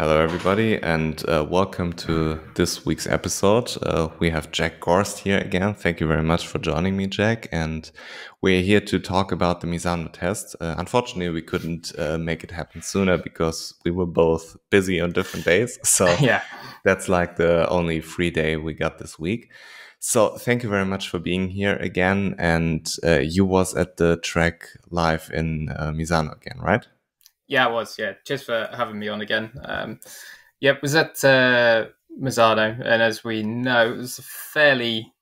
Hello, everybody, and uh, welcome to this week's episode. Uh, we have Jack Gorst here again. Thank you very much for joining me, Jack. And we're here to talk about the Misano test. Uh, unfortunately, we couldn't uh, make it happen sooner because we were both busy on different days. So yeah, that's like the only free day we got this week. So thank you very much for being here again. And uh, you was at the track live in uh, Misano again, right? Yeah, I was. Yeah, cheers for having me on again. Um, yeah, was at uh, Misano, and as we know, it was a fairly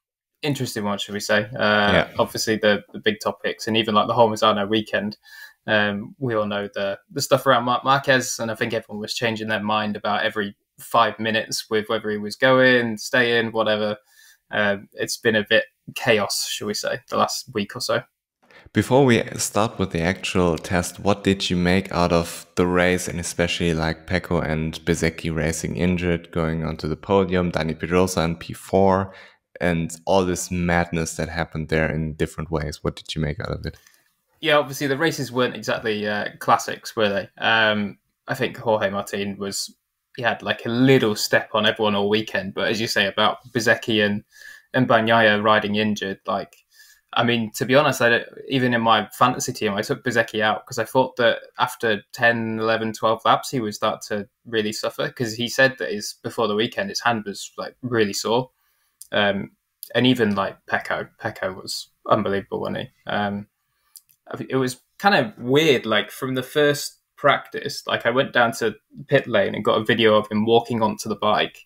interesting one, should we say? Uh, yeah. Obviously, the the big topics, and even like the whole Misano weekend. Um, we all know the the stuff around Marc Marquez, and I think everyone was changing their mind about every five minutes with whether he was going, staying, whatever. Um, it's been a bit chaos, shall we say, the last week or so. Before we start with the actual test, what did you make out of the race and especially like Pecco and Bezzecchi racing injured, going onto the podium, Dani Pedrosa and P4, and all this madness that happened there in different ways? What did you make out of it? Yeah, obviously the races weren't exactly uh, classics, were they? Um, I think Jorge Martin was he had like a little step on everyone all weekend, but as you say about Bezzecchi and and Bagnaia riding injured, like I mean, to be honest, I even in my fantasy team, I took Bezzecchi out because I thought that after 10, 11, 12 laps, he would start to really suffer because he said that his before the weekend, his hand was like really sore. Um, and even like Pecco, Pecco was unbelievable, wasn't he? Um, it was kind of weird. Like from the first practice, like I went down to pit lane and got a video of him walking onto the bike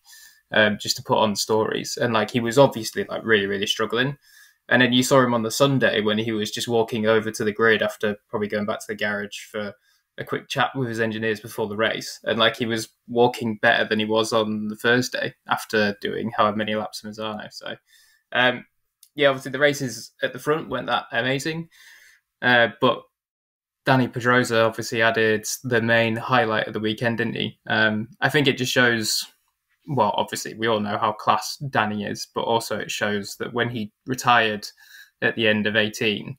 um, just to put on stories. And like he was obviously like really, really struggling. And then you saw him on the Sunday when he was just walking over to the grid after probably going back to the garage for a quick chat with his engineers before the race. And like he was walking better than he was on the Thursday after doing however many laps of Misano. So, um, yeah, obviously the races at the front weren't that amazing. Uh, but Dani Pedrosa obviously added the main highlight of the weekend, didn't he? Um, I think it just shows well, obviously, we all know how class Dani is, but also it shows that when he retired at the end of 18,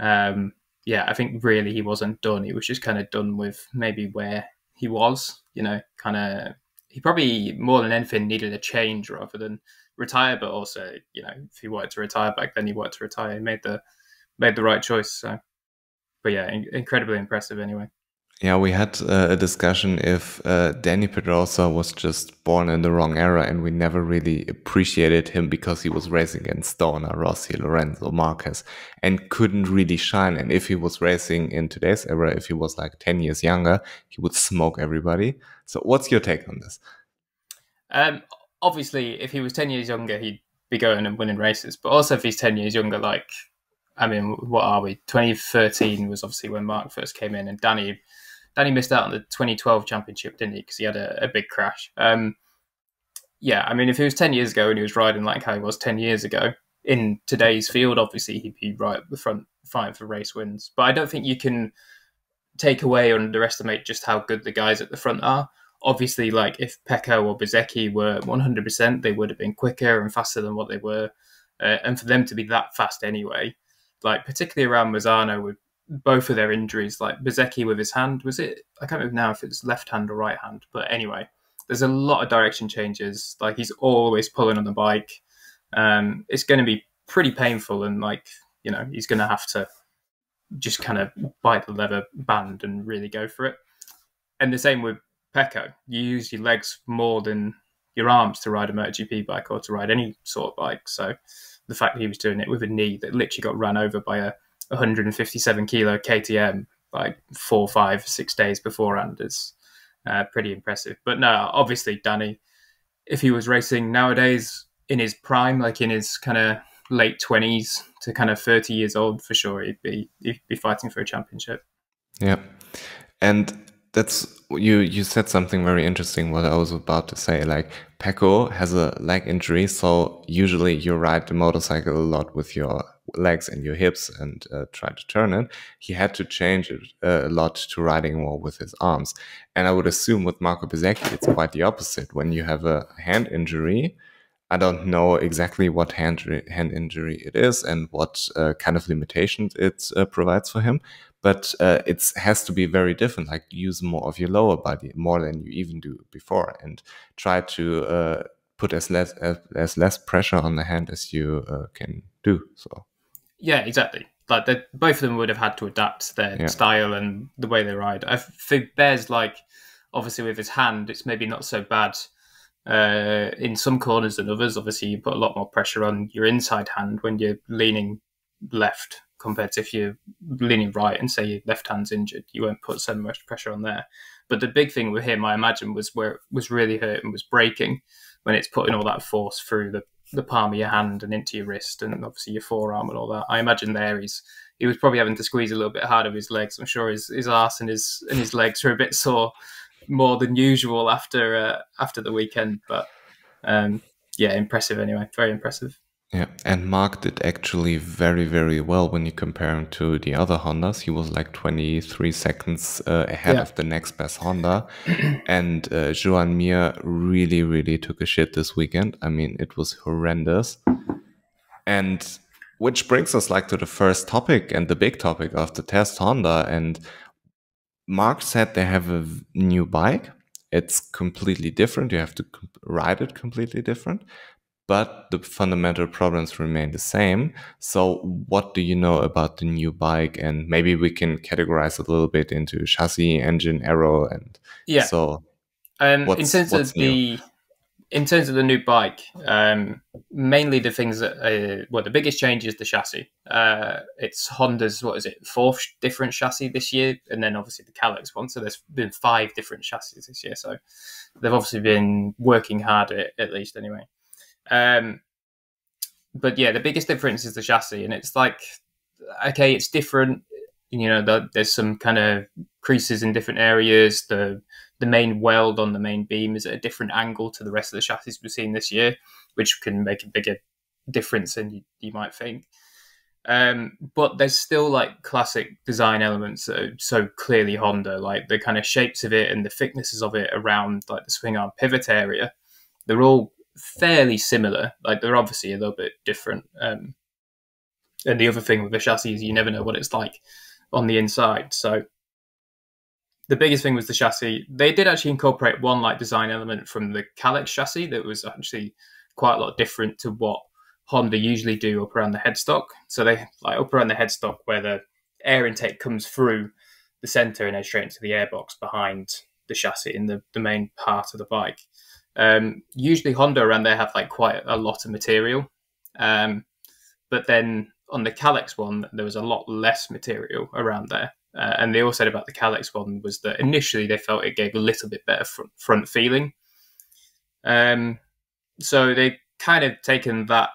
um, yeah, I think really he wasn't done. He was just kind of done with maybe where he was, you know, kind of. He probably more than anything needed a change rather than retire, but also, you know, if he wanted to retire back then, he wanted to retire. He made the made the right choice. So, but yeah, in- incredibly impressive anyway. Yeah, we had uh, a discussion if uh, Dani Pedrosa was just born in the wrong era and we never really appreciated him because he was racing against Stoner, Rossi, Lorenzo, Marquez and couldn't really shine. And if he was racing in today's era, if he was like 10 years younger, he would smoke everybody. So what's your take on this? Um, obviously, if he was 10 years younger, he'd be going and winning races. But also if he's 10 years younger, like, I mean, what are we? 2013 was obviously when Marc first came in and Dani Dani missed out on the 2012 championship, didn't he? Because he had a, a, big crash. Um, yeah, I mean, if he was 10 years ago and he was riding like how he was 10 years ago in today's field, obviously he'd be right at the front fighting for race wins. But I don't think you can take away or underestimate just how good the guys at the front are. Obviously, like if Pecco or Bezzecchi were 100%, they would have been quicker and faster than what they were. Uh, and for them to be that fast anyway, like particularly around Misano with both of their injuries, like Bezzecchi with his hand, was it? I can't remember now if it's left hand or right hand, but anyway, there's a lot of direction changes. Like he's always pulling on the bike. Um, it's going to be pretty painful, and like you know, he's going to have to just kind of bite the leather band and really go for it. And the same with Pecco. You use your legs more than your arms to ride a MotoGP bike or to ride any sort of bike. So the fact that he was doing it with a knee that literally got run over by a 157 kilo KTM like four, five, six days beforehand is uh, pretty impressive. But no, obviously, Dani, if he was racing nowadays in his prime, like in his kind of late 20s to kind of 30 years old, for sure, he'd be, he'd be fighting for a championship. Yeah. And that's you you said something very interesting what i was about to say like Pecco has a leg injury so usually you ride the motorcycle a lot with your legs and your hips and uh, try to turn it he had to change it uh, a lot to riding more with his arms and i would assume with marco Bezzecchi it's quite the opposite when you have a hand injury I don't know exactly what hand hand injury it is and what uh, kind of limitations it uh, provides for him. but uh, it has to be very different. Like use more of your lower body, more than you even do before, and try to uh, put as less as, as, less pressure on the hand as you uh, can do. So yeah, exactly. Like both of them would have had to adapt their yeah. style and the way they ride. I think Bear's like obviously with his hand, it's maybe not so bad uh, in some corners than others. Obviously, you put a lot more pressure on your inside hand when you're leaning left compared to if you're leaning right and say your left hand's injured, you won't put so much pressure on there. But the big thing with him, I imagine, was where it was really hurt and was breaking when it's putting all that force through the, the palm of your hand and into your wrist and obviously your forearm and all that. I imagine there he's he was probably having to squeeze a little bit harder with his legs. I'm sure his his ass and his and his legs were a bit sore more than usual after uh, after the weekend. But um, yeah, impressive anyway. Very impressive. Yeah, and Marc did actually very, very well when you compare him to the other Hondas. He was like 23 seconds uh, ahead yeah. of the next best Honda. and uh, Joan Mir really, really took a shit this weekend. I mean, it was horrendous. And which brings us like to the first topic and the big topic of the test Honda. And Marc said they have a new bike. It's completely different. You have to ride it completely different, but the fundamental problems remain the same. So, what do you know about the new bike? And maybe we can categorize a little bit into chassis, engine, aero, and yeah. So, um, in terms of the in terms of the new bike, um, mainly the things that uh, well, the biggest change is the chassis. Uh, it's Honda's what is it fourth different chassis this year, and then obviously the Kalex one. So there's been five different chassis this year. So they've obviously been working hard at, at least anyway. Um, but yeah, the biggest difference is the chassis, and it's like okay, it's different. You know, the, there's some kind of creases in different areas. The the main weld on the main beam is at a different angle to the rest of the chassis we've seen this year, which can make a bigger difference than you, you might think. Um, but there's still like classic design elements that are so clearly Honda, like the kind of shapes of it and the thicknesses of it around like the swing arm pivot area. They're all fairly similar. Like they're obviously a little bit different. Um, and the other thing with the chassis is you never know what it's like on the inside. So the biggest thing was the chassis. They did actually incorporate one like design element from the Kalex chassis that was actually quite a lot different to what Honda usually do up around the headstock. So they like up around the headstock where the air intake comes through the center and then straight into the airbox behind the chassis in the, the main part of the bike. Um, usually Honda around there have like quite a lot of material. Um, but then on the Kalex one, there was a lot less material around there. Uh, and they all said about the Kalex one was that initially they felt it gave a little bit better front, front feeling. Um, so they kind of taken that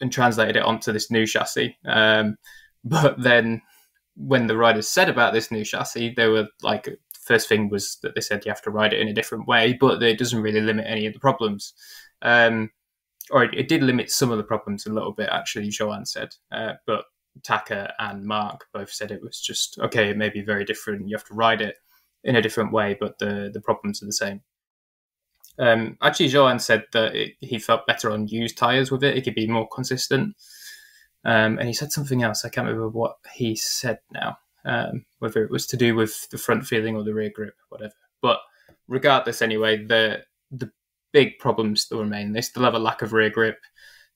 and translated it onto this new chassis. Um, but then when the riders said about this new chassis, they were like, first thing was that they said you have to ride it in a different way, but it doesn't really limit any of the problems. Um, or it, it, did limit some of the problems a little bit, actually, Joan said. Uh, but Taka and Marc both said it was just okay. It may be very different. You have to ride it in a different way, but the the problems are the same. Um, actually, Joan said that it, he felt better on used tires with it. It could be more consistent. Um, and he said something else. I can't remember what he said now. Um, whether it was to do with the front feeling or the rear grip, whatever. But regardless, anyway, the the big problems still remain. They still have a lack of rear grip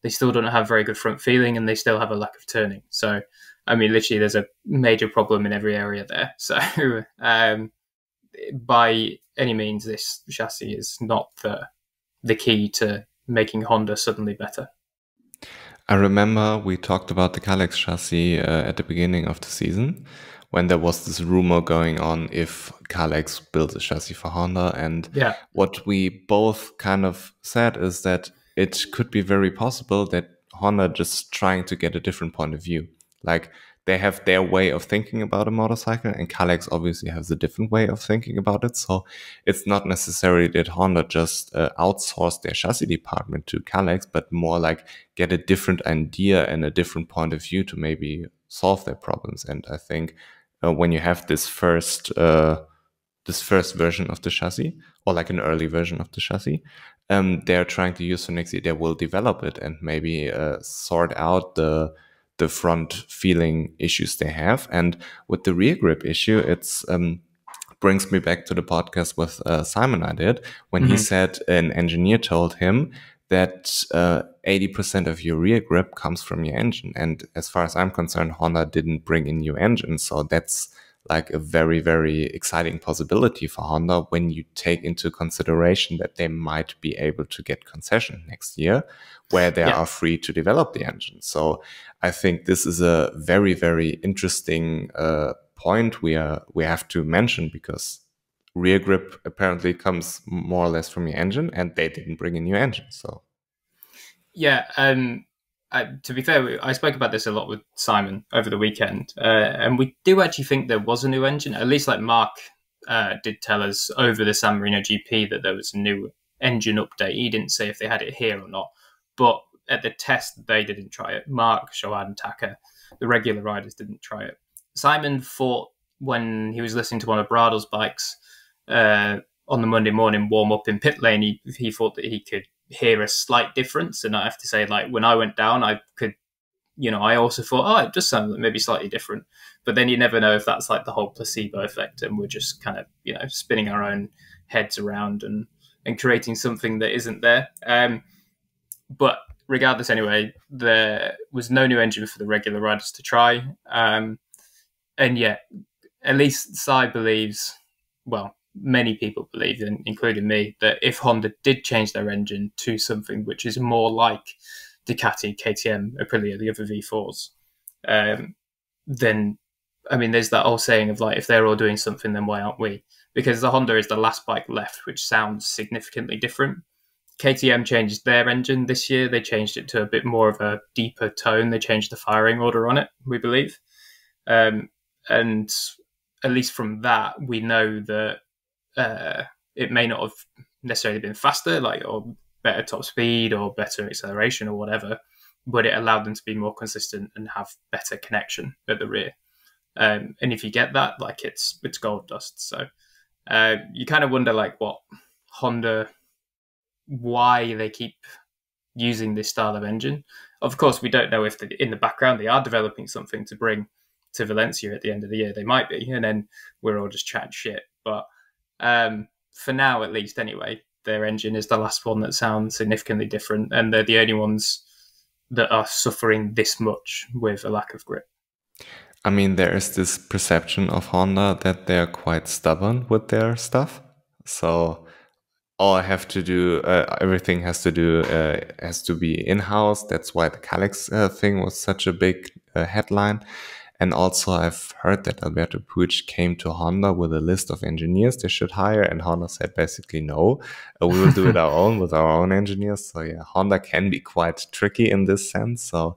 they still don't have very good front feeling and they still have a lack of turning. So, I mean, literally, there's a major problem in every area there. So, um, by any means, this chassis is not the the key to making Honda suddenly better. I remember we talked about the Kalex chassis uh, at the beginning of the season when there was this rumor going on if Kalex builds a chassis for Honda. And yeah. what we both kind of said is that it could be very possible that Honda just trying to get a different point of view. Like they have their way of thinking about a motorcycle, and Kalex obviously has a different way of thinking about it. So it's not necessarily that Honda just uh, outsourced their chassis department to Kalex, but more like get a different idea and a different point of view to maybe solve their problems. And I think uh, when you have this first uh, this first version of the chassis or like an early version of the chassis um, they're trying to use for next year they will develop it and maybe uh, sort out the the front feeling issues they have. And with the rear grip issue, it's um, brings me back to the podcast with uh, Simon I did when mm-hmm. he said an engineer told him that uh, 80% of your rear grip comes from your engine. And as far as I'm concerned, Honda didn't bring in new engines. So that's like a very, very exciting possibility for Honda when you take into consideration that they might be able to get concession next year where they yeah. are free to develop the engine. So I think this is a very, very interesting uh, point we are, we have to mention because rear grip apparently comes more or less from your engine and they didn't bring a new engine. So yeah, um, uh, to be fair, I spoke about this a lot with Simon over the weekend, uh, and we do actually think there was a new engine. At least, like Marc uh, did tell us over the San Marino GP that there was a new engine update. He didn't say if they had it here or not, but at the test they didn't try it. Marc, Joan, and Taka, the regular riders, didn't try it. Simon thought when he was listening to one of Bradl's bikes uh, on the Monday morning warm up in pit lane, he, he thought that he could hear a slight difference. And I have to say, like when I went down, I could, you know, I also thought, oh, it just sounds maybe slightly different. But then you never know if that's like the whole placebo effect, and we're just kind of, you know, spinning our own heads around and and creating something that isn't there. Um, but regardless, anyway, there was no new engine for the regular riders to try. Um, and yet, at least Sai believes, well, many people believe, including me, that if Honda did change their engine to something which is more like Ducati, KTM, Aprilia, the other V4s, um, then I mean, there's that old saying of like, if they're all doing something, then why aren't we? Because the Honda is the last bike left, which sounds significantly different. KTM changed their engine this year. They changed it to a bit more of a deeper tone. They changed the firing order on it, we believe. Um, and at least from that, we know that uh, it may not have necessarily been faster, like or better top speed or better acceleration or whatever, but it allowed them to be more consistent and have better connection at the rear. Um, and if you get that, like it's it's gold dust. So uh, you kind of wonder like what Honda, why they keep using this style of engine. Of course, we don't know if in the background they are developing something to bring to Valencia at the end of the year. They might be, and then we're all just chatting shit. But um, for now, at least, anyway, their engine is the last one that sounds significantly different, and they're the only ones that are suffering this much with a lack of grip. I mean, there is this perception of Honda that they're quite stubborn with their stuff. So all I have to do, uh, everything has to do, uh, has to be in house. That's why the Kalex uh, thing was such a big uh, headline. And also, I've heard that Alberto Puig came to Honda with a list of engineers they should hire, and Honda said basically no, uh, we will do it our own with our own engineers. So yeah, Honda can be quite tricky in this sense. So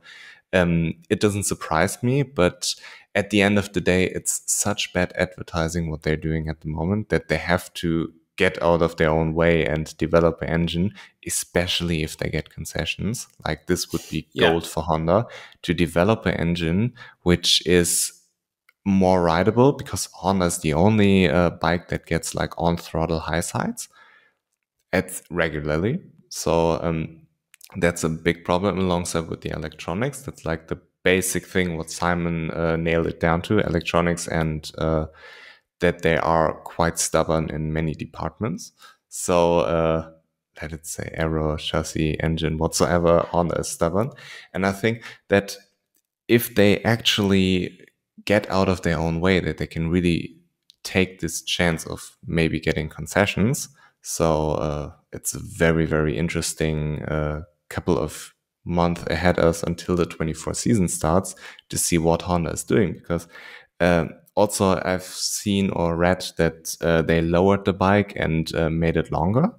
um, it doesn't surprise me, but at the end of the day, it's such bad advertising what they're doing at the moment that they have to get out of their own way and develop an engine, especially if they get concessions. Like this would be yeah. gold for Honda to develop an engine which is more rideable because Honda is the only uh, bike that gets like on throttle high sides at regularly. So um, that's a big problem alongside with the electronics. That's like the basic thing what Simon uh, nailed it down to electronics and uh, that they are quite stubborn in many departments. So uh, let it say aero, chassis, engine, whatsoever, Honda is stubborn. And I think that if they actually get out of their own way, that they can really take this chance of maybe getting concessions. So uh, it's a very, very interesting uh, couple of months ahead of us until the 24 season starts to see what Honda is doing because um, also I've seen or read that uh, they lowered the bike and uh, made it longer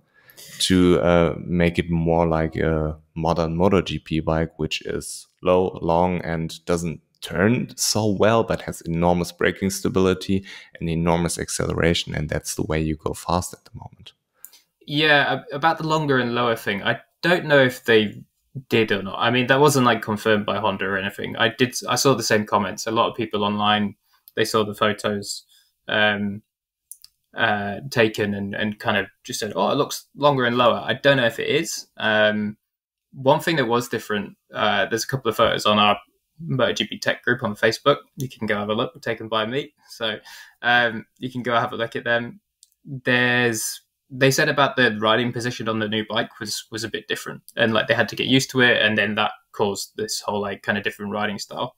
to uh, make it more like a modern MotoGP bike, which is low, long, and doesn't turn so well, but has enormous braking stability and enormous acceleration. And that's the way you go fast at the moment. Yeah, about the longer and lower thing, I don't know if they did or not. I mean, that wasn't like confirmed by Honda or anything. I did, I saw the same comments. A lot of people online they saw the photos um, uh, taken and, and kind of just said, "Oh, it looks longer and lower." I don't know if it is. Um, one thing that was different. Uh, there's a couple of photos on our MotoGP Tech Group on Facebook. You can go have a look, taken by me. So um, you can go have a look at them. There's they said about the riding position on the new bike was was a bit different, and like they had to get used to it, and then that caused this whole like kind of different riding style.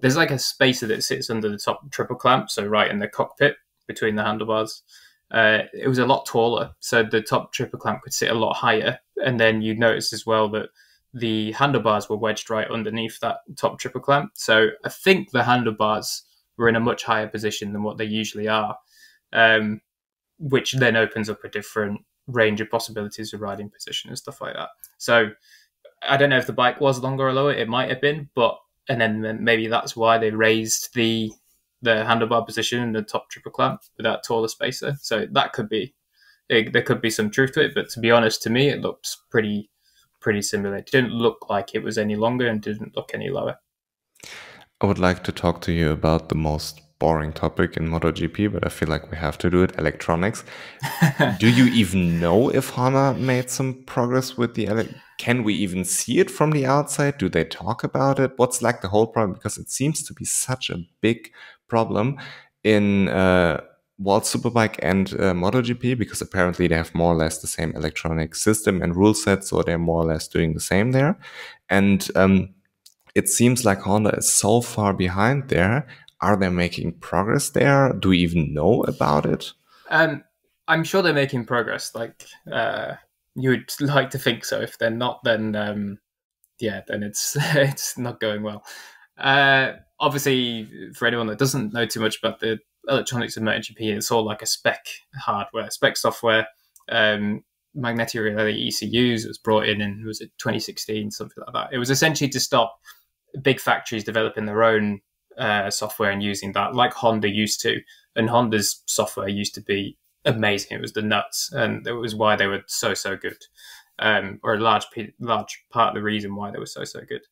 There's like a spacer that sits under the top triple clamp, so right in the cockpit between the handlebars. Uh, it was a lot taller, so the top triple clamp could sit a lot higher, and then you'd notice as well that the handlebars were wedged right underneath that top triple clamp. So I think the handlebars were in a much higher position than what they usually are. Um, which then opens up a different range of possibilities of riding position and stuff like that. So I don't know if the bike was longer or lower. It might have been, but and then maybe that's why they raised the the handlebar position and the top triple clamp with that taller spacer. So that could be it, there could be some truth to it. But to be honest, to me, it looks pretty pretty similar. It didn't look like it was any longer and didn't look any lower. I would like to talk to you about the most boring topic in MotoGP, but I feel like we have to do it. Electronics. do you even know if Honda made some progress with the? Ele- Can we even see it from the outside? Do they talk about it? What's like the whole problem? Because it seems to be such a big problem in uh, World Superbike and uh, MotoGP because apparently they have more or less the same electronic system and rule set, so they're more or less doing the same there. And um, it seems like Honda is so far behind there are they making progress there? Do we even know about it? Um, I'm sure they're making progress. Like uh, you would like to think so. If they're not, then um, yeah, then it's it's not going well. Uh, obviously, for anyone that doesn't know too much about the electronics of MotoGP, it's all like a spec hardware, spec software. Um, Magneti Marelli ECUs was brought in in was it 2016 something like that. It was essentially to stop big factories developing their own uh, software and using that, like Honda used to. And Honda's software used to be amazing. It was the nuts, and it was why they were so so good, um, or a large large part of the reason why they were so so good.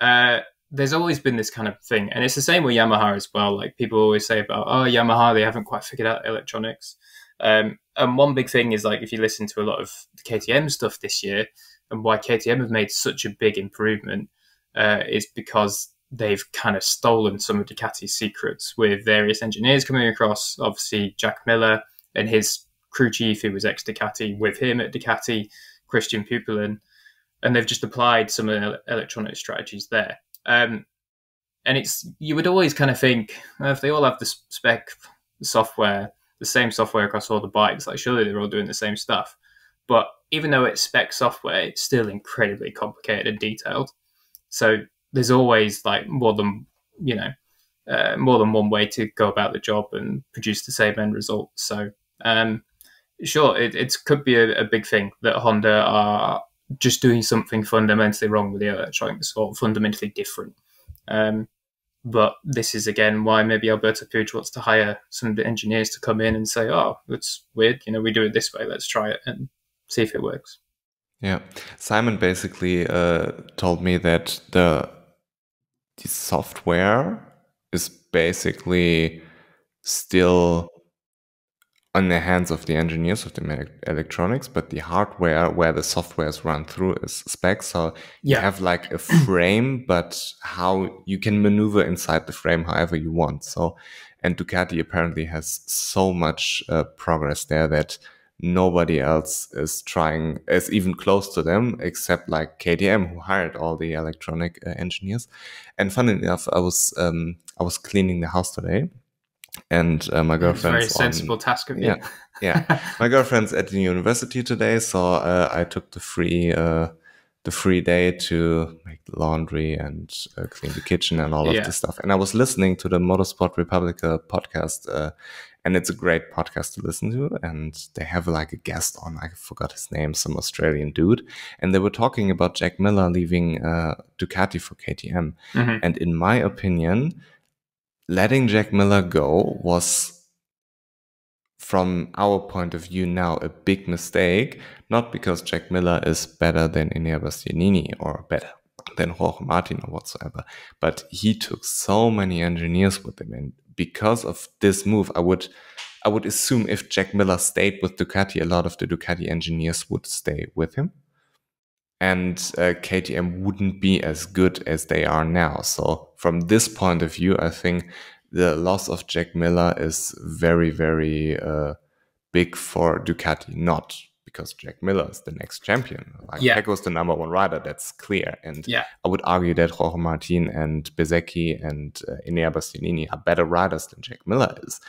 Uh, there's always been this kind of thing, and it's the same with Yamaha as well. Like people always say about, oh, Yamaha, they haven't quite figured out electronics. Um, and one big thing is like if you listen to a lot of the KTM stuff this year, and why KTM have made such a big improvement uh, is because they've kind of stolen some of Ducati's secrets with various engineers coming across. Obviously, Jack Miller and his crew chief, who was ex Ducati, with him at Ducati, Christian Pupulin, and they've just applied some of the electronic strategies there. Um, and it's you would always kind of think well, if they all have the spec software, the same software across all the bikes, like surely they're all doing the same stuff. But even though it's spec software, it's still incredibly complicated and detailed. So there's always like more than you know uh, more than one way to go about the job and produce the same end result. So um, sure, it, it could be a, a, big thing that Honda are just doing something fundamentally wrong with the electronics or fundamentally different. Um, but this is again why maybe Alberto Puig wants to hire some of the engineers to come in and say, "Oh, it's weird. You know, we do it this way. Let's try it and see if it works." Yeah, Simon basically uh, told me that the the software is basically still on the hands of the engineers of the electronics, but the hardware where the software is run through is spec. So yeah. you have like a frame, but how you can maneuver inside the frame however you want. So, and Ducati apparently has so much uh, progress there that nobody else is trying is even close to them except like KTM who hired all the electronic uh, engineers and funny enough I was um, I was cleaning the house today and uh, my girlfriend's very sensible on, task of you yeah yeah my girlfriend's at the university today so uh, I took the free uh, the free day to make laundry and uh, clean the kitchen and all of this stuff. And I was listening to the Motorsport Republica podcast, uh, and it's a great podcast to listen to. And they have like a guest on, I forgot his name, some Australian dude, and they were talking about Jack Miller leaving uh, Ducati for KTM. Mm-hmm. And in my opinion, letting Jack Miller go was from our point of view now a big mistake, not because Jack Miller is better than Enea Bastianini or better than Jorge Martin or whatsoever, but he took so many engineers with him. And because of this move, I would I would assume if Jack Miller stayed with Ducati, a lot of the Ducati engineers would stay with him. And uh, KTM wouldn't be as good as they are now. So from this point of view, I think the loss of Jack Miller is very, very uh, big for Ducati. Not because Jack Miller is the next champion. Like Yeah. Pecco's the number one rider, that's clear. And Yeah. I would argue that Jorge Martin and Bezzecchi and uh, Enea Bastianini are better riders than Jack Miller is.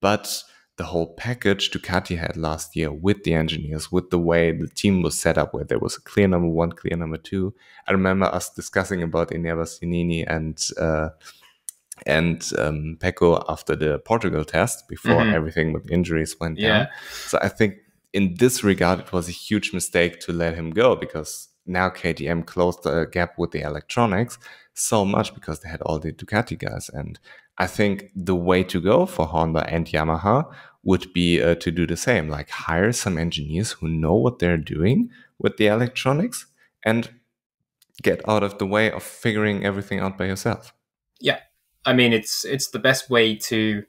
But the whole package Ducati had last year with the engineers, with the way the team was set up, where there was a clear number one, clear number two. I remember us discussing about Enea Bastianini and uh, and um, Pecco after the Portugal test before Mhm. everything with injuries went down. So I think in this regard, it was a huge mistake to let him go because now KTM closed the gap with the electronics so much because they had all the Ducati guys. And I think the way to go for Honda and Yamaha would be uh, to do the same, like hire some engineers who know what they're doing with the electronics and get out of the way of figuring everything out by yourself. Yeah. I mean, it's it's the best way to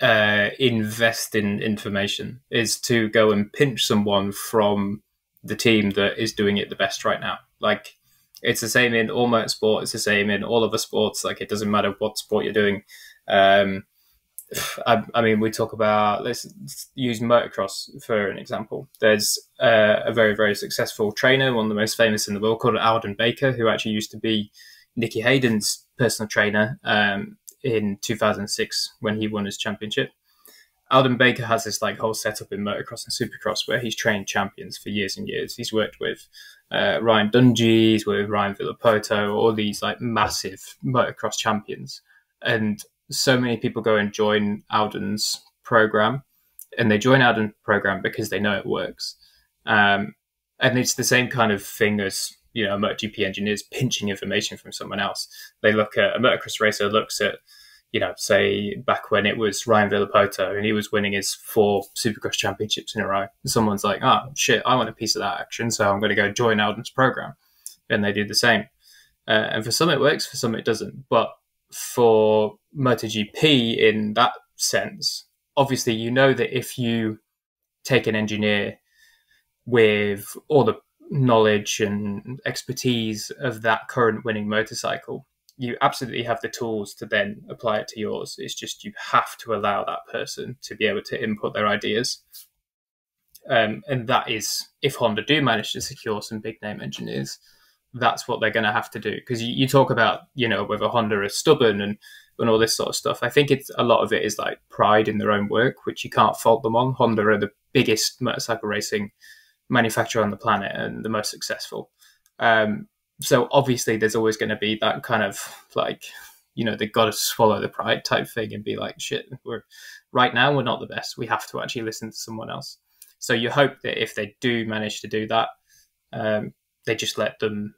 uh, invest in information is to go and pinch someone from the team that is doing it the best right now. Like it's the same in all motorsport. It's the same in all other sports. Like it doesn't matter what sport you're doing. Um, I, I mean, we talk about let's use motocross for an example. There's uh, a very very successful trainer, one of the most famous in the world, called Aldon Baker, who actually used to be Nicky Hayden's personal trainer um, in 2006 when he won his championship. Aldon Baker has this like whole setup in motocross and supercross where he's trained champions for years and years. He's worked with uh, Ryan Dungey, with Ryan Villopoto, all these like massive motocross champions. And so many people go and join Aldon's program, and they join Aldon's program because they know it works. Um, and it's the same kind of thing as you know, a MotoGP engineers pinching information from someone else. They look at a motocross racer looks at, you know, say back when it was Ryan Villopoto and he was winning his four Supercross championships in a row. Someone's like, oh shit, I want a piece of that action, so I'm going to go join Aldon's program, and they do the same. Uh, and for some it works, for some it doesn't. But for MotoGP, in that sense, obviously you know that if you take an engineer with all the knowledge and expertise of that current winning motorcycle, you absolutely have the tools to then apply it to yours. It's just you have to allow that person to be able to input their ideas. Um, and that is, if Honda do manage to secure some big name engineers, that's what they're going to have to do. Because you, you talk about, you know, whether Honda is stubborn and, and all this sort of stuff. I think it's a lot of it is like pride in their own work, which you can't fault them on. Honda are the biggest motorcycle racing manufacturer on the planet and the most successful. Um, so obviously, there's always going to be that kind of like, you know, they've got to swallow the pride type thing and be like, shit, we're right now we're not the best. We have to actually listen to someone else. So you hope that if they do manage to do that, um, they just let them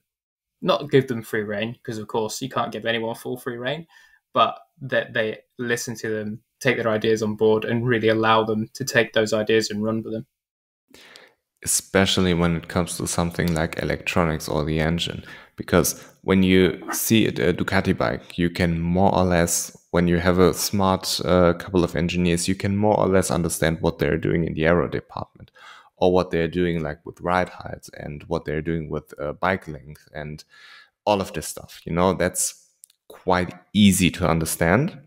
not give them free reign because of course you can't give anyone full free reign, but that they listen to them, take their ideas on board, and really allow them to take those ideas and run with them especially when it comes to something like electronics or the engine. Because when you see a Ducati bike, you can more or less, when you have a smart uh, couple of engineers, you can more or less understand what they're doing in the aero department or what they're doing like with ride heights and what they're doing with uh, bike length and all of this stuff. You know, that's quite easy to understand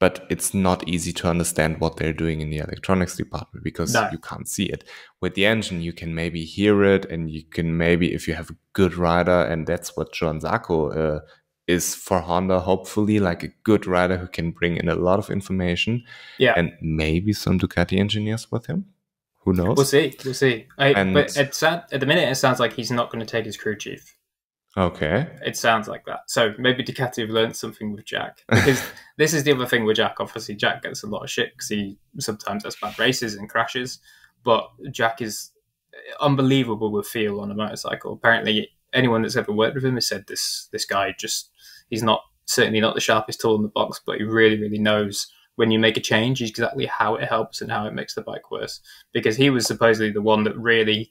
but it's not easy to understand what they're doing in the electronics department because No. you can't see it. With the engine, you can maybe hear it, and you can maybe, if you have a good rider, and that's what Johann Zarco uh, is for Honda, hopefully, like a good rider who can bring in a lot of information, Yeah. and maybe some Ducati engineers with him. Who knows? We'll see. We'll see. I, And- but at, at the minute, it sounds like he's not going to take his crew chief. Okay. It sounds like that. So maybe Ducati have learned something with Jack. Because this is the other thing with Jack. Obviously, Jack gets a lot of shit because he sometimes has bad races and crashes. But Jack is unbelievable with feel on a motorcycle. Apparently, anyone that's ever worked with him has said this this guy just he's not certainly not the sharpest tool in the box, but he really really knows when you make a change exactly how it helps and how it makes the bike worse. Because he was supposedly the one that really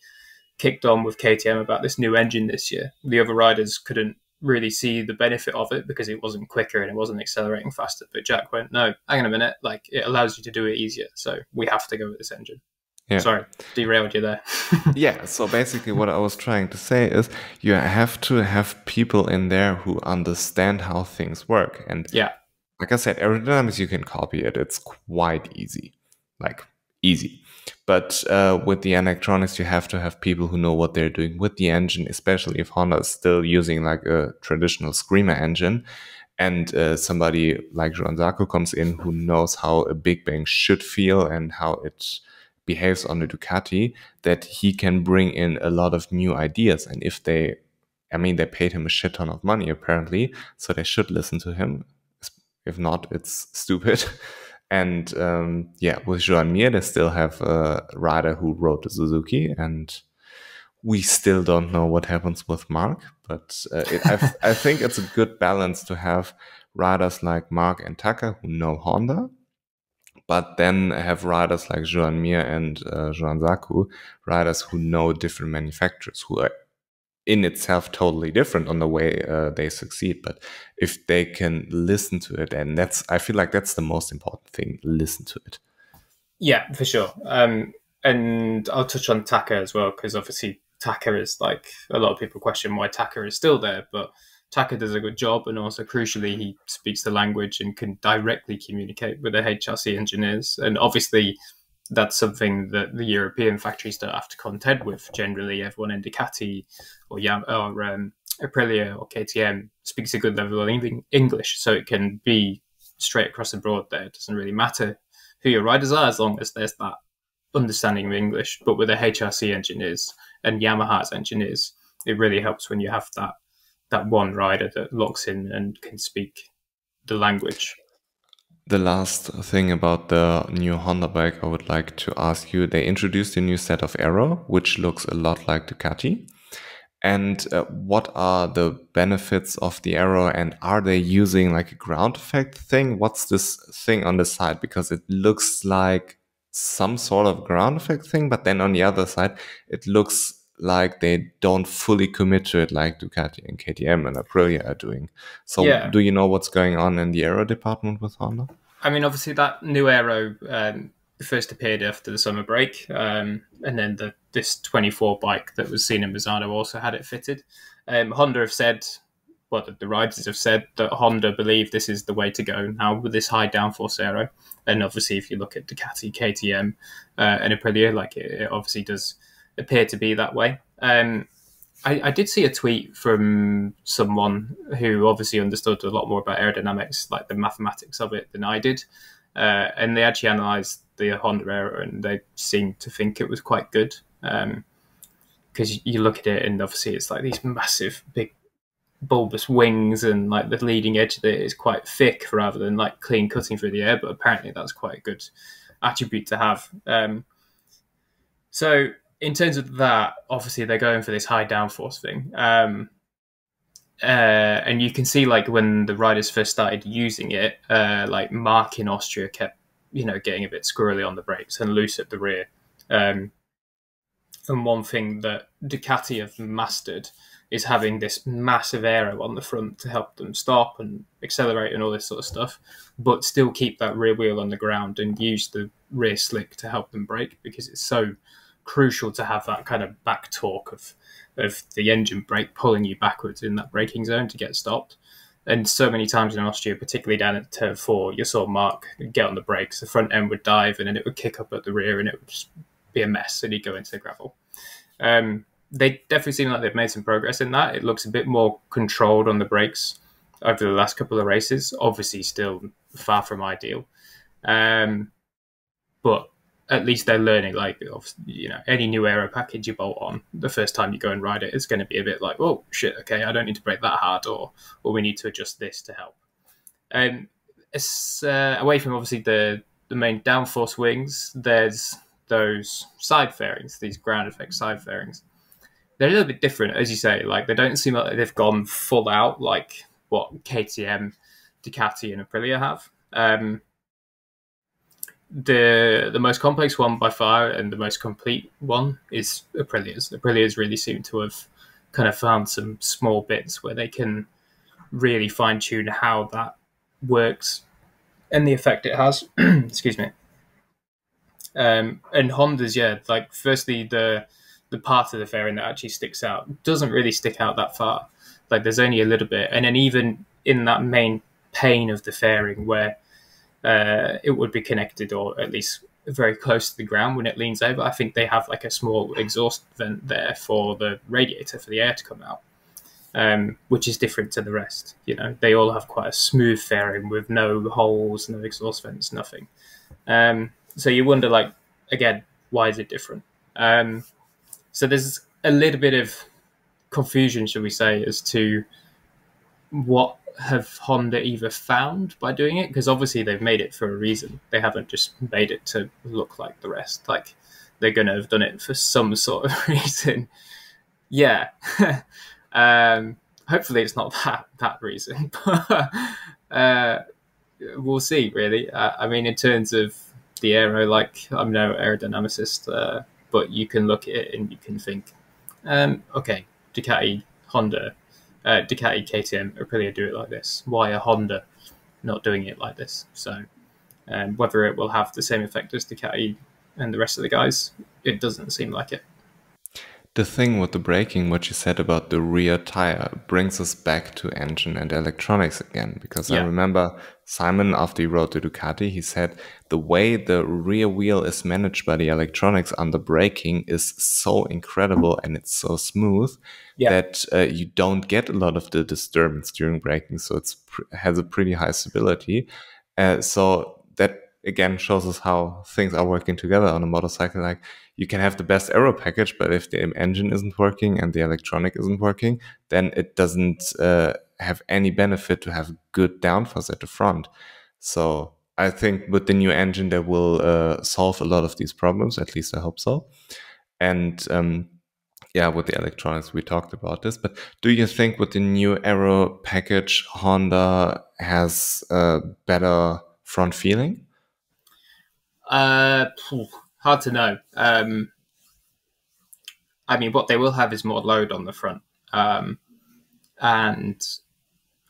kicked on with KTM about this new engine this year. The other riders couldn't really see the benefit of it because it wasn't quicker and it wasn't accelerating faster. But Jack went, no, hang on a minute, like it allows you to do it easier. So we have to go with this engine. Yeah. Sorry, derailed you there. yeah, so basically, what I was trying to say is you have to have people in there who understand how things work. And yeah, like I said, aerodynamics, you can copy it, it's quite easy. Like, easy. But uh, with the electronics, you have to have people who know what they're doing with the engine, especially if Honda is still using like a traditional Screamer engine. And uh, somebody like Johann Zarco comes in who knows how a Big Bang should feel and how it behaves on the Ducati, that he can bring in a lot of new ideas. And if they, I mean, they paid him a shit ton of money apparently, so they should listen to him. If not, it's stupid. And um, yeah, with Joan Mir, they still have a rider who rode the Suzuki, and we still don't know what happens with Marc. But uh, it, I, think it's a good balance to have riders like Marc and Taka who know Honda, but then have riders like Joan Mir and uh, Johann Zarco, riders who know different manufacturers, who are in itself totally different on the way uh, they succeed but if they can listen to it and that's i feel like that's the most important thing listen to it. Yeah for sure. Um, and i'll touch on taka as well because obviously taka is like a lot of people question why taka is still there but taka does a good job and also crucially he speaks the language and can directly communicate with the hrc engineers. And obviously that's something that the European factories don't have to contend with. Generally, everyone in Ducati or Yam or um, Aprilia or KTM speaks a good level of English, so it can be straight across the board. There, it doesn't really matter who your riders are as long as there's that understanding of English. But with the HRC engineers and Yamaha's engineers, it really helps when you have that that one rider that locks in and can speak the language the last thing about the new Honda bike I would like to ask you. They introduced a new set of aero, which looks a lot like Ducati. And uh, what are the benefits of the aero and are they using like a ground effect thing? What's this thing on the side? Because it looks like some sort of ground effect thing, but then on the other side, it looks like they don't fully commit to it like Ducati and KTM and Aprilia are doing. So yeah. do you know what's going on in the aero department with Honda? I mean, obviously that new aero um, first appeared after the summer break, um, and then the this 24 bike that was seen in Misano also had it fitted. Um, Honda have said, well, the, the riders have said that Honda believe this is the way to go now with this high downforce aero. And obviously, if you look at Ducati, KTM, uh, and Aprilia, like it, it obviously does appear to be that way. Um, I, I, did see a tweet from someone who obviously understood a lot more about aerodynamics, like the mathematics of it, than I did. Uh, and they actually analysed the Honda Aero and they seemed to think it was quite good. Because um, you look at it and obviously it's like these massive, big, bulbous wings and like the leading edge of it is quite thick rather than like clean cutting through the air. But apparently that's quite a good attribute to have. Um, so in terms of that, obviously they're going for this high downforce thing. Um, uh, and you can see like when the riders first started using it, uh, like Marc in Austria kept, you know, getting a bit squirrely on the brakes and loose at the rear. Um, and one thing that Ducati have mastered is having this massive aero on the front to help them stop and accelerate and all this sort of stuff, but still keep that rear wheel on the ground and use the rear slick to help them brake because it's so crucial to have that kind of back torque of of the engine brake pulling you backwards in that braking zone to get stopped. And so many times in Austria, particularly down at turn four, you saw Marc get on the brakes, the front end would dive, and then it would kick up at the rear, and it would just be a mess, and he'd go into the gravel. Um, they definitely seem like they've made some progress in that. It looks a bit more controlled on the brakes over the last couple of races. Obviously, still far from ideal, um, but at least they're learning. Like, you know, any new aero package you bolt on, the first time you go and ride it, it's going to be a bit like, oh shit, okay, I don't need to brake that hard, or or we need to adjust this to help. Um, it's uh, away from obviously the the main downforce wings. There's those side fairings, these ground effect side fairings. They're a little bit different, as you say. Like they don't seem like they've gone full out like what KTM, Ducati, and Aprilia have. Um, the the most complex one by far and the most complete one is Aprilia's. Aprilia's really seem to have kind of found some small bits where they can really fine tune how that works and the effect it has. Excuse me. Um, and Honda's, yeah, like firstly the the part of the fairing that actually sticks out doesn't really stick out that far. Like there's only a little bit, and then even in that main pane of the fairing where uh, it would be connected, or at least very close to the ground when it leans over, I think they have like a small exhaust vent there for the radiator for the air to come out. Um, which is different to the rest. You know, they all have quite a smooth fairing with no holes, no exhaust vents, nothing. Um, so you wonder, like, again, why is it different? Um, so there's a little bit of confusion, shall we say, as to what have Honda either found by doing it because obviously they've made it for a reason. They haven't just made it to look like the rest. Like they're going to have done it for some sort of reason. Yeah. um, hopefully it's not that that reason. uh, we'll see. Really. Uh, I mean, in terms of the aero, like I'm no aerodynamicist, uh, but you can look at it and you can think, um, okay, Ducati, Honda, uh, Ducati, KTM, Aprilia do it like this. Why are Honda not doing it like this? So, um, whether it will have the same effect as Ducati and the rest of the guys, it doesn't seem like it. The thing with the braking, what you said about the rear tire, brings us back to engine and electronics again. Because yeah. I remember Simon, after he rode the Ducati, he said the way the rear wheel is managed by the electronics under braking is so incredible and it's so smooth yeah. that uh, you don't get a lot of the disturbance during braking. So it has a pretty high stability. Uh, so that again shows us how things are working together on a motorcycle. Like you can have the best aero package, but if the engine isn't working and the electronic isn't working, then it doesn't uh, have any benefit to have good downforce at the front. So I think with the new engine, they will uh, solve a lot of these problems. At least I hope so. And um, yeah, with the electronics, we talked about this. But do you think with the new aero package, Honda has a better front feeling? Uh, hard to know. Um, I mean, what they will have is more load on the front. Um, and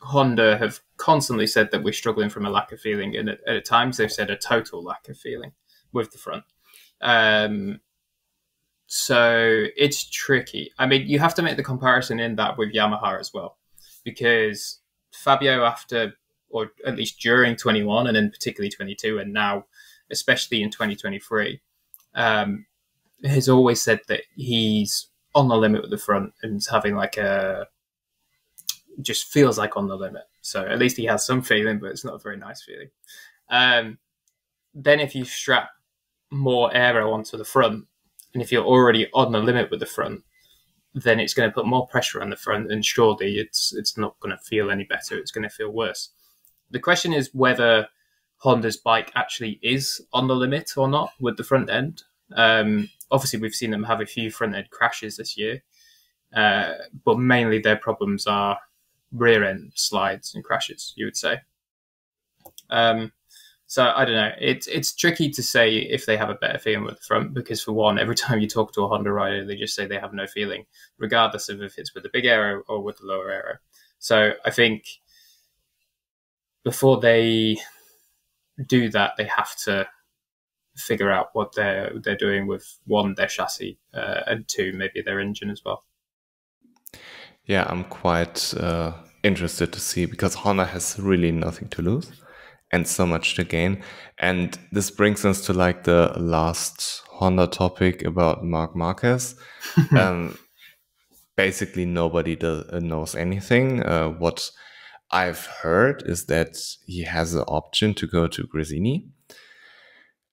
Honda have constantly said that we're struggling from a lack of feeling, and at, at times they've said a total lack of feeling with the front. Um, so it's tricky. I mean, you have to make the comparison in that with Yamaha as well, because Fabio, after or at least during 21 and then particularly 22, and now especially in 2023, um, has always said that he's on the limit with the front and having like a just feels like on the limit. So at least he has some feeling, but it's not a very nice feeling. Um, then if you strap more aero onto the front, and if you're already on the limit with the front, then it's going to put more pressure on the front, and surely it's it's not going to feel any better. It's going to feel worse. The question is whether Honda's bike actually is on the limit or not with the front end. Um, obviously, we've seen them have a few front end crashes this year, uh, but mainly their problems are rear end slides and crashes. You would say. Um, so I don't know. It's it's tricky to say if they have a better feeling with the front because for one, every time you talk to a Honda rider, they just say they have no feeling, regardless of if it's with the big aero or with the lower aero. So I think before they do that, they have to figure out what they're they're doing with one their chassis uh, and two maybe their engine as well. Yeah, I'm quite uh, interested to see because Honda has really nothing to lose and so much to gain. And this brings us to like the last Honda topic about Marc Marquez. um, basically, nobody does, knows anything. Uh, what I've heard is that he has the option to go to Gresini.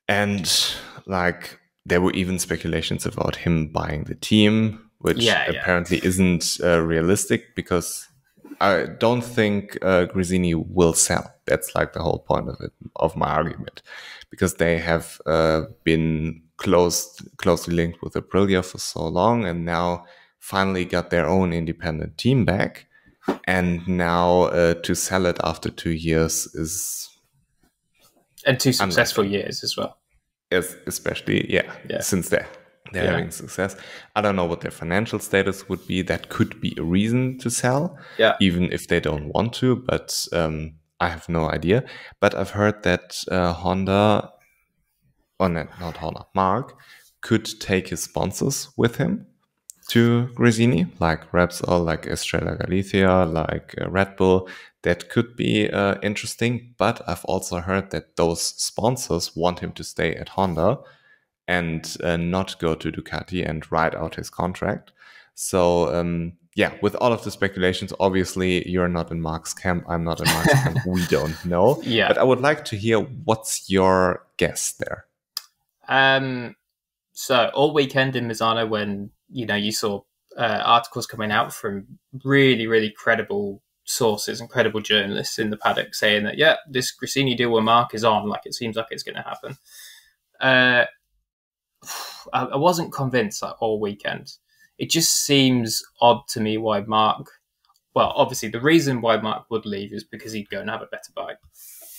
And like there were even speculations about him buying the team, which yeah, apparently yeah. isn't uh, realistic because I don't think uh, will sell. That's like the whole point of it, of my argument, because they have uh, been close, closely linked with Aprilia for so long, and now finally got their own independent team back and now uh, to sell it after two years is and two successful unlikely. years as well. Yes, especially yeah, yeah. since they're they're yeah. having success. I don't know what their financial status would be. That could be a reason to sell, yeah. even if they don't want to. But um, I have no idea. But I've heard that uh, Honda or not, not Honda, Marc could take his sponsors with him to Gresini, like Repsol, like Estrella Galicia, like uh, Red Bull. That could be uh, interesting, but I've also heard that those sponsors want him to stay at Honda and uh, not go to Ducati and ride out his contract. So um, yeah, with all of the speculations, obviously you're not in Marc's camp. I'm not in Marc's camp. We don't know. Yeah. But I would like to hear what's your guess there. Um, so all weekend in Misano, when you know you saw uh, articles coming out from really, really credible sources and credible journalists in the paddock saying that yeah, this Gresini deal with Marc is on. Like it seems like it's going to happen. Uh, I, I wasn't convinced like, all weekend. It just seems odd to me why Marc. Well, obviously the reason why Marc would leave is because he'd go and have a better bike,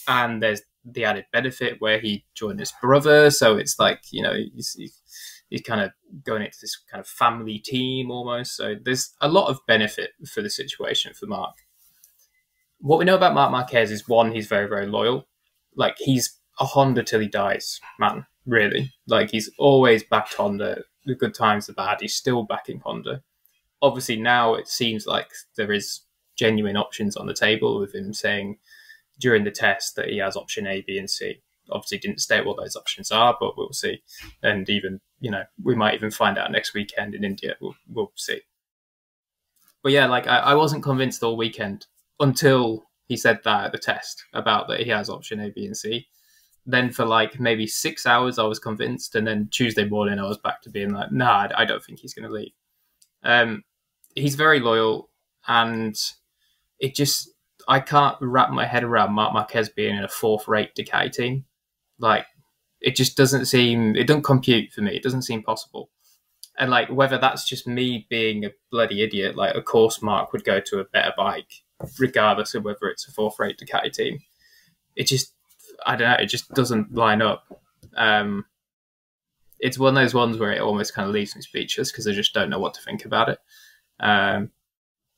and there's the added benefit where he joined his brother. So it's like you know he's, he's kind of going into this kind of family team almost. So there's a lot of benefit for the situation for Marc. What we know about Marc Marquez is one, he's very very loyal. Like he's a Honda till he dies, man. Really, like he's always backed Honda. The good times, the bad, he's still backing Honda. Obviously, now it seems like there is genuine options on the table with him saying during the test that he has option A, B, and C. Obviously, didn't state what those options are, but we'll see. And even you know, we might even find out next weekend in India. We'll we'll see. But yeah, like I, I wasn't convinced all weekend until he said that at the test about that he has option A, B, and C. Then for like maybe six hours, I was convinced, and then Tuesday morning, I was back to being like, nah, I don't think he's going to leave. Um, he's very loyal, and it just I can't wrap my head around Marc Marquez being in a fourth rate Ducati team. Like, it just doesn't seem, it doesn't compute for me. It doesn't seem possible. And like, whether that's just me being a bloody idiot, like, a course, Marc would go to a better bike, regardless of whether it's a fourth rate Ducati team. It just, I don't know, it just doesn't line up. Um, it's one of those ones where it almost kind of leaves me speechless because I just don't know what to think about it. Um,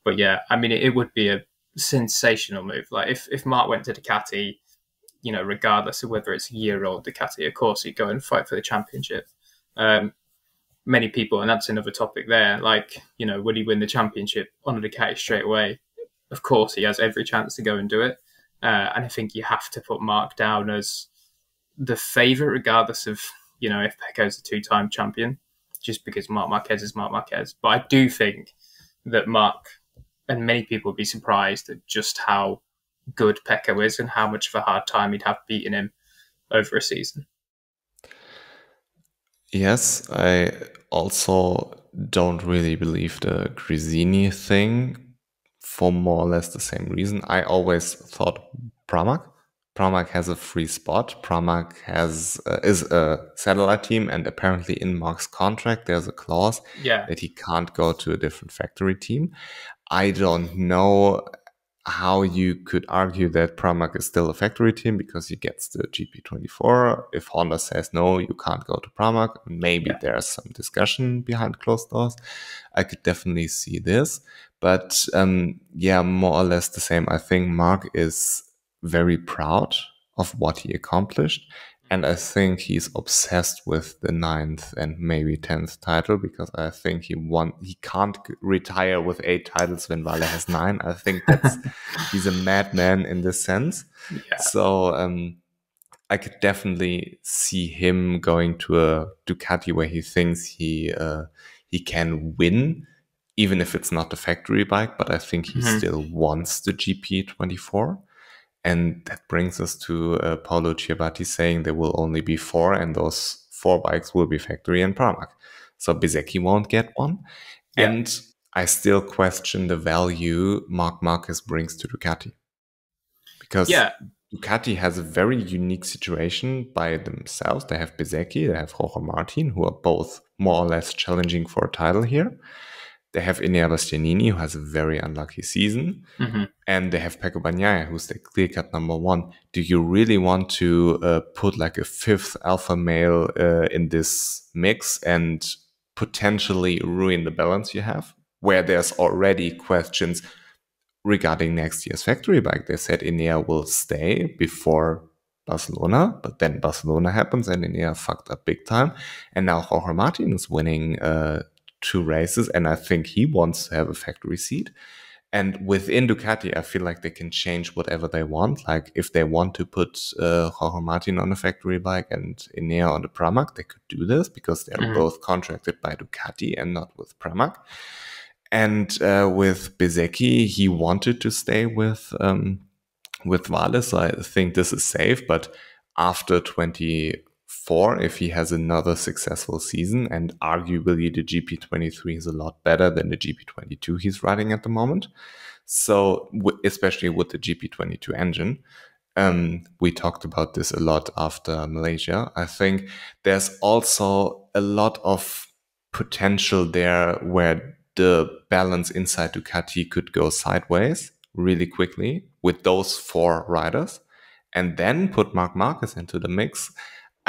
but yeah, I mean, it, it would be a sensational move. Like if, if Marc went to Ducati, you know, regardless of whether it's a year old Ducati, of course he'd go and fight for the championship. Um, many people, and that's another topic there. Like, you know, would he win the championship on a Ducati straight away? Of course, he has every chance to go and do it. Uh, and I think you have to put Marc down as the favourite, regardless of you know if Pecco's a two-time champion, just because Marc Marquez is Marc Marquez. But I do think that Marc and many people would be surprised at just how good Pecco is and how much of a hard time he'd have beating him over a season. Yes, I also don't really believe the Gresini thing for more or less the same reason. I always thought Pramac. Pramac has a free spot. Pramac has uh, is a satellite team, and apparently in Marc's contract there's a clause Yeah, that he can't go to a different factory team. I don't know how you could argue that Pramac is still a factory team because he gets the GP24. If Honda says no, you can't go to Pramac, maybe Yeah. there's some discussion behind closed doors. I could definitely see this. But um, yeah, more or less the same. I think Marc is very proud of what he accomplished. And I think he's obsessed with the ninth and maybe tenth title because I think he won. He can't retire with eight titles when Vale has nine. I think that's he's a madman in this sense. yeah, So um, I could definitely see him going to a Ducati where he thinks he uh, he can win, even if it's not the factory bike. But I think he Mhm. still wants the GP24. And that brings us to uh, Paolo Ciabatti saying there will only be four, and those four bikes will be factory and Pramac. So Bezzecchi won't get one. Yeah. And I still question the value Marc Marquez brings to Ducati. Because yeah, Ducati has a very unique situation by themselves. They have Bezzecchi, they have Jorge Martin, who are both more or less challenging for a title here. They have Enea Bastianini, who has a very unlucky season. hmm And they have Pecco Bagnaia, who's the clear cut number one. Do you really want to uh, put like a fifth alpha male uh, in this mix and potentially ruin the balance you have? Where there's already questions regarding next year's factory bike. They said Enea will stay before Barcelona, but then Barcelona happens and Enea fucked up big time. And now Jorge Martin is winning uh, two races, and I think he wants to have a factory seat. And within Ducati, I feel like they can change whatever they want. Like if they want to put uh, Jorge Martin on a factory bike and Enea on the Pramac, they could do this because they're mm-hmm. both contracted by Ducati and not with Pramac. And uh, with Bezzecchi, he wanted to stay with um, with Vale, so I think this is safe. But after 24, if he has another successful season, and arguably the GP23 is a lot better than the GP22 he's riding at the moment. So, especially with the GP22 engine, um, we talked about this a lot after Malaysia. I think there's also a lot of potential there where the balance inside Ducati could go sideways really quickly with those four riders and then put Marc Marquez into the mix.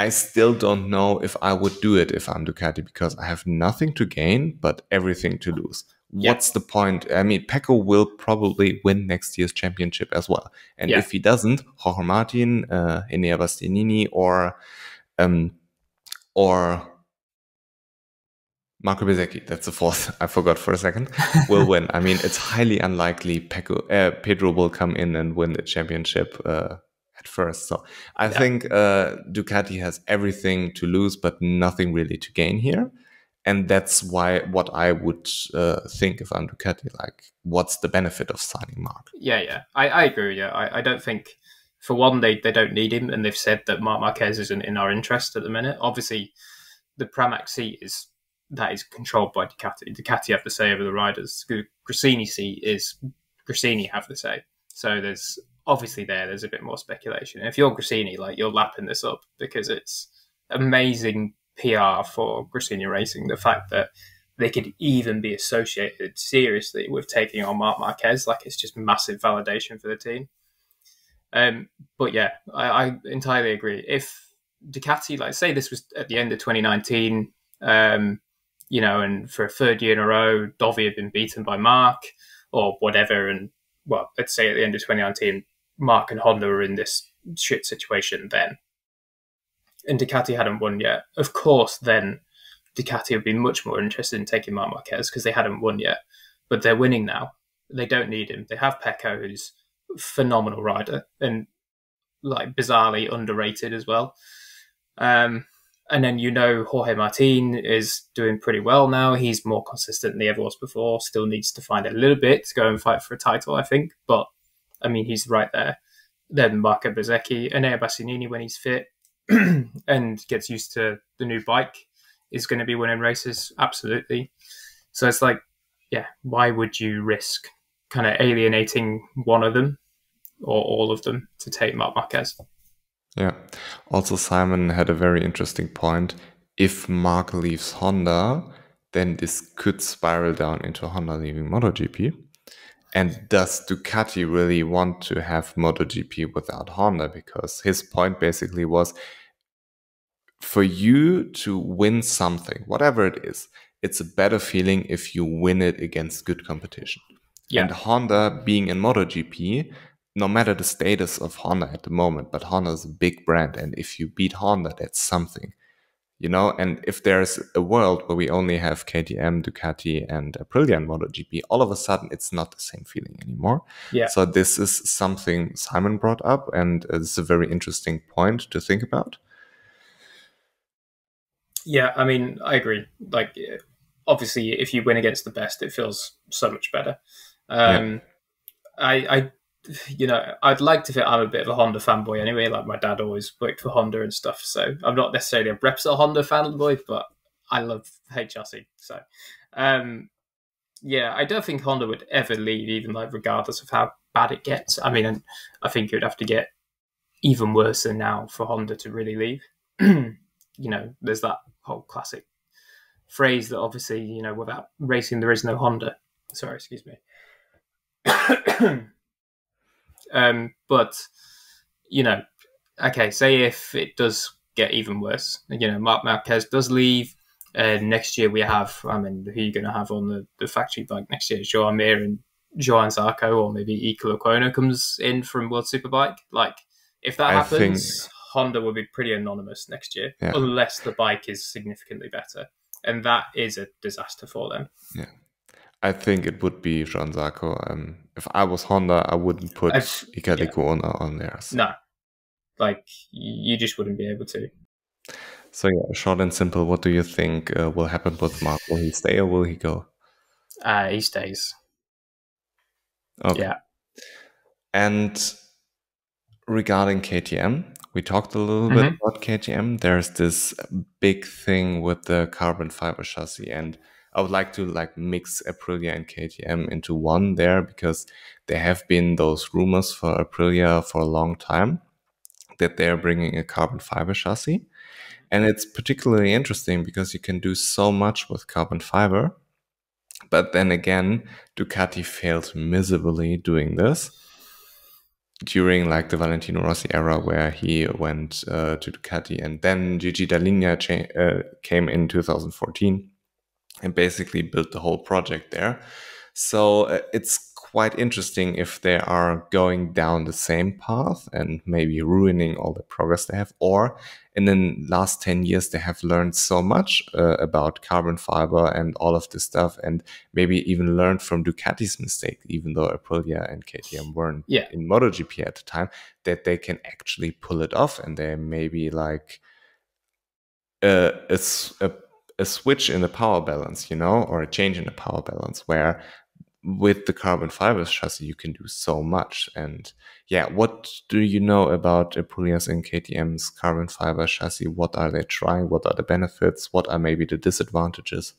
I still don't know if I would do it if I'm Ducati because I have nothing to gain but everything to lose. Yeah. What's the point? I mean, Pecco will probably win next year's championship as well. And yeah. if he doesn't, Jorge Martin, uh, Enea Bastianini, or um, or Marco Bezzecchi, that's the fourth. I forgot for a second. Will win. I mean, it's highly unlikely Pecco, uh, Pedro will come in and win the championship uh, at first. So I yeah. think uh, Ducati has everything to lose, but nothing really to gain here. And that's why what I would uh, think if I'm Ducati, like, what's the benefit of signing Marc? Yeah, yeah, I, I agree. Yeah, I, I don't think for one they, they don't need him, and they've said that Marc Marquez isn't in our interest at the minute. Obviously, the Pramac seat is that is controlled by Ducati. Ducati have the say over the riders. Gresini seat is Gresini have the say. So there's obviously there there's a bit more speculation. And if you're Gresini, like you're lapping this up because it's amazing PR for Gresini Racing. The fact that they could even be associated seriously with taking on Marc Marquez, like it's just massive validation for the team. Um, but yeah, I, I entirely agree. If Ducati, like say this was at the end of 2019, um, you know, and for a third year in a row, Dovi had been beaten by Marc or whatever. And well, let's say at the end of 2019, Marc and Honda were in this shit situation then. And Ducati hadn't won yet. Of course, then Ducati would be much more interested in taking Marc Marquez because they hadn't won yet. But they're winning now. They don't need him. They have Pecco, who's phenomenal rider and like bizarrely underrated as well. Um, and then you know Jorge Martin is doing pretty well now. He's more consistent than he ever was before. Still needs to find a little bit to go and fight for a title, I think. But I mean, he's right there. Then Marco Bezzecchi, Enea Bastianini when he's fit and gets used to the new bike is going to be winning races. Absolutely. So it's like, yeah, why would you risk kind of alienating one of them or all of them to take Marc Marquez? Yeah. Also, Simon had a very interesting point. If Marc leaves Honda, then this could spiral down into Honda leaving MotoGP. And does Ducati really want to have MotoGP without Honda? Because his point basically was for you to win something, whatever it is, it's a better feeling if you win it against good competition. Yeah. And Honda being in MotoGP no matter the status of Honda at the moment, but Honda is a big brand. And if you beat Honda, that's something, you know? And if there's a world where we only have KTM, Ducati, and Aprilia in MotoGP, all of a sudden it's not the same feeling anymore. Yeah. So this is something Simon brought up, and it's a very interesting point to think about. Yeah, I mean, I agree. Like, obviously, if you win against the best, it feels so much better. Um, yeah. I, I you know, I'd like to think I'm a bit of a Honda fanboy anyway. Like my dad always worked for Honda and stuff, so I'm not necessarily a Repsol Honda fanboy, but I love HRC. So, um, yeah, I don't think Honda would ever leave, even like regardless of how bad it gets. I mean, I think it would have to get even worse than now for Honda to really leave. you know, there's that whole classic phrase that obviously, you know, without racing there is no Honda. Sorry, excuse me. Um, but you know, okay, say if it does get even worse, you know, Marc Marquez does leave. and next year we have, I mean, who are you going to have on the, the factory bike next year? Joan Mir and Johann Zarco, or maybe Iker Lecuona comes in from World Superbike. Like, If that I happens, think- Honda will be pretty anonymous next year, Yeah. unless the bike is significantly better, and that is a disaster for them. Yeah. I think it would be Johann Zarco. Um, if I was Honda, I wouldn't put Iker yeah. On there. So, No, like you just wouldn't be able to. so yeah, short and simple. What do you think uh, will happen with Marc? Will he stay or will he go? Uh, he stays. Okay. Yeah. And regarding KTM, we talked a little Mhm. bit about KTM. There's this big thing with the carbon fiber chassis, and I would like to like mix Aprilia and KTM into one there because there have been those rumors for Aprilia for a long time that they're bringing a carbon fiber chassis. And it's particularly interesting because you can do so much with carbon fiber. But then again, Ducati failed miserably doing this during like the Valentino Rossi era where he went uh, to Ducati and then Gigi Dall'Igna uh, came in 2014 and basically built the whole project there. So uh, it's quite interesting if they are going down the same path and maybe ruining all the progress they have, or in the last 10 years they have learned so much uh, about carbon fiber and all of this stuff and maybe even learned from Ducati's mistake, even though Aprilia and KTM weren't Yeah. in MotoGP at the time, that they can actually pull it off and they maybe like uh, a, s- a, a switch in the power balance, you know, or a change in the power balance where with the carbon fiber chassis you can do so much. And yeah, what do you know about Aprilia's and KTM's carbon fiber chassis? What are they trying? What are the benefits? What are maybe the disadvantages?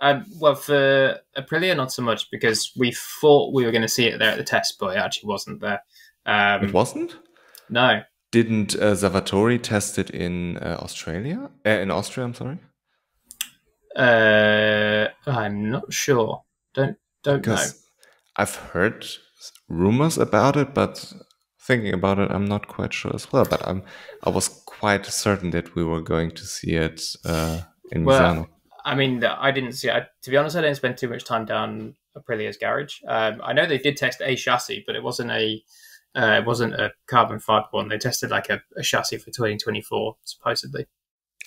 Um, well, for Aprilia, not so much because we thought we were going to see it there at the test, but it actually wasn't there. Um, it wasn't? No, Didn't uh, Savadori test it in uh, Australia? Uh, in Austria, I'm sorry. Uh, I'm not sure. Don't don't know. I've heard rumors about it, but thinking about it, I'm not quite sure as well. But I'm I was quite certain that we were going to see it uh, in Well, Misano. I mean, I didn't see. I, to be honest, I didn't spend too much time down Aprilia's garage. Um, I know they did test a chassis, but it wasn't a uh, it wasn't a carbon fiber one. They tested like a, a chassis for 2024 supposedly,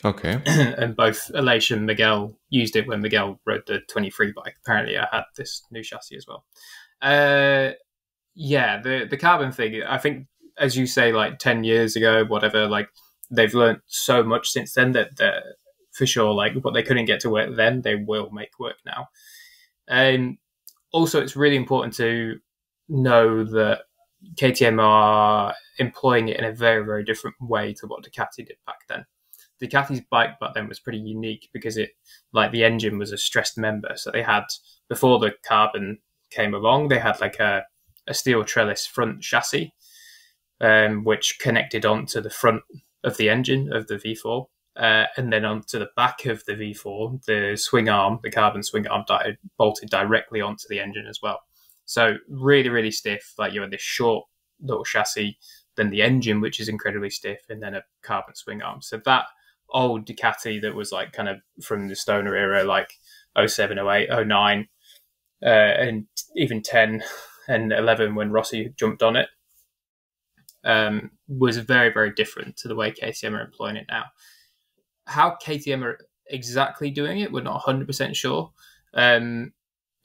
Okay. and both Aleix and Miguel used it when Miguel rode the 23 bike. Apparently, I had this new chassis as well. Uh, yeah, the the carbon thing. I think, as you say, like 10 years ago, whatever. Like they've learned so much since then that for sure, like what they couldn't get to work then, they will make work now. Um, also, it's really important to know that KTM are employing it in a very, very different way to what Ducati did back then. Ducati's bike back then was pretty unique because it, like the engine was a stressed member. So they had, before the carbon came along, they had like a, a steel trellis front chassis, um, which connected onto the front of the engine of the V4. Uh, and then onto the back of the V4, the swing arm, the carbon swing arm, di- bolted directly onto the engine as well. So really, really stiff. Like you had this short little chassis, then the engine, which is incredibly stiff, and then a carbon swing arm. So that old Ducati that was like kind of from the Stoner era, like 07, 08, 09, uh, and even 10 and 11 when Rossi jumped on it, um, was very, very different to the way KTM are employing it now. How KTM are exactly doing it, we're not 100% sure. Um,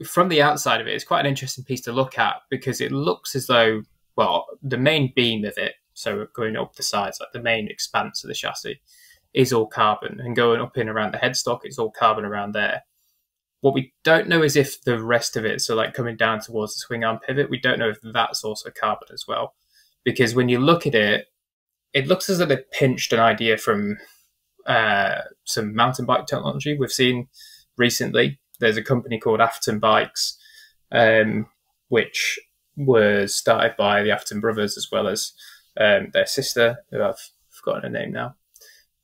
from the outside of it, it's quite an interesting piece to look at because it looks as though, well, the main beam of it, so going up the sides, like the main expanse of the chassis, is all carbon, and going up in around the headstock, it's all carbon around there. What we don't know is if the rest of it, so like coming down towards the swing arm pivot, we don't know if that's also carbon as well. Because when you look at it, it looks as though they pinched an idea from uh, some mountain bike technology we've seen recently. There's a company called Atherton Bikes, um, which was started by the Afton brothers as well as um, their sister, who I've forgotten her name now,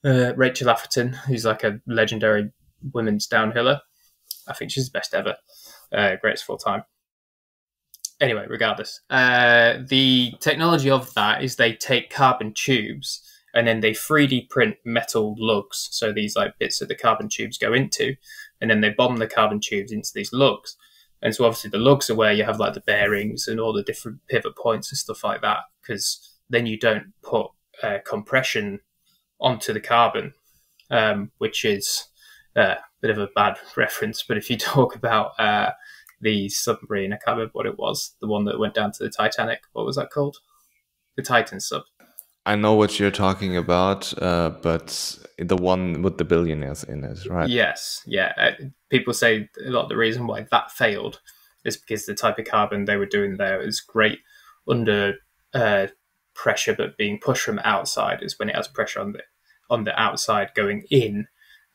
uh, Rachel Atherton, who's like a legendary women's downhiller. I think she's the best ever, uh, greatest full time. Anyway, regardless, uh, the technology of that is they take carbon tubes and then they 3D print metal lugs. So these like bits that the carbon tubes go into, and then they bomb the carbon tubes into these lugs. And so obviously the lugs are where you have like the bearings and all the different pivot points and stuff like that, because then you don't put uh, compression onto the carbon, um, which is uh, a bit of a bad reference. But if you talk about uh, the submarine, I can't remember what it was, the one that went down to the Titanic. What was that called? The Titan sub. I know what you're talking about, uh, but the one with the billionaires in it, right? Yes, yeah. Uh, people say a lot of the reason why that failed is because the type of carbon they were doing there is great under uh, pressure, but being pushed from outside is when it has pressure on the on the outside going in,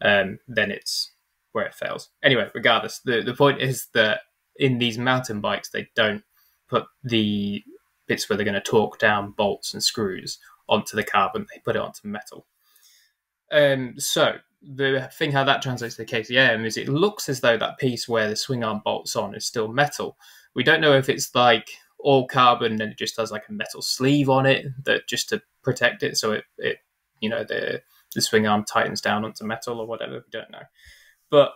um, then it's where it fails. Anyway, regardless, the the point is that in these mountain bikes they don't put the bits where they're going to torque down bolts and screws onto the carbon; they put it onto metal. Um, so the thing how that translates to the KTM is it looks as though that piece where the swing arm bolts on is still metal. We don't know if it's like all carbon and it just has like a metal sleeve on it that just to protect it, so it, it you know the the swing arm tightens down onto metal or whatever. We don't know, but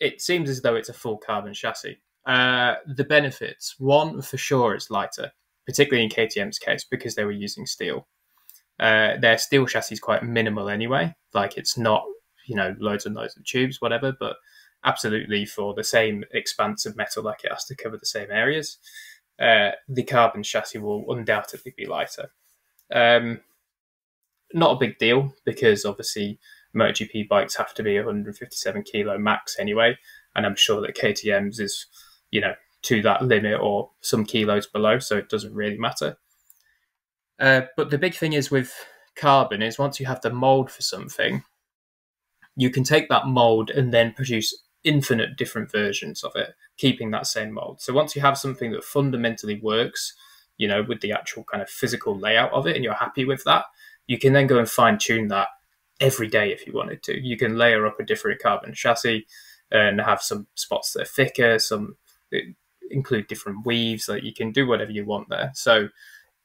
it seems as though it's a full carbon chassis. Uh, the benefits one for sure it's lighter, particularly in KTM's case because they were using steel. Uh, their steel chassis is quite minimal anyway. Like it's not you know loads and loads of tubes, whatever, but absolutely for the same expanse of metal, like it has to cover the same areas. Uh, the carbon chassis will undoubtedly be lighter. Um, not a big deal because obviously MotoGP bikes have to be 157 kilo max anyway, and I'm sure that KTM's is, you know, to that limit or some kilos below, so it doesn't really matter. Uh, but the big thing is with carbon is once you have the mold for something, you can take that mold and then produce infinite different versions of it, keeping that same mold. So once you have something that fundamentally works, you know, with the actual kind of physical layout of it, and you're happy with that, you can then go and fine tune that every day if you wanted to. You can layer up a different carbon chassis and have some spots that are thicker, some include different weaves. Like you can do whatever you want there. So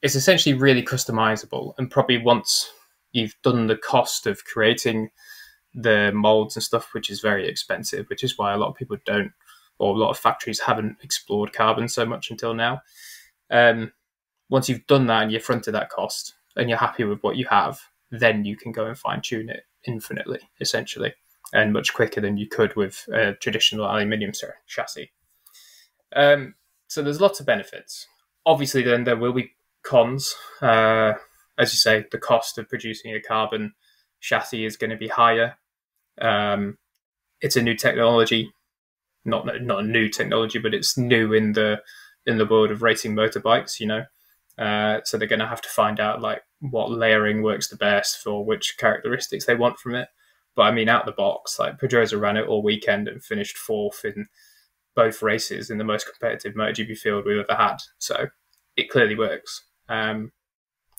it's essentially really customizable. And probably once you've done the cost of creating the molds and stuff, which is very expensive, which is why a lot of people don't, or a lot of factories haven't explored carbon so much until now. Um, once you've done that and you're fronted that cost and you're happy with what you have, then you can go and fine tune it infinitely, essentially, and much quicker than you could with a traditional aluminium chassis. Um, so there's lots of benefits. Obviously, then there will be cons. Uh, as you say, the cost of producing a carbon chassis is going to be higher. Um, it's a new technology, not not a new technology, but it's new in the in the world of racing motorbikes. You know, uh, so they're going to have to find out like what layering works the best for which characteristics they want from it. But I mean, out the box, like Pedrosa ran it all weekend and finished fourth in both races in the most competitive MotoGP field we've ever had. So it clearly works. Um,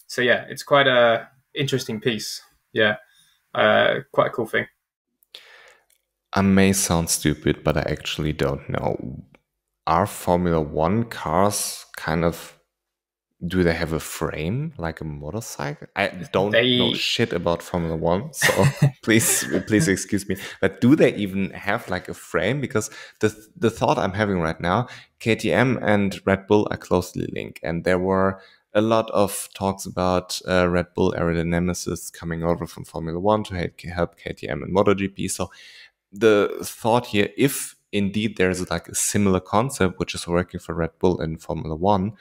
so yeah, it's quite a interesting piece. Yeah, uh, quite a cool thing. I may sound stupid, but I actually don't know. Are Formula One cars kind of do they have a frame like a motorcycle? I don't they... know shit about Formula One, so please please excuse me. But do they even have like a frame? Because the the thought I'm having right now, KTM and Red Bull are closely linked, and there were a lot of talks about uh, Red Bull aerodynamicists coming over from Formula One to help KTM and MotoGP. So the thought here, if indeed there's like a similar concept which is working for Red Bull in Formula One,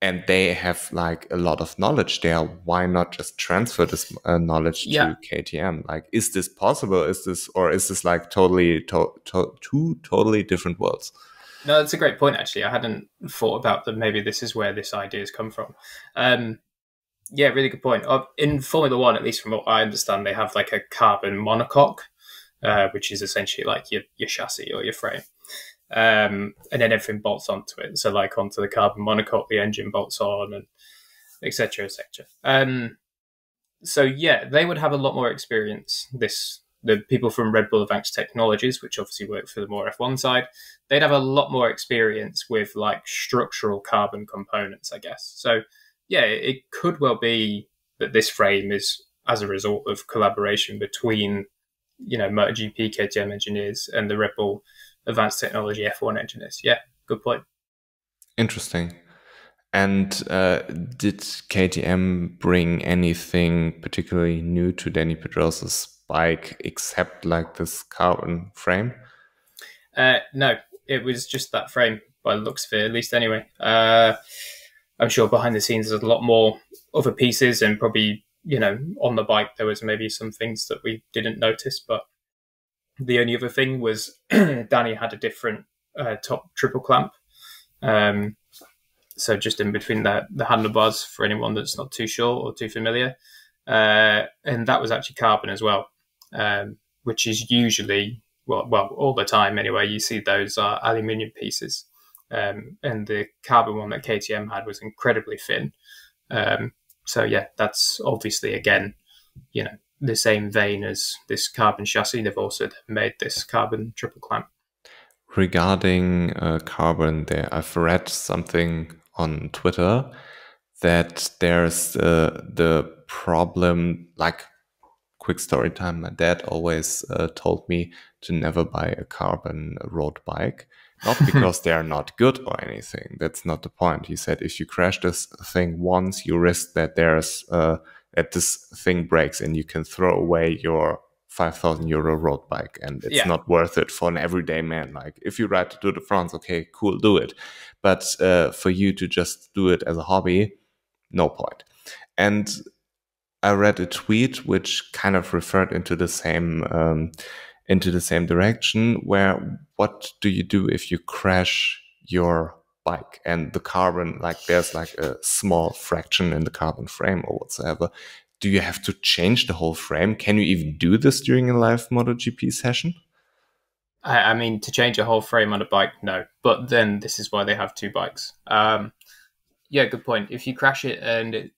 and they have like a lot of knowledge there, why not just transfer this uh, knowledge yeah. to KTM? Like, is this possible? Is this or is this like totally to, to, two totally different worlds? No, that's a great point. Actually, I hadn't thought about that. Maybe this is where this idea has come from. Um, yeah, really good point. In Formula One, at least from what I understand, they have like a carbon monocoque, uh, which is essentially like your, your chassis or your frame. Um, and then everything bolts onto it. So like onto the carbon monocoque, the engine bolts on and etc. etc. Um, so yeah, they would have a lot more experience. This the people from Red Bull Advanced Technologies, which obviously work for the more F1 side, they'd have a lot more experience with like structural carbon components, I guess. So yeah, it could well be that this frame is as a result of collaboration between you know MotoGP KTM engineers and the Red Bull Advanced Technology F1 engineers. Yeah, good point. Interesting. And uh, did KTM bring anything particularly new to Dani Pedrosa's bike except like this carbon frame? Uh, no, it was just that frame by the looks of it, at least anyway. Uh, I'm sure behind the scenes there's a lot more other pieces and probably, you know, on the bike there was maybe some things that we didn't notice, but the only other thing was Dani had a different uh, top triple clamp. Um, so just in between the, the handlebars for anyone that's not too sure or too familiar. Uh, and that was actually carbon as well, um, which is usually, well, well, all the time anyway, you see those are aluminium pieces. Um, and the carbon one that KTM had was incredibly thin. Um, so yeah, that's obviously again, you know, the same vein as this carbon chassis. They've also made this carbon triple clamp. Regarding uh, carbon, there I've read something on Twitter that there's uh, the problem. Like, quick story time. My dad always uh, told me to never buy a carbon road bike not because they are not good or anything. That's not the point. He said if you crash this thing once, you risk that there's uh, that this thing breaks and you can throw away your 5000 euro road bike and it's yeah. not worth it for an everyday man like if you ride to Tour de France okay cool do it but uh, for you to just do it as a hobby no point and i read a tweet which kind of referred into the same um, into the same direction where what do you do if you crash your bike and the carbon like there's like a small fraction in the carbon frame or whatsoever. Do you have to change the whole frame? Can you even do this during a live MotoGP session? I, mean to change a whole frame on a bike no. But then this is why they have two bikes. Um, yeah good point. If you crash it and it,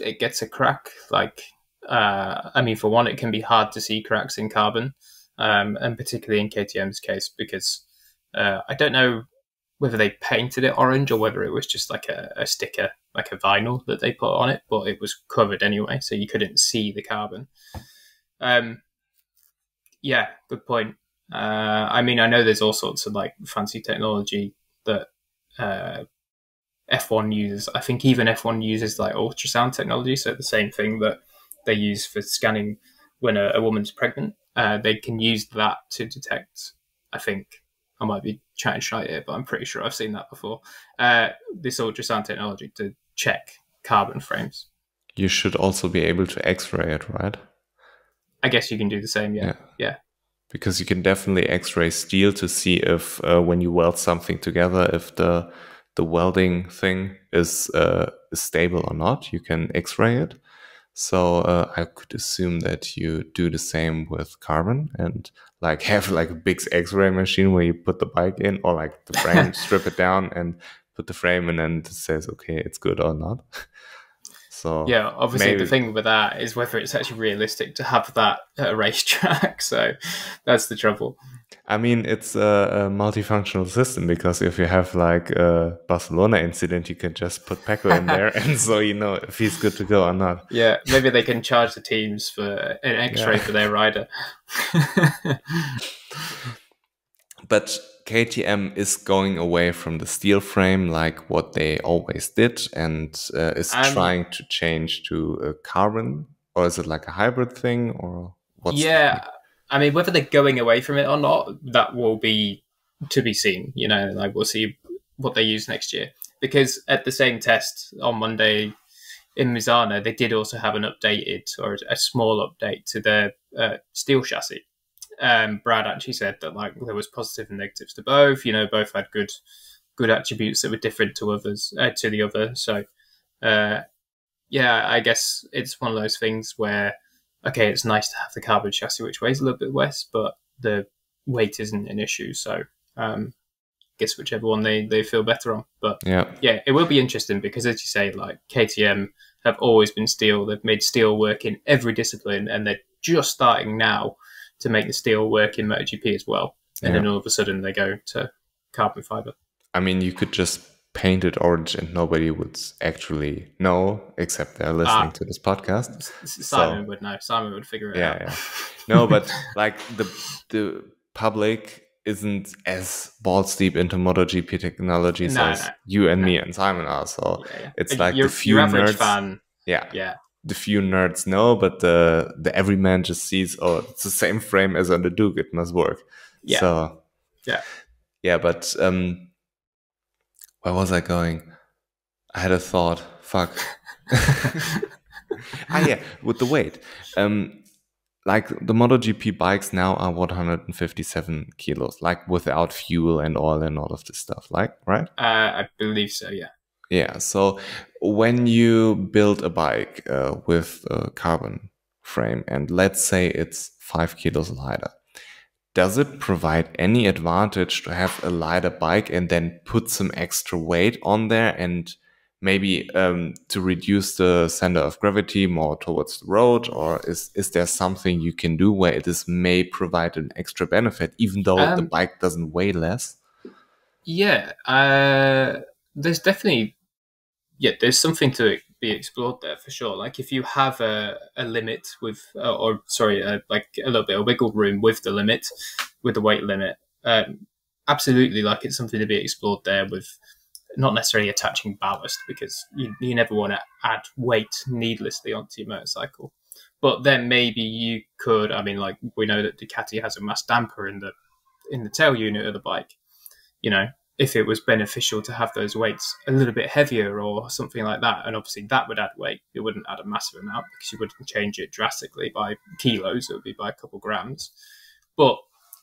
it gets a crack like uh, I mean for one it can be hard to see cracks in carbon um, and particularly in KTM's case because uh, I don't know whether they painted it orange or whether it was just like a, a, sticker, like a vinyl that they put on it, but it was covered anyway, so you couldn't see the carbon. Um, yeah, good point. Uh, I mean, I know there's all sorts of like fancy technology that uh, F1 uses. I think even F1 uses like ultrasound technology, so the same thing that they use for scanning when a, a woman's pregnant uh, they can use that to detect. I think I might be chatting shite here, but I'm pretty sure I've seen that before. Uh, this ultrasound technology to check carbon frames. You should also be able to X-ray it, right? I guess you can do the same. Yeah, yeah. yeah. Because you can definitely X-ray steel to see if uh, when you weld something together, if the the welding thing is uh, is stable or not. You can X-ray it. So uh, I could assume that you do the same with carbon and like have like a big X-ray machine where you put the bike in or like the frame, strip it down and put the frame and then it says, okay, it's good or not. So yeah, obviously maybe. the thing with that is whether it's actually realistic to have that at a racetrack. So that's the trouble. I mean, it's a, a, multifunctional system because if you have like a Barcelona incident, you can just put Pecco in there, and so you know if he's good to go or not. Yeah, maybe they can charge the teams for an X-ray yeah. for their rider. but KTM is going away from the steel frame like what they always did, and uh, is trying to change to a carbon, or is it like a hybrid thing, or what's yeah. I mean, whether they're going away from it or not, that will be to be seen. You know, like we'll see what they use next year. Because at the same test on Monday in Misano, they did also have an updated or a small update to their uh, steel chassis. Um, Brad actually said that like there was positive and negatives to both. You know, both had good good attributes that were different to others uh, to the other. So, uh, yeah, I guess it's one of those things where okay, it's nice to have the carbon chassis, which weighs a little bit less, but the weight isn't an issue. So, um, I guess whichever one they, they feel better on. But yeah, yeah, it will be interesting because, as you say, like KTM have always been steel. They've made steel work in every discipline, and they're just starting now to make the steel work in MotoGP as well. And yeah. then all of a sudden they go to carbon fiber. I mean, you could just paint it orange and nobody would actually know except they're listening ah, to this podcast. Simon so, would know. Simon would figure it yeah, out. Yeah. No, but like the the public isn't as balls deep into MotoGP technologies No, as no, you and no. me and Simon are. So Yeah, yeah. it's like your, the few your average nerds. fan. yeah, Yeah, the few nerds know, but the the everyman just sees, oh, it's the same frame as on the Duke. It must work. Yeah. So Yeah. yeah. But um, where was I going? I had a thought. Fuck. ah, yeah, with the weight. Um, like the MotoGP bikes now are 157 kilos, like without fuel and oil and all of this stuff. Like, right? uh, I believe so. Yeah. Yeah. So when you build a bike uh, with a carbon frame, and let's say it's five kilos lighter, does it provide any advantage to have a lighter bike and then put some extra weight on there and maybe um, to reduce the center of gravity more towards the road, or is is there something you can do where this may provide an extra benefit, even though the Um, bike doesn't weigh less? Yeah, uh, there's definitely yeah, there's something to be explored there for sure. Like if you have a, a limit with, uh, or sorry, uh, like a little bit of wiggle room with the limit, with the weight limit, um, absolutely, like it's something to be explored there with not necessarily attaching ballast because you, you never want to add weight needlessly onto your motorcycle. But then maybe you could. I mean, like we know that Ducati has a mass damper in the in the tail unit of the bike. You know, if it was beneficial to have those weights a little bit heavier or something like that, and obviously that would add weight. It wouldn't add a massive amount because you wouldn't change it drastically by kilos. It would be by a couple grams. But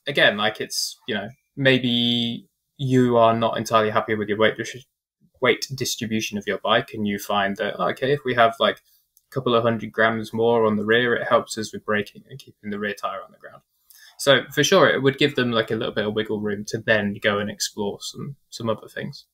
again, like it's you know maybe you are not entirely happy with your weight weight distribution of your bike, and you find that oh, okay, if we have like a couple of hundred grams more on the rear, it helps us with braking and keeping the rear tire on the ground. So for sure, it would give them like a little bit of wiggle room to then go and explore some some other things.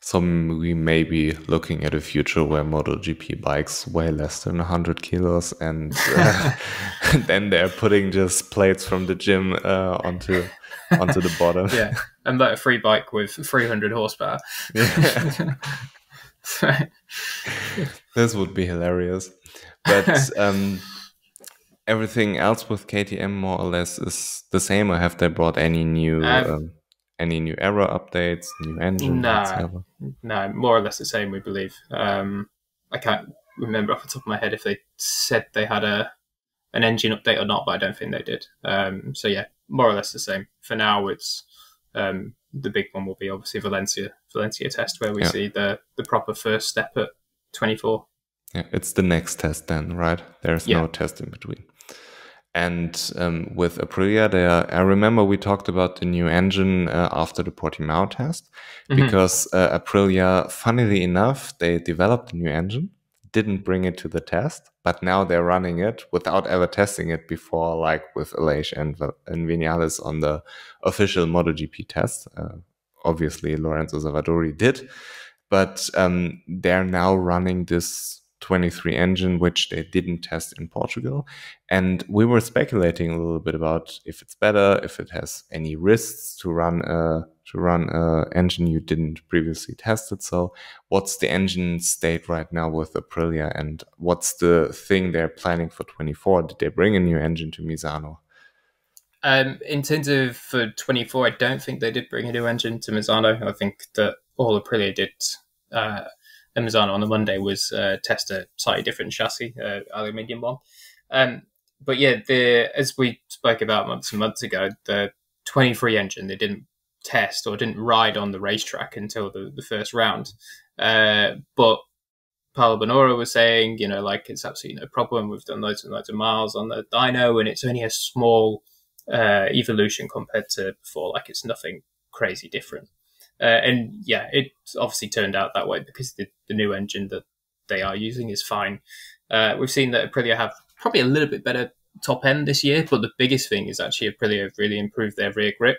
So we may be looking at a future where MotoGP bikes weigh less than 100 kilos, and uh, then they're putting just plates from the gym uh, onto onto the bottom. Yeah, and like a free bike with 300 horsepower. Yeah. this would be hilarious. But um, everything else with KTM more or less is the same. Or have they brought any new Um, um, any new aero updates, new engine, whatsoever? no, more or less the same, we believe. Um, I can't remember off the top of my head if they said they had a an engine update or not, but I don't think they did. Um, so yeah, more or less the same. For now, it's um, the big one will be obviously Valencia Valencia test where we Yeah. see the the proper first step at 24. Yeah, it's the next test then, right? There's Yeah. no test in between. And um, with Aprilia, there, I remember we talked about the new engine uh, after the Portimao test Mhm. because uh, Aprilia, funnily enough, they developed a new engine, didn't bring it to the test, but now they're running it without ever testing it before, like with Aleix and, and Vinales on the official MotoGP test. Uh, obviously, Lorenzo Savadori did, but um, they're now running this 23 engine, which they didn't test in Portugal. And we were speculating a little bit about if it's better, if it has any risks to run a to run a engine you didn't previously tested. So, what's the engine state right now with Aprilia, and what's the thing they're planning for 24? Did they bring a new engine to Misano? Um, in terms of for 24, I don't think they did bring a new engine to Misano. I think that all Aprilia did uh, at on the Monday was uh, test a slightly different chassis, uh, aluminium one. Um, but yeah, the as we spoke about months and months ago, the 23 engine they didn't test or didn't ride on the racetrack until the, the first round. Uh, but Paolo Bonora was saying, you know, like it's absolutely no problem. We've done loads and loads of miles on the dyno, and it's only a small uh, evolution compared to before. Like it's nothing crazy different. Uh, and yeah, it obviously turned out that way because the, the new engine that they are using is fine. Uh, we've seen that Aprilia have probably a little bit better top end this year, but the biggest thing is actually Aprilia have really improved their rear grip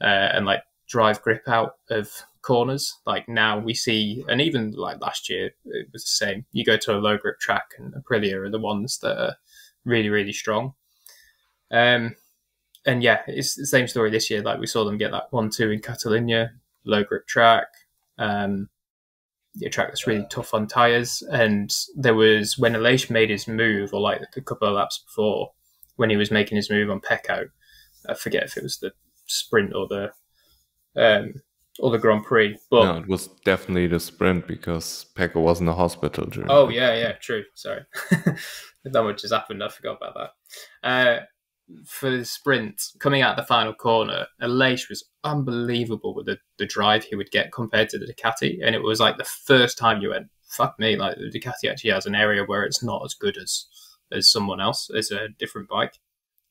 uh, and like drive grip out of corners. Like now we see, and even like last year, it was the same. You go to a low grip track, and Aprilia are the ones that are really, really strong. Um, and yeah, it's the same story this year. Like we saw them get that one two in Catalunya, low grip track. Um, a track that's really tough on tires. And there was when Aleix made his move, or like a couple of laps before, when he was making his move on Pecco, I forget if it was the sprint or the um, or the Grand Prix. But no, it was definitely the sprint because Pecco was in the hospital during. Oh yeah, yeah, true. Sorry, that much has happened. I forgot about that. Uh, for the sprint, coming out the final corner, Aleix was unbelievable with the, the drive he would get compared to the Ducati, and it was like the first time you went, "Fuck me!" Like the Ducati actually has an area where it's not as good as as someone else, as a different bike.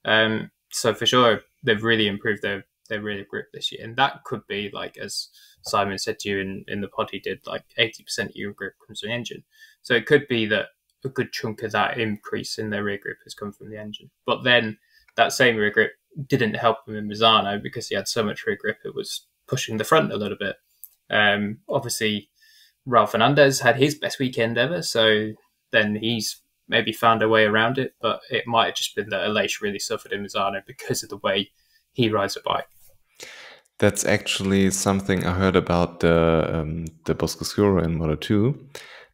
Um, so for sure, they've really improved their their rear grip this year, and that could be like as Simon said to you in in the pod he did, like eighty percent of your grip comes from the engine. So it could be that a good chunk of that increase in their rear grip has come from the engine, but then that same rear grip didn't help him in Misano because he had so much rear grip it was pushing the front a little bit. Um, obviously, Raul Fernandez had his best weekend ever, so then he's maybe found a way around it. But it might have just been that Aleix really suffered in Misano because of the way he rides a bike. That's actually something I heard about the um, the Boscoscuro in Moto 2,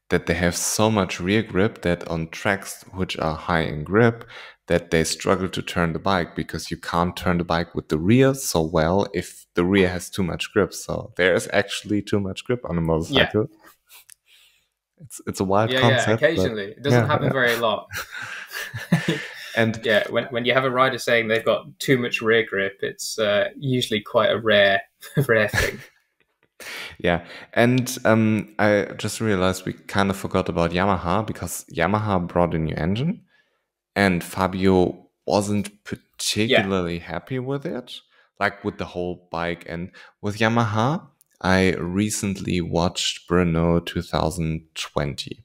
that they have so much rear grip that on tracks which are high in grip, that they struggle to turn the bike because you can't turn the bike with the rear so well if the rear has too much grip. So there is actually too much grip on a motorcycle. Yeah. It's it's a wild yeah, concept. Yeah, occasionally. It doesn't yeah, happen yeah. very a lot. And yeah, when, when you have a rider saying they've got too much rear grip, it's uh, usually quite a rare rare thing. yeah, and um, I just realized we kind of forgot about Yamaha because Yamaha brought a new engine, and Fabio wasn't particularly yeah. happy with it, like with the whole bike. And with Yamaha, I recently watched Brno 2020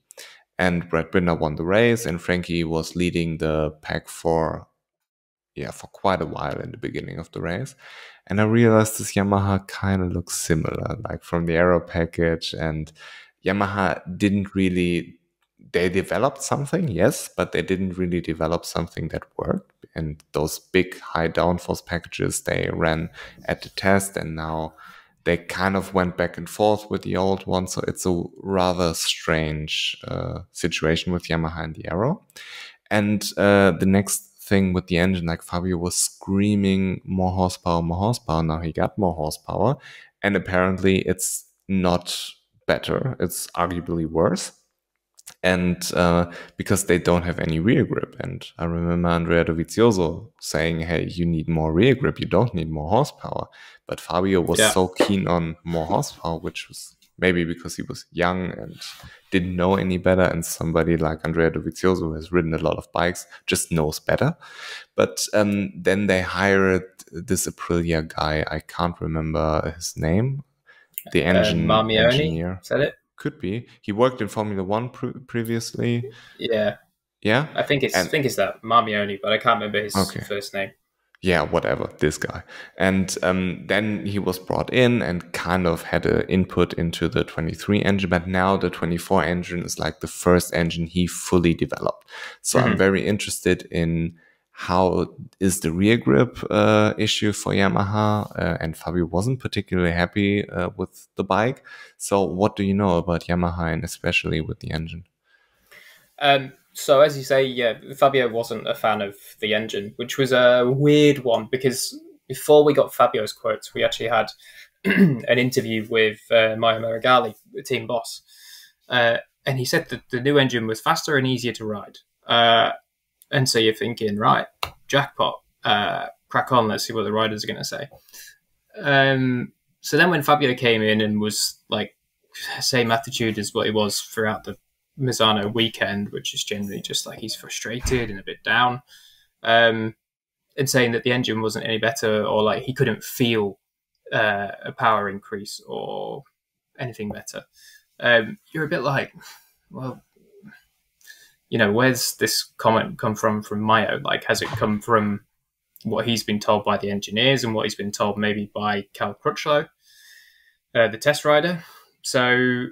and Brad Binder won the race, and Frankie was leading the pack for yeah for quite a while in the beginning of the race. And I realized this Yamaha kind of looks similar, like from the aero package. And Yamaha didn't really they developed something, yes, but they didn't really develop something that worked. And those big high downforce packages they ran at the test, and now they kind of went back and forth with the old one. So it's a rather strange uh, situation with Yamaha and the aero. And uh, the next thing with the engine, like Fabio was screaming more horsepower, more horsepower. Now he got more horsepower. And apparently it's not better. It's arguably worse. And uh, because they don't have any rear grip. And I remember Andrea Dovizioso saying, hey, you need more rear grip. You don't need more horsepower. But Fabio was yeah. so keen on more horsepower, which was maybe because he was young and didn't know any better. And somebody like Andrea Dovizioso, who has ridden a lot of bikes, just knows better. But um, then they hired this Aprilia guy. I can't remember his name. The engine uh, engineer. Is that it? Could be. He worked in Formula One pre- previously. Yeah. Yeah. I think it's and, I think it's that Marmorini, but I can't remember his okay. first name yeah, whatever, this guy. And um, then he was brought in and kind of had an input into the 23 engine, but now the 24 engine is like the first engine he fully developed. So mm-hmm. I'm very interested in how is the rear grip uh, issue for Yamaha, uh, and Fabio wasn't particularly happy uh, with the bike. So what do you know about Yamaha and especially with the engine? Um, so as you say, yeah, Fabio wasn't a fan of the engine, which was a weird one because before we got Fabio's quotes, we actually had an interview with uh, Maio Meregalli, the team boss, uh, and he said that the new engine was faster and easier to ride. And so you're thinking, right, jackpot, uh, crack on, let's see what the riders are going to say. Um, so then when Fabio came in and was like same attitude as what he was throughout the Misano weekend, which is generally just like he's frustrated and a bit down, um, and saying that the engine wasn't any better or like he couldn't feel uh, a power increase or anything better. Um, you're a bit like, well, you know, where's this comment come from from Maio? Like, has it come from what he's been told by the engineers and what he's been told maybe by Cal Crutchlow, uh, the test rider? So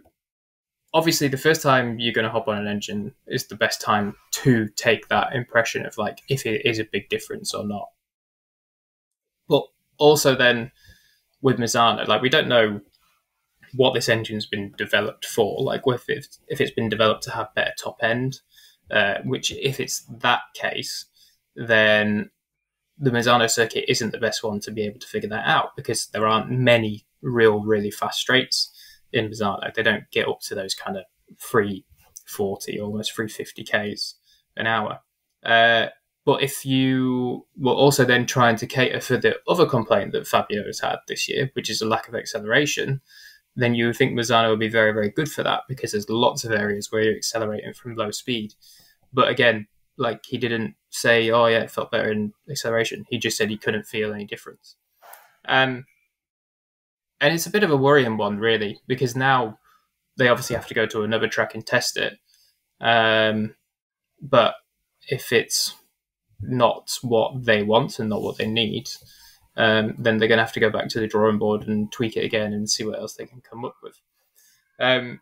obviously the first time you're going to hop on an engine is the best time to take that impression of like if it is a big difference or not but also then with Misano like we don't know what this engine's been developed for like if if it's been developed to have better top end uh, which if it's that case then the Misano circuit isn't the best one to be able to figure that out because there aren't many real, really fast straights in Misano. They don't get up to those kind of 340, almost 350 Ks an hour. Uh, but if you were also then trying to cater for the other complaint that Fabio has had this year, which is a lack of acceleration, then you would think Misano would be very, very good for that because there's lots of areas where you're accelerating from low speed. But again, like he didn't say, "Oh yeah, it felt better in acceleration." He just said he couldn't feel any difference. Um, and it's a bit of a worrying one, really, because now they obviously have to go to another track and test it. Um, but if it's not what they want and not what they need, um, then they're going to have to go back to the drawing board and tweak it again and see what else they can come up with. Um,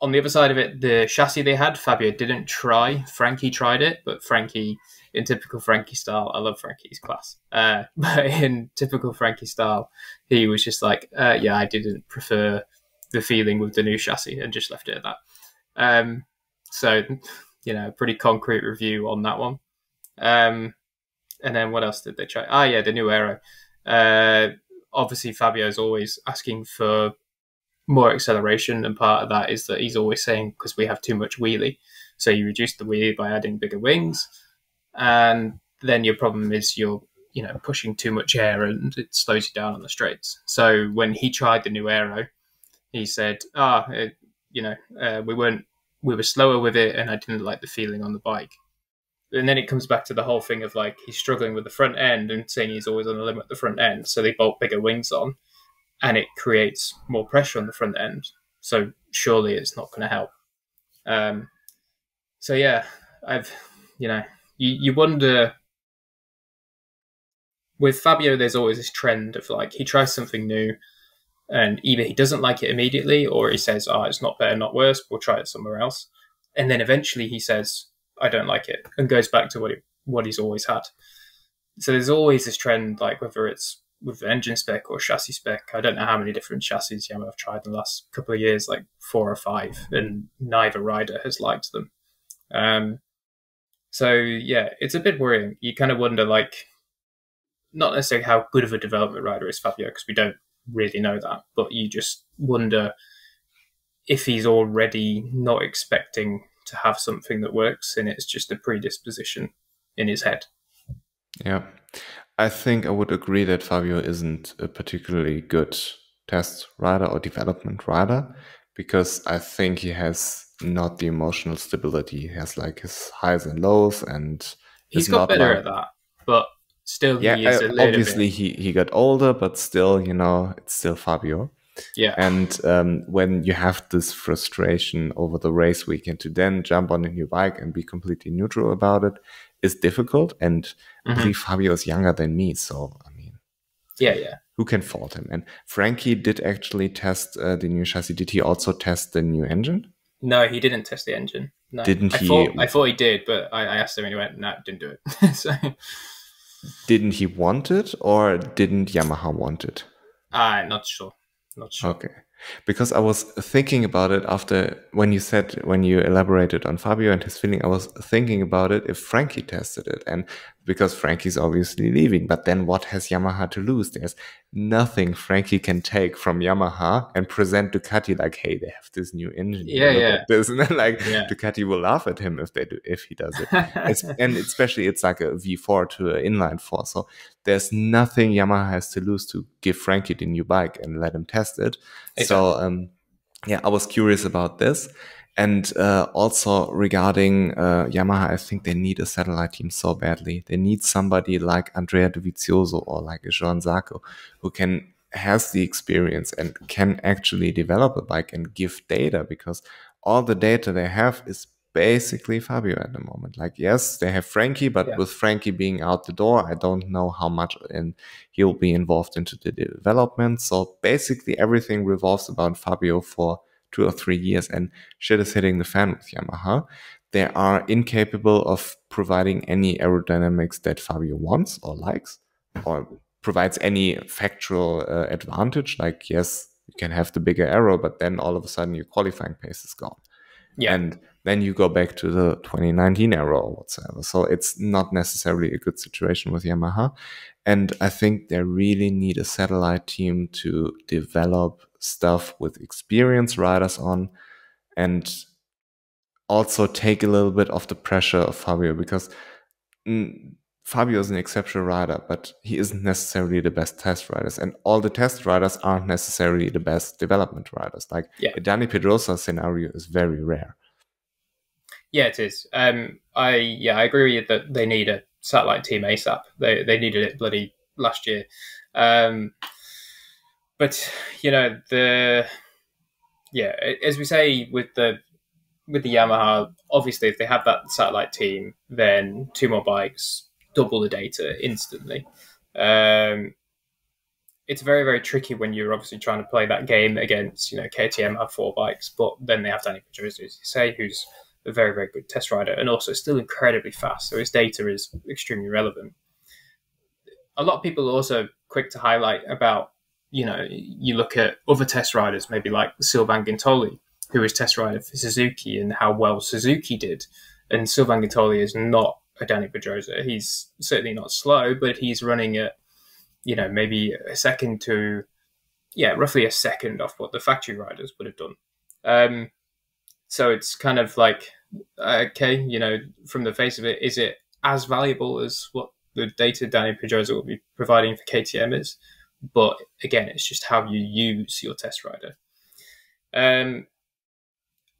on the other side of it, the chassis they had, Fabio didn't try. Frankie tried it, but Frankie, in typical Frankie style, I love Frankie's class. Uh, but in typical Frankie style, he was just like, uh, "Yeah, I didn't prefer the feeling with the new chassis," and just left it at that. Um, so, you know, pretty concrete review on that one. Um, and then what else did they try? Ah, yeah, the new aero. Uh, obviously, Fabio's always asking for more acceleration, and part of that is that he's always saying because we have too much wheelie, so you reduce the wheelie by adding bigger wings, and then your problem is you're you know pushing too much air and it slows you down on the straights. So when he tried the new aero, he said, "Ah, oh, you know, uh, we weren't we were slower with it, and I didn't like the feeling on the bike." And then it comes back to the whole thing of like he's struggling with the front end and saying he's always on the limit at the front end. So they bolt bigger wings on, and it creates more pressure on the front end. So surely it's not going to help. Um, so yeah, I've you know you you wonder with Fabio. There's always this trend of like he tries something new. And either he doesn't like it immediately, or he says, "Oh, it's not better, not worse. We'll try it somewhere else." And then eventually he says, I don't like it, and goes back to what he, what he's always had. So there's always this trend, like whether it's with engine spec or chassis spec. I don't know how many different chassis Yamaha have tried in the last couple of years, like four or five, and neither rider has liked them. Um, so yeah, it's a bit worrying. You kind of wonder, like, not necessarily how good of a development rider is Fabio, because we don't really know that, but you just wonder if he's already not expecting to have something that works and it's just a predisposition in his head. Yeah. I think I would agree that Fabio isn't a particularly good test rider or development rider because I think he has not the emotional stability. He has like his highs and lows and he's got better like, at that. But still yeah, obviously bit. he he got older, but still, you know, it's still Fabio. Yeah. And um, when you have this frustration over the race weekend to then jump on a new bike and be completely neutral about it is difficult. And mm-hmm. I believe Fabio is younger than me. So, I mean, yeah, yeah. Who can fault him? And Frankie did actually test uh, the new chassis. Did he also test the new engine? No, he didn't test the engine. No. Didn't I he? Thought, I thought he did, but I, I asked him and he went, no, didn't do it. so. Didn't he want it or didn't Yamaha want it? I'm not sure. Not sure. Okay. Because I was thinking about it after when you said when you elaborated on Fabio and his feeling, I was thinking about it if Frankie tested it, and because Frankie's obviously leaving, but then what has Yamaha to lose? There's nothing Frankie can take from Yamaha and present Ducati like, hey, they have this new engine. Yeah, yeah. This and then like yeah. Ducati will laugh at him if they do if he does it. and especially it's like a V4 to an inline four, so there's nothing Yamaha has to lose to give Frankie the new bike and let him test it. Exactly. So um, yeah, I was curious about this. And uh, also regarding uh, Yamaha, I think they need a satellite team so badly. They need somebody like Andrea Dovizioso or like a Johann Zarco who can has the experience and can actually develop a bike and give data because all the data they have is basically Fabio at the moment. Like, yes, they have Frankie, but yeah. with Frankie being out the door, I don't know how much and he'll be involved into the development. So basically everything revolves about Fabio for two or three years and shit is hitting the fan with Yamaha. They are incapable of providing any aerodynamics that Fabio wants or likes or provides any factual uh, advantage. Like, yes, you can have the bigger aero, but then all of a sudden your qualifying pace is gone. Yeah. And then you go back to the 2019 aero or whatsoever. So it's not necessarily a good situation with Yamaha. And I think they really need a satellite team to develop stuff with experienced riders on and also take a little bit of the pressure of Fabio because mm, Fabio is an exceptional rider, but he isn't necessarily the best test riders, and all the test riders aren't necessarily the best development riders. Like Yeah. a Dani Pedrosa scenario is very rare. Yeah, it is. Um, I yeah, I agree with you that they need a satellite team ASAP. They they needed it bloody last year. Um, but you know the yeah, as we say with the with the Yamaha, obviously if they have that satellite team, then two more bikes, double the data instantly. Um, it's very very tricky when you're obviously trying to play that game against you know KTM have four bikes, but then they have Dani Pedrosa, as you say, who's a very very good test rider and also still incredibly fast. So his data is extremely relevant. A lot of people are also quick to highlight about you know you look at other test riders, maybe like Sylvain Guintoli, who was test rider for Suzuki, and how well Suzuki did. And Sylvain Guintoli is not a Dani Pedrosa. He's certainly not slow, but he's running at you know maybe a second to yeah roughly a second off what the factory riders would have done. Um, so it's kind of like, okay, you know, from the face of it, is it as valuable as what the data Dani Pedrosa will be providing for KTM is? But again, it's just how you use your test rider. Um,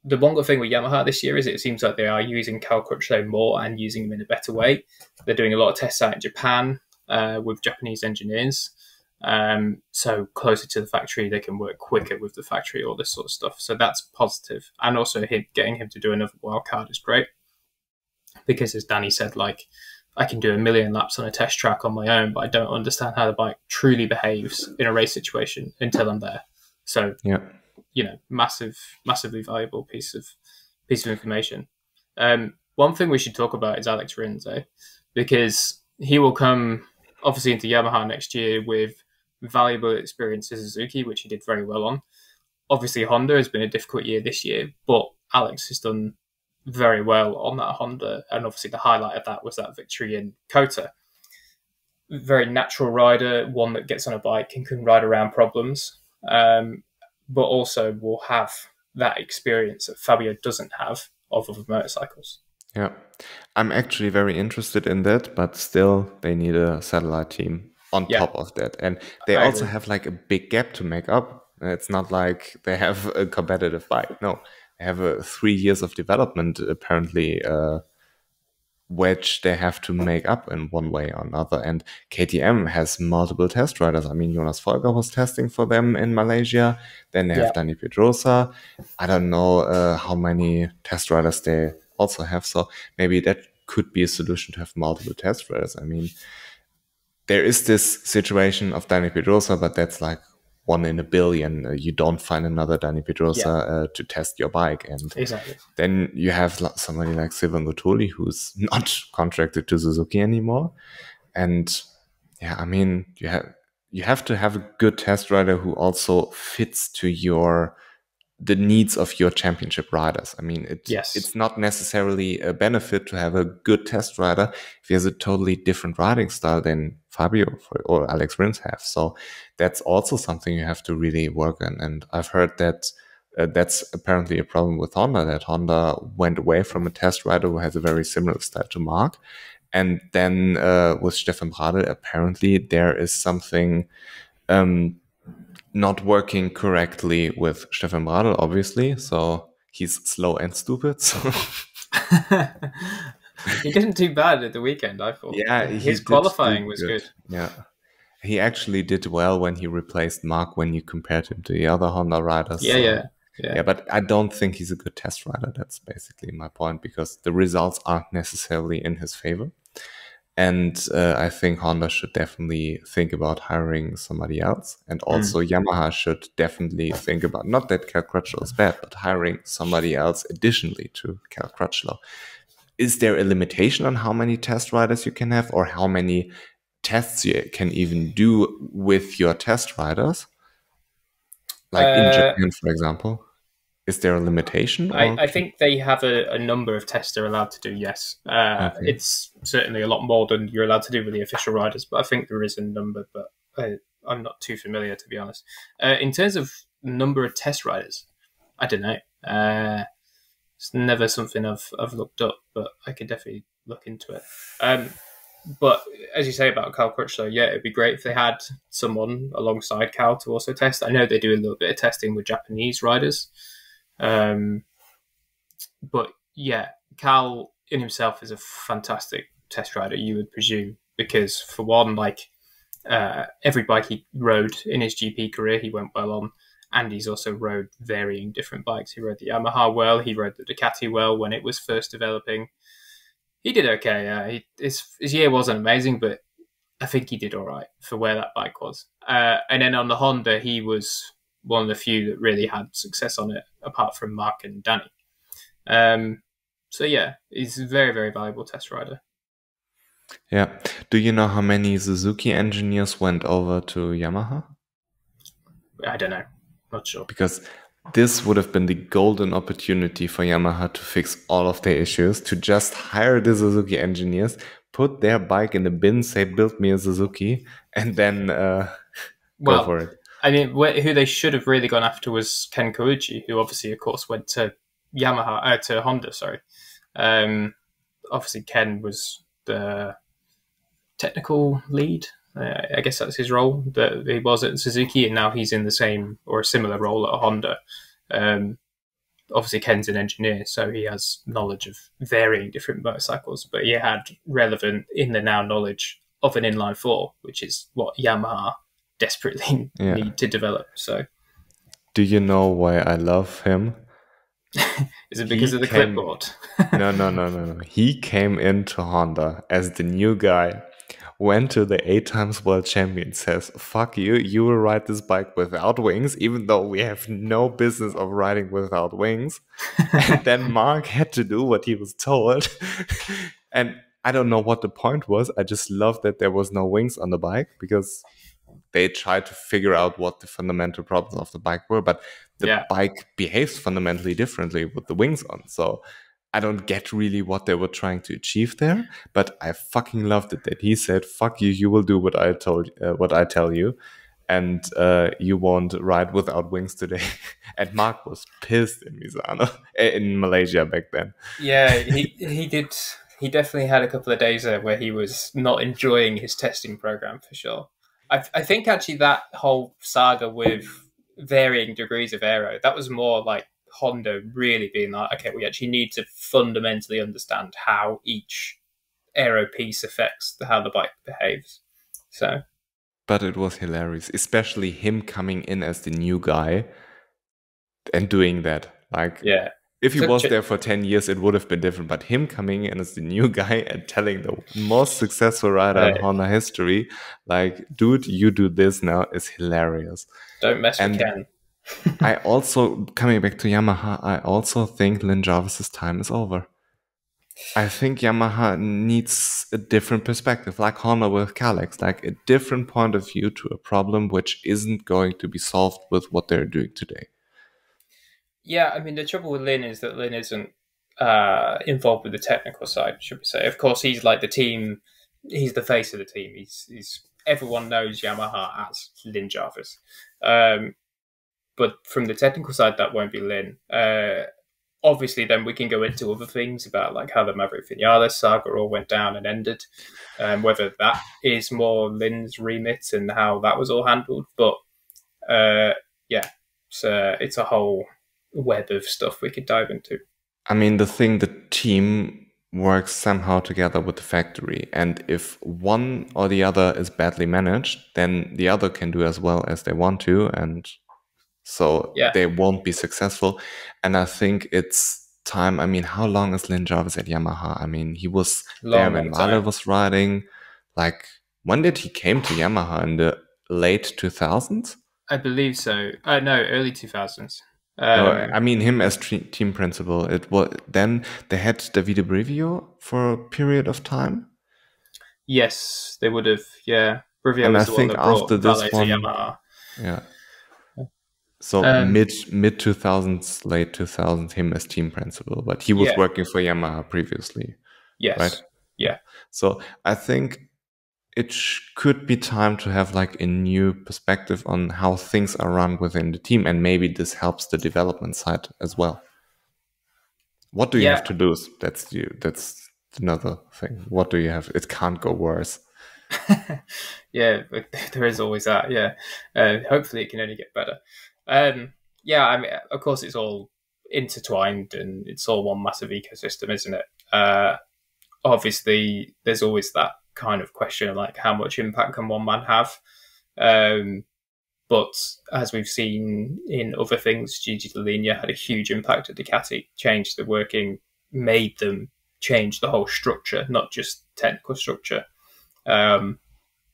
the one good thing with Yamaha this year is it seems like they are using Cal Crutchlow more and using him in a better way. They're doing a lot of tests out in Japan uh, with Japanese engineers. Um, so closer to the factory, they can work quicker with the factory, all this sort of stuff. So that's positive. And also him, getting him to do another wild card is great because, as Dani said, like I can do a million laps on a test track on my own, but I don't understand how the bike truly behaves in a race situation until I'm there. So Yeah. you know, massive, massively valuable piece of piece of information. Um, one thing we should talk about is Alex Rins, eh? because he will come obviously into Yamaha next year with valuable experience to Suzuki, which he did very well on. Obviously, Honda has been a difficult year this year, but Alex has done very well on that Honda, and obviously the highlight of that was that victory in COTA. Very natural rider, one that gets on a bike and can ride around problems. Um, but also will have that experience that Fabio doesn't have of other motorcycles. Yeah. I'm actually very interested in that, but still they need a satellite team on Yeah. top of that. And they I also agree. have like a big gap to make up. It's not like they have a competitive bike. No, have a three years of development apparently uh, which they have to make up in one way or another. And KTM has multiple test riders. I mean, Jonas Folger was testing for them in Malaysia. Then they have Yeah. Dani Pedrosa. I don't know uh, how many test riders they also have. So maybe that could be a solution to have multiple test riders. I mean, there is this situation of Dani Pedrosa, but that's like one in a billion. Uh, you don't find another Dani Pedrosa uh, to test your bike. And Exactly. then you have somebody like Sylvain Guintoli who's not contracted to Suzuki anymore. And yeah, I mean, you have you have to have a good test rider who also fits to your the needs of your championship riders. I mean, it, Yes. it's not necessarily a benefit to have a good test rider if he has a totally different riding style than Fabio for- or Alex Rins have. So that's also something you have to really work on. And I've heard that uh, that's apparently a problem with Honda, that Honda went away from a test rider who has a very similar style to Marc. And then uh, with Stefan Bradl, apparently there is something um, not working correctly with Stefan Bradl, obviously. So he's slow and stupid. So he didn't do bad at the weekend, I thought. yeah, his qualifying was good. Yeah. He actually did well when he replaced Marc when you compared him to the other Honda riders. Yeah, so- yeah, yeah. Yeah, but I don't think he's a good test rider. That's basically my point because the results aren't necessarily in his favor. And uh, I think Honda should definitely think about hiring somebody else. And also, Yamaha should definitely think about not that Cal Crutchlow is bad, but hiring somebody else additionally to Cal Crutchlow. Is there a limitation on how many test riders you can have or how many tests you can even do with your test riders? Like in Uh, Japan, for example? Is there a limitation? I, I, think they have a, a, number of tests they're allowed to do. Yes, uh, okay. it's certainly a lot more than you're allowed to do with the official riders, but I think there is a number. But I, am not too familiar, to be honest. Uh, in terms of number of test riders, I don't know. Uh, it's never something I've I've looked up, but I could definitely look into it. Um, but as you say about Cal Crutchlow, yeah, it'd be great if they had someone alongside Cal to also test. I know they do a little bit of testing with Japanese riders. Um, but yeah, Cal in himself is a fantastic test rider, you would presume, because for one, like uh, every bike he rode in his GP career, he went well on, and he's also rode varying different bikes. He rode the Yamaha well, he rode the Ducati well when it was first developing. He did okay. Uh, he, his his year wasn't amazing, but I think he did all right for where that bike was. Uh, and then on the Honda, he was one of the few that really had success on it, apart from Marc and Dani. Um, so yeah, he's a very very valuable test rider. Yeah. Do you know how many Suzuki engineers went over to Yamaha? I don't know. Not sure. Because this would have been the golden opportunity for Yamaha to fix all of their issues, to just hire the Suzuki engineers, put their bike in the bin, say, build me a Suzuki, and then uh, well, go for it. I mean, who they should have really gone after was Ken Kawauchi, who obviously, of course, went to Yamaha, uh, to Honda, sorry. Um, obviously, Ken was the technical lead. Uh, I guess that's his role that he was at Suzuki, and now he's in the same or a similar role at Honda. Um, obviously, Ken's an engineer, so he has knowledge of varying different motorcycles, but he had relevant in the now knowledge of an inline four, which is what Yamaha desperately yeah. need to develop. So, do you know why I love him? Is it because he of the came, clipboard? no, no, no, no, no. He came into Honda as the new guy, went to the eight times world champion, says, Fuck you, you will ride this bike without wings, even though we have no business of riding without wings. and then Marc had to do what he was told. and I don't know what the point was. I just love that there was no wings on the bike because they tried to figure out what the fundamental problems of the bike were, but the yeah. bike behaves fundamentally differently with the wings on. So I don't get really what they were trying to achieve there, but I fucking loved it that he said, "Fuck you, you will do what I told, uh, what I tell you." And uh, you won't ride without wings today. and Marc was pissed in Misano, in Malaysia back then. Yeah, he he did. He definitely had a couple of days there where he was not enjoying his testing program for sure. I, I think actually that whole saga with varying degrees of aero that was more like Honda really being like, okay, we actually need to fundamentally understand how each aero piece affects the how the bike behaves. So, but it was hilarious, especially him coming in as the new guy and doing that. Like, yeah, if he so, was there for 10 years, it would have been different. But him coming in as the new guy and telling the most successful rider right. in Honda history, like, dude, you do this now is hilarious. Don't mess and with Ken. I also, coming back to Yamaha, I also think Lin Jarvis's time is over. I think Yamaha needs a different perspective, like Honda with Kalex, like a different point of view to a problem which isn't going to be solved with what they're doing today. Yeah, I mean the trouble with Lin is that Lin isn't uh, involved with the technical side, should we say? Of course, he's like the team. He's the face of the team. He's, he's everyone knows Yamaha as Lin Jarvis. Um, but from the technical side, that won't be Lin. Uh, obviously, then we can go into other things about like how the Maverick Vinales saga all went down and ended, um, whether that is more Lin's remit and how that was all handled. But uh, yeah, it's, uh, it's a whole web of stuff we could dive into. I mean, the thing, the team works somehow together with the factory. And if one or the other is badly managed, then the other can do as well as they want to. And so yeah. they won't be successful. And I think it's time. I mean, how long is Lin Jarvis at Yamaha? I mean, he was long, there when Vale was riding. Like, when did he came to Yamaha? In the late 2000s? I believe so. Uh, no, early 2000s. Um, no, I mean him as team principal. It was then they had Davide Brivio for a period of time. Yes, they would have. Yeah, Brivio and I think after this one, yeah. So Um, mid mid two thousands, late two thousands, him as team principal, but he was Yeah. working for Yamaha previously. yes. Right. Yeah. So I think it sh- could be time to have like a new perspective on how things are run within the team, and maybe this helps the development side as well. What do you Yeah. have to lose? That's you. That's another thing. What do you have? It can't go worse. yeah, there is always that. Yeah, uh, hopefully it can only get better. Um, yeah, I mean, of course, it's all intertwined and it's all one massive ecosystem, isn't it? Uh, obviously, there's always that kind of question like how much impact can one man have? Um, but as we've seen in other things, Gigi Dall'Igna had a huge impact at Ducati, changed the working, made them change the whole structure, not just technical structure. Um,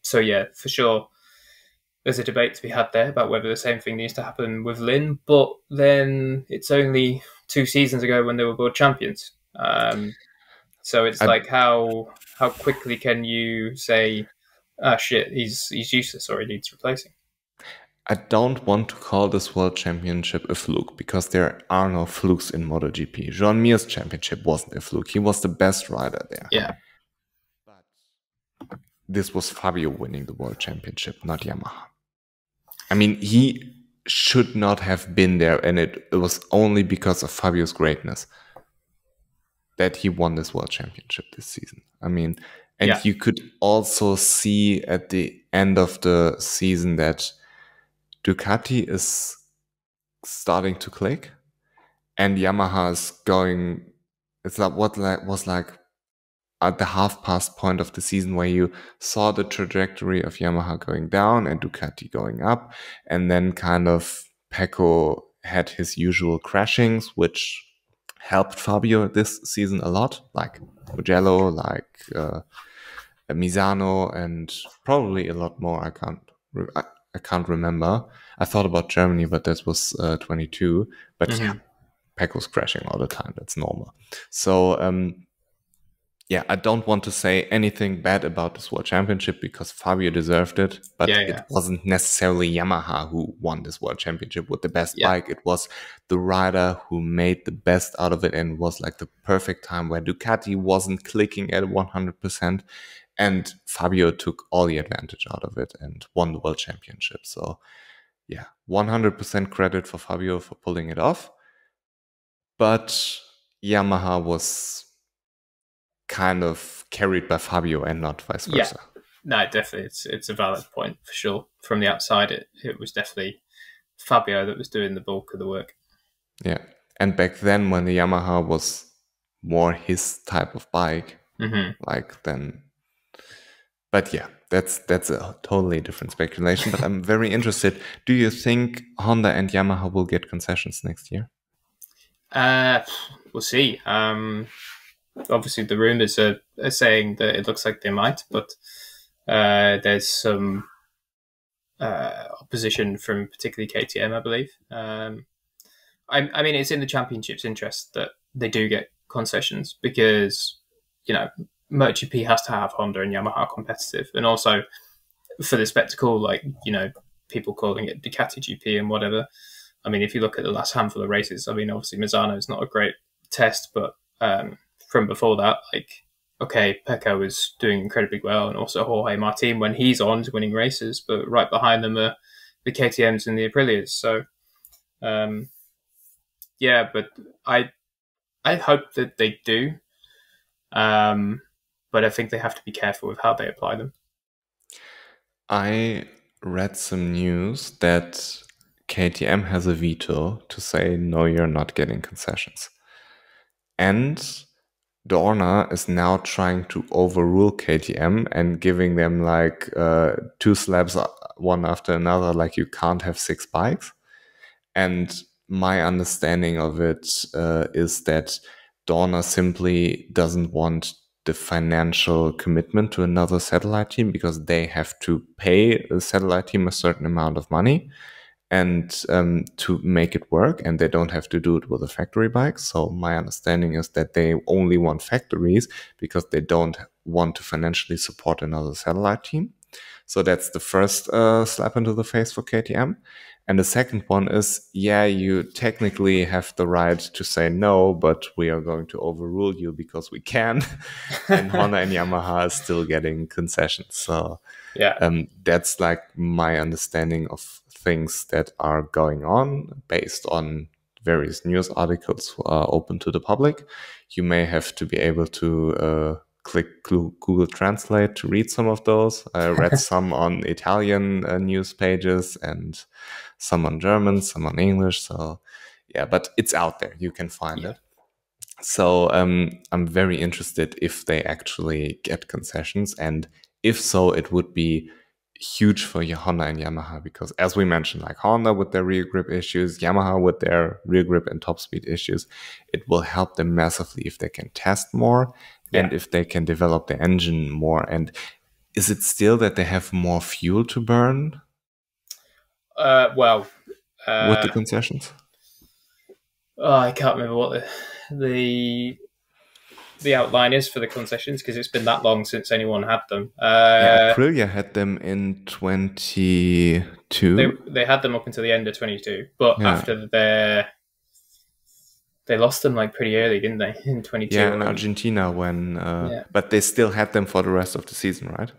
so yeah, for sure, there's a debate to be had there about whether the same thing needs to happen with Lin. But then it's only two seasons ago when they were world champions. Um, so it's I- like how how quickly can you say, ah shit, he's he's useless or he needs replacing? I don't want to call this world championship a fluke because there are no flukes in MotoGP. Joan Mir's championship wasn't a fluke. He was the best rider there. Yeah, But this was Fabio winning the world championship, not Yamaha. I mean, he should not have been there, and it, it was only because of Fabio's greatness that he won this world championship this season. I mean, and Yeah. you could also see at the end of the season that Ducati is starting to click, and Yamaha is going. It's like what like was like at the half past point of the season where you saw the trajectory of Yamaha going down and Ducati going up, and then kind of Pecco had his usual crashings, which helped Fabio this season a lot, like Mugello, like uh, Misano, and probably a lot more. I can't, re- I, I can't remember. I thought about Germany, but that was uh, 22. But Mhm. yeah, Pecco's crashing all the time. That's normal. So um, yeah, I don't want to say anything bad about this World Championship because Fabio deserved it, but Yeah, it wasn't necessarily Yamaha who won this World Championship with the best Yeah. bike. It was the rider who made the best out of it and was like the perfect time where Ducati wasn't clicking at 100%. And Fabio took all the advantage out of it and won the World Championship. So, yeah, 100% credit for Fabio for pulling it off. But Yamaha was kind of carried by Fabio and not vice versa. Yeah. no, definitely, it's it's a valid point for sure. From the outside, it it was definitely Fabio that was doing the bulk of the work. Yeah. And back then, when the Yamaha was more his type of bike, hmm like then. But yeah, that's that's a totally different speculation. But I'm very interested. Do you think Honda and Yamaha will get concessions next year? Uh, we'll see. Um, obviously, the rumors are, are saying that it looks like they might, but uh, there's some uh, opposition from particularly KTM, I believe. Um, I, I mean, it's in the championship's interest that they do get concessions because you know MotoGP has to have Honda and Yamaha competitive, and also for the spectacle, like you know, people calling it Ducati GP and whatever. I mean, if you look at the last handful of races, I mean, obviously Misano is not a great test, but um, from before that, like, okay, Pecco was doing incredibly well, and also Jorge Martin when he's on is winning races, but right behind them are the KTM's and the Aprilias. So, um, yeah, but I, I hope that they do, um, but I think they have to be careful with how they apply them. I read some news that KTM has a veto to say, no, you're not getting concessions. And Dorna is now trying to overrule KTM and giving them like uh, two slabs, uh, one after another, like you can't have six bikes. And my understanding of it uh, is that Dorna simply doesn't want the financial commitment to another satellite team because they have to pay a satellite team a certain amount of money and um, to make it work and they don't have to do it with a factory bike so my understanding is that they only want factories because they don't want to financially support another satellite team So that's the first uh, slap into the face for KTM. And the second one is, yeah, you technically have the right to say no, but we are going to overrule you because we can. and Honda and Yamaha are still getting concessions. So yeah, um, that's like my understanding of things that are going on based on various news articles are open to the public. You may have to be able to uh, click Google Translate to read some of those. I read some on Italian uh, news pages and some on German, some on English. So yeah, but it's out there. You can find yeah. it. So um, I'm very interested if they actually get concessions, and if so, it would be huge for Honda and Yamaha because, as we mentioned, like Honda with their rear grip issues, Yamaha with their rear grip and top speed issues, it will help them massively if they can test more yeah. and if they can develop the engine more. And is it still that they have more fuel to burn? Uh, well, uh, with the concessions. Oh, I can't remember what the the the outline is for the concessions because it's been that long since anyone had them. Uh, yeah, Aprilia had them in 22. They, they had them up until the end of 22, but yeah. after their they lost them like pretty early, didn't they? In 22. Yeah, in Argentina when uh, yeah. but they still had them for the rest of the season, right?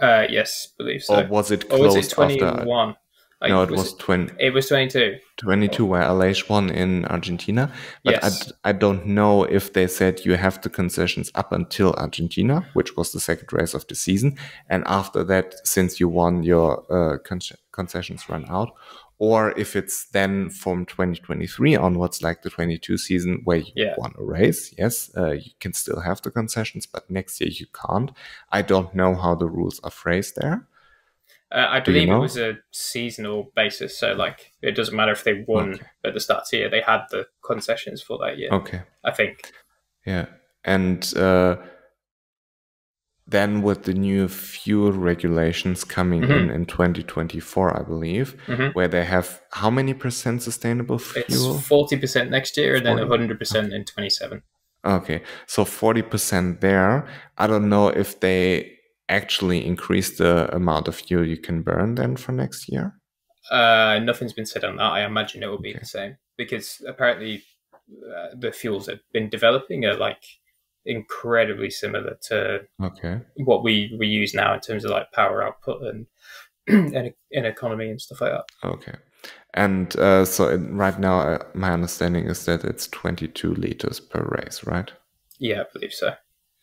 Uh, yes, believe so. Or was it closed or was it 21? After? Like, no, it was, was 20. It was 22. 22, where Aleix won in Argentina. But yes. I, I don't know if they said you have the concessions up until Argentina, which was the second race of the season. And after that, since you won, your uh, con concessions run out. Or if it's then from 2023 onwards, like the 22 season, where you yeah. won a race, yes, uh, you can still have the concessions, but next year you can't. I don't know how the rules are phrased there. Uh, I believe it was a seasonal basis, so like it doesn't matter if they won okay. at the start of the year; they had the concessions for that year. Okay, I think. Yeah, and uh, then with the new fuel regulations coming mm-hmm. in in 2024, I believe, mm-hmm. where they have how many percent sustainable fuel? It's forty percent next year, and then hundred percent in 27. Okay, so 40% there. I don't know if they actually increase the amount of fuel you can burn then for next year? Uh, nothing's been said on that. I imagine it will be okay. the same because apparently uh, the fuels that have been developing are like incredibly similar to okay what we, we use now in terms of like power output and and, and economy and stuff like that. Okay. And uh, so it, right now, uh, my understanding is that it's 22 liters per race, right? Yeah, I believe so.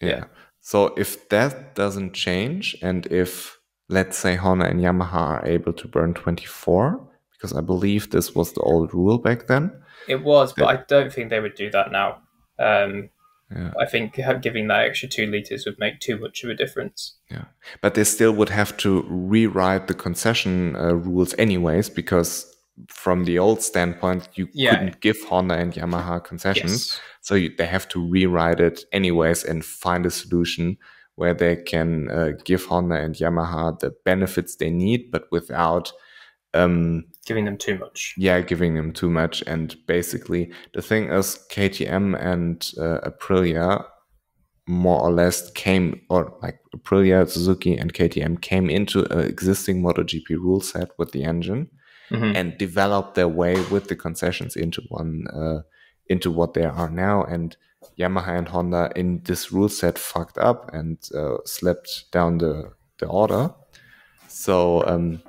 Yeah. yeah. So if that doesn't change, and if let's say Honda and Yamaha are able to burn 24, because I believe this was the old rule back then. It was, but I don't think they would do that now. Um, yeah. I think giving that extra two liters would make too much of a difference. Yeah, but they still would have to rewrite the concession uh, rules anyways, because from the old standpoint, you yeah. couldn't give Honda and Yamaha concessions. Yes. So you, they have to rewrite it anyways and find a solution where they can uh, give Honda and Yamaha the benefits they need, but without um, giving them too much. Yeah, giving them too much. And basically, the thing is, KTM and uh, Aprilia more or less came, or like Aprilia, Suzuki, and KTM came into an existing MotoGP rule set with the engine mm-hmm. and developed their way with the concessions into one. Uh, into what they are now. And Yamaha and Honda in this rule set fucked up and uh, slept down the, the order. So, um,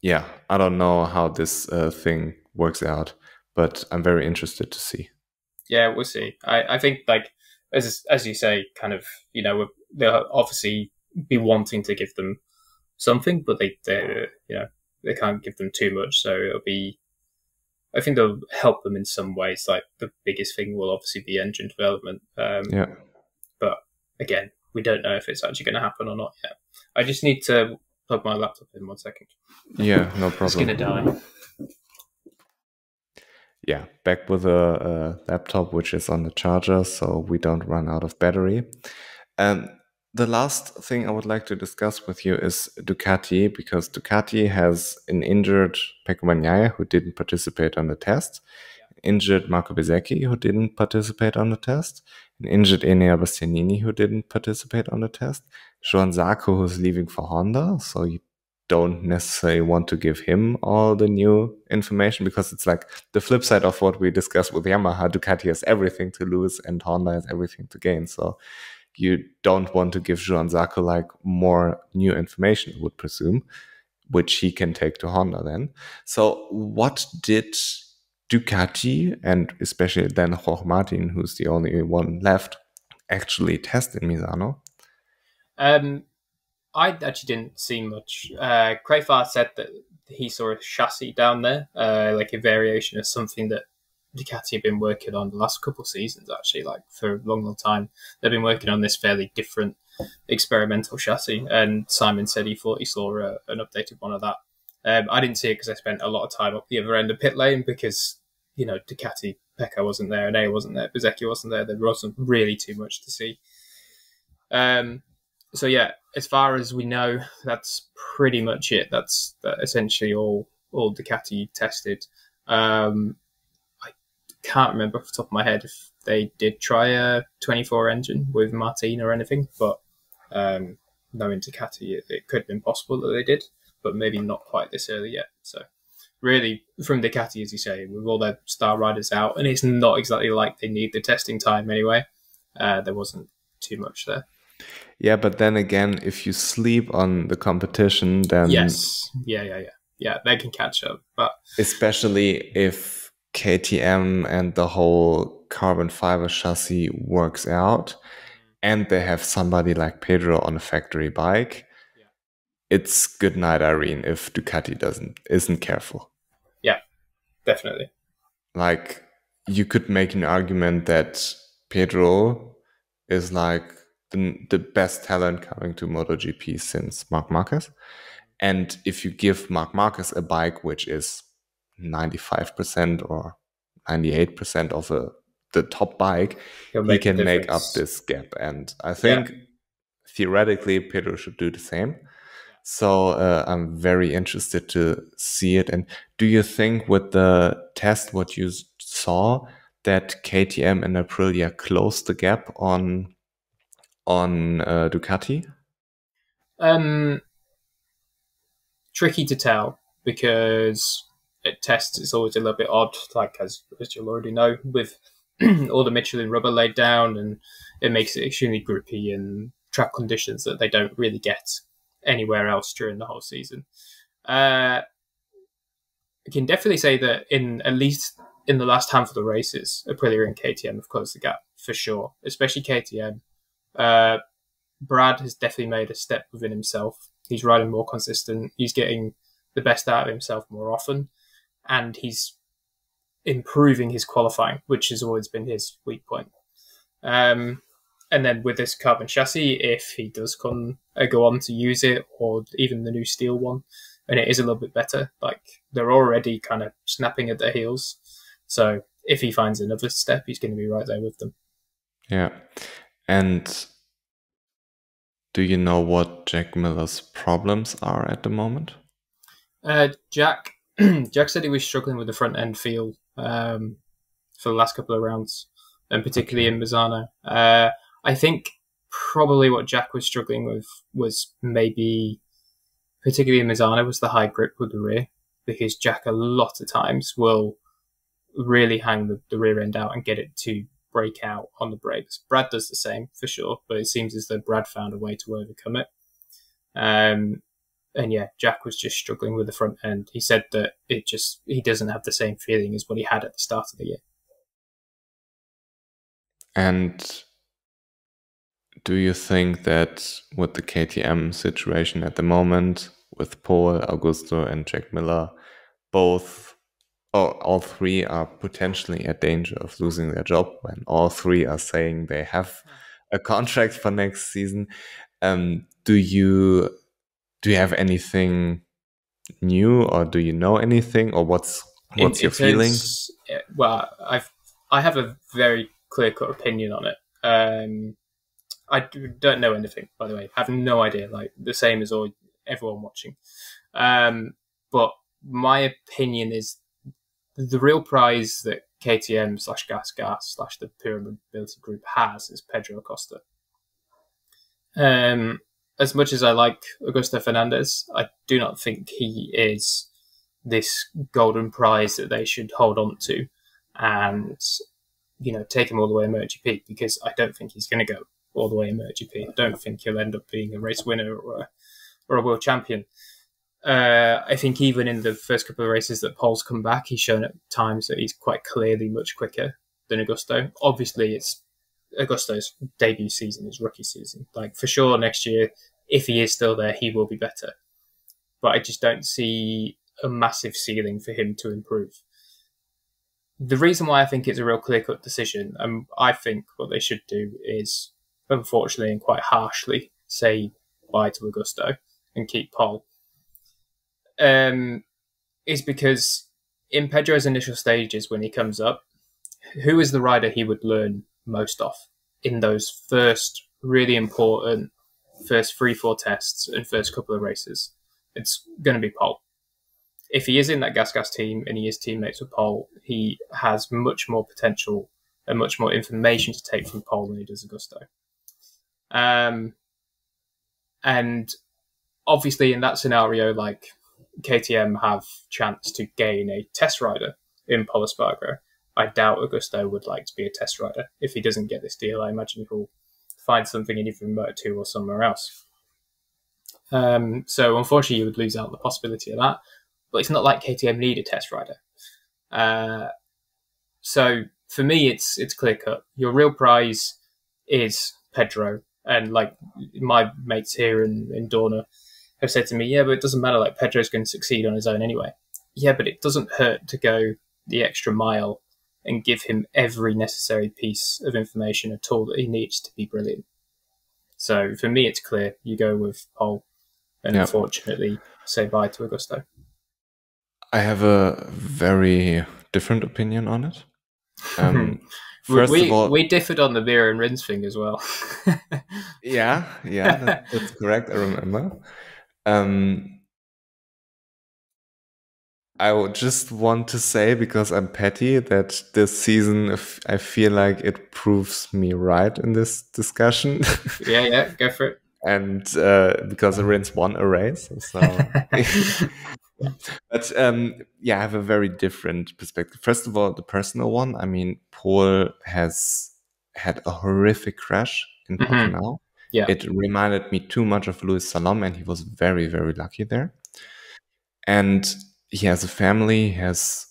yeah, I don't know how this uh, thing works out, but I'm very interested to see. Yeah, we'll see. I, I think, like, as as you say, kind of, you know, they'll obviously be wanting to give them something, but they, they, you know, they can't give them too much. So it'll be I think they'll help them in some ways. Like the biggest thing will obviously be engine development. Um, yeah. But again, we don't know if it's actually going to happen or not yet. I just need to plug my laptop in one second. Yeah, no problem. it's going to die. Yeah, back with a, a, laptop which is on the charger, so we don't run out of battery. And the last thing I would like to discuss with you is Ducati, because Ducati has an injured Pecco Bagnaia who didn't participate on the test. injured Marco Bezzecchi, who didn't participate on the test, an injured Enea Bastianini, who didn't participate on the test, Johann Zarco, who's leaving for Honda, so you don't necessarily want to give him all the new information because it's like the flip side of what we discussed with Yamaha. Ducati has everything to lose and Honda has everything to gain. So you don't want to give Johann Zarco like more new information, I would presume, which he can take to Honda then. So what did Ducati and especially then Jorge Martin, who's the only one left, actually test in Misano? Um, I actually didn't see much. Uh, Crafar said that he saw a chassis down there, uh, like a variation of something that Ducati have been working on the last couple of seasons, actually, like for a long, long time. They've been working on this fairly different experimental chassis, and Simon said he thought he saw a, uh, an updated one of that. Um, I didn't see it because I spent a lot of time up the other end of pit lane because, you know, Ducati, Pecco wasn't there, and A wasn't there, Bezzecchi wasn't there. There wasn't really too much to see. Um, so yeah, as far as we know, that's pretty much it. That's essentially all all Ducati tested. Um, can't remember off the top of my head if they did try a 24 engine with Martin or anything, but um, knowing Ducati, it, it, could have been possible that they did, but maybe not quite this early yet. So really, from Ducati, as you say, with all their star riders out, and it's not exactly like they need the testing time anyway. Uh, there wasn't too much there. Yeah, but then again, if you sleep on the competition, then yes, yeah, yeah, yeah, yeah, they can catch up. But especially if KTM and the whole carbon fiber chassis works out, and they have somebody like Pedro on a factory bike, yeah. it's good night, Irene. If Ducati doesn't isn't careful. Yeah, definitely. Like you could make an argument that Pedro is like the, the best talent coming to MotoGP since Marc Marquez. And if you give Marc Marquez a bike which is 95% or 98% of a, the top bike, he can make up this gap. And I think yeah. theoretically, Pedro should do the same. So uh, I'm very interested to see it. And do you think with the test, what you saw, that KTM and Aprilia closed the gap on on uh, Ducati? Um, tricky to tell because at tests it's always a little bit odd. Like as as you'll already know, with all the Michelin rubber laid down, and it makes it extremely grippy and track conditions that they don't really get anywhere else during the whole season. Uh, I can definitely say that in at least in the last handful of the races, Aprilia and KTM have closed the gap for sure, especially KTM. Uh, Brad has definitely made a step within himself. He's riding more consistent. He's getting the best out of himself more often, and he's improving his qualifying, which has always been his weak point. Um, and then with this carbon chassis, if he does come uh, go on to use it, or even the new steel one, and it is a little bit better, like they're already kind of snapping at their heels. So if he finds another step, he's going to be right there with them. Yeah, and do you know what Jack Miller's problems are at the moment? Uh, Jack Jack said he was struggling with the front end feel um, for the last couple of rounds, and particularly in Misano. Uh, I think probably what Jack was struggling with was maybe, particularly in Misano, was the high grip with the rear, because Jack a lot of times will really hang the, the rear end out and get it to break out on the brakes. Brad does the same for sure, but it seems as though Brad found a way to overcome it. Um, and yeah, Jack was just struggling with the front end. He said that it just he doesn't have the same feeling as what he had at the start of the year. And do you think that with the KTM situation at the moment, with Pol, Augusto, and Jack Miller, both or all three are potentially at danger of losing their job when all three are saying they have a contract for next season. Um, do you do you have anything new, or do you know anything, or what's what's it, your feeling? Is, well, I've I have a very clear cut opinion on it. Um, I don't know anything, by the way. I have no idea. Like the same as all everyone watching. Um, but my opinion is the real prize that KTM slash Gas Gas slash the Pierer Mobility Group has is Pedro Acosta. Um, as much as I like Augusto Fernandez, I do not think he is this golden prize that they should hold on to and you know take him all the way in MotoGP because I don't think he's going to go all the way in MotoGP. I don't think he'll end up being a race winner or a, or a world champion. Uh, I think even in the first couple of races that Pol's come back, he's shown at times that he's quite clearly much quicker than Augusto. Obviously, it's Augusto's debut season, his rookie season. Like for sure, next year, if he is still there, he will be better. But I just don't see a massive ceiling for him to improve. The reason why I think it's a real clear cut decision, and I think what they should do is, unfortunately and quite harshly, say bye to Augusto and keep Pol, um, is because in Pedro's initial stages when he comes up, who is the rider he would learn most off in those first really important first three, four tests and first couple of races? It's going to be Pol. If he is in that Gas Gas team and he is teammates with Pol, he has much more potential and much more information to take from Pol than he does Augusto. Um, and obviously, in that scenario, like KTM have chance to gain a test rider in Pol Espargaro. I doubt Augusto would like to be a test rider. If he doesn't get this deal, I imagine he'll find something in either Moto 2 or somewhere else. Um, so unfortunately, you would lose out the possibility of that. But it's not like KTM need a test rider. Uh, so for me, it's it's clear cut. Your real prize is Pedro, and like my mates here in, in Dorna have said to me, yeah, but it doesn't matter. Like Pedro's going to succeed on his own anyway. Yeah, but it doesn't hurt to go the extra mile and give him every necessary piece of information, at all that he needs to be brilliant. So for me, it's clear. You go with Pol, and yep. unfortunately, say bye to Augusto. I have a very different opinion on it. Um, First we, of all, we differed on the Mir and Rins thing as well. yeah, yeah, that, that's correct. I remember. Um, I would just want to say, because I'm petty, that this season I feel like it proves me right in this discussion. yeah, yeah, go for it. and uh, because Rins won a race, so. but um, yeah, I have a very different perspective. First of all, the personal one. I mean, Pol has had a horrific crash in mm-hmm. Portimao. Yeah. It reminded me too much of Luis Salom, and he was very, very lucky there. And he has a family, has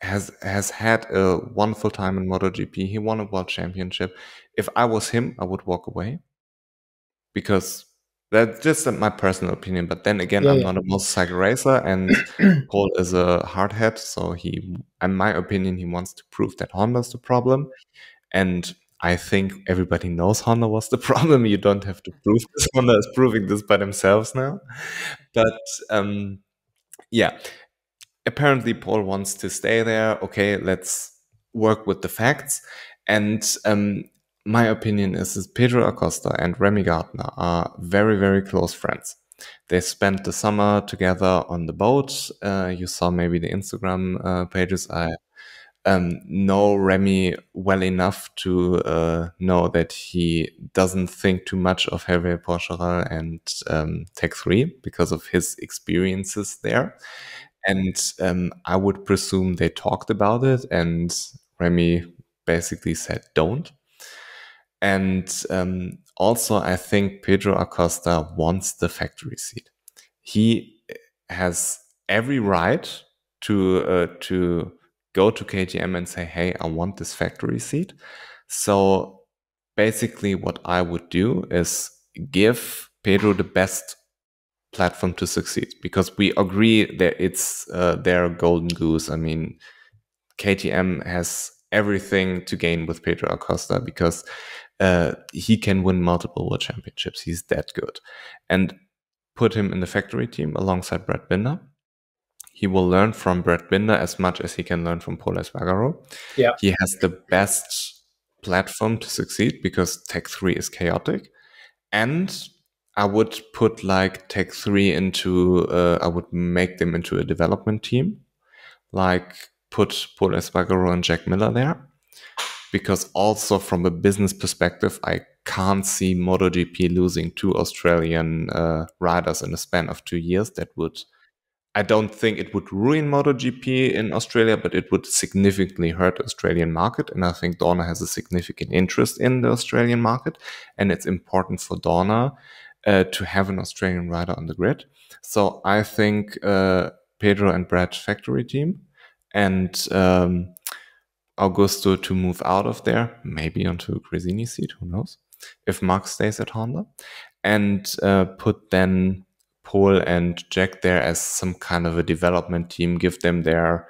has has had a wonderful time in MotoGP. He won a world championship. If I was him, I would walk away because that's just my personal opinion. But then again, yeah, I'm yeah. not a motorcycle racer, and Pol is a hardhead. So he, in my opinion, he wants to prove that Honda's the problem. And I think everybody knows Honda was the problem. You don't have to prove this. Honda is proving this by themselves now. But um, yeah, apparently Pol wants to stay there. Okay, let's work with the facts. And um, my opinion is, is Pedro Acosta and Remy Gardner are very, very close friends. They spent the summer together on the boat. Uh, you saw maybe the Instagram uh, pages I um, know Remy well enough to uh, know that he doesn't think too much of Hervé Poncharal and um, Tech 3 because of his experiences there. And um, I would presume they talked about it, and Remy basically said, don't. And um, also, I think Pedro Acosta wants the factory seat. He has every right to uh, to go to KTM and say, hey, I want this factory seat. So basically, what I would do is give Pedro the best platform to succeed because we agree that it's uh, their golden goose. I mean, KTM has everything to gain with Pedro Acosta because uh, he can win multiple world championships. He's that good. And put him in the factory team alongside Brad Binder he will learn from Brad Binder as much as he can learn from Pol Espargaro. Yeah. He has the best platform to succeed because Tech 3 is chaotic. And I would put like Tech 3 into, uh, I would make them into a development team. Like put Pol Espargaro and Jack Miller there because also from a business perspective, I can't see MotoGP losing two Australian uh, riders in a span of two years. That would, I don't think it would ruin MotoGP in Australia, but it would significantly hurt the Australian market. And I think Dorna has a significant interest in the Australian market, and it's important for Dorna uh, to have an Australian rider on the grid. So I think uh, Pedro and Brad factory team and um, Augusto to move out of there, maybe onto a Gresini seat, who knows, if Marc stays at Honda, and uh, put then Pol and Jack there as some kind of a development team, give them their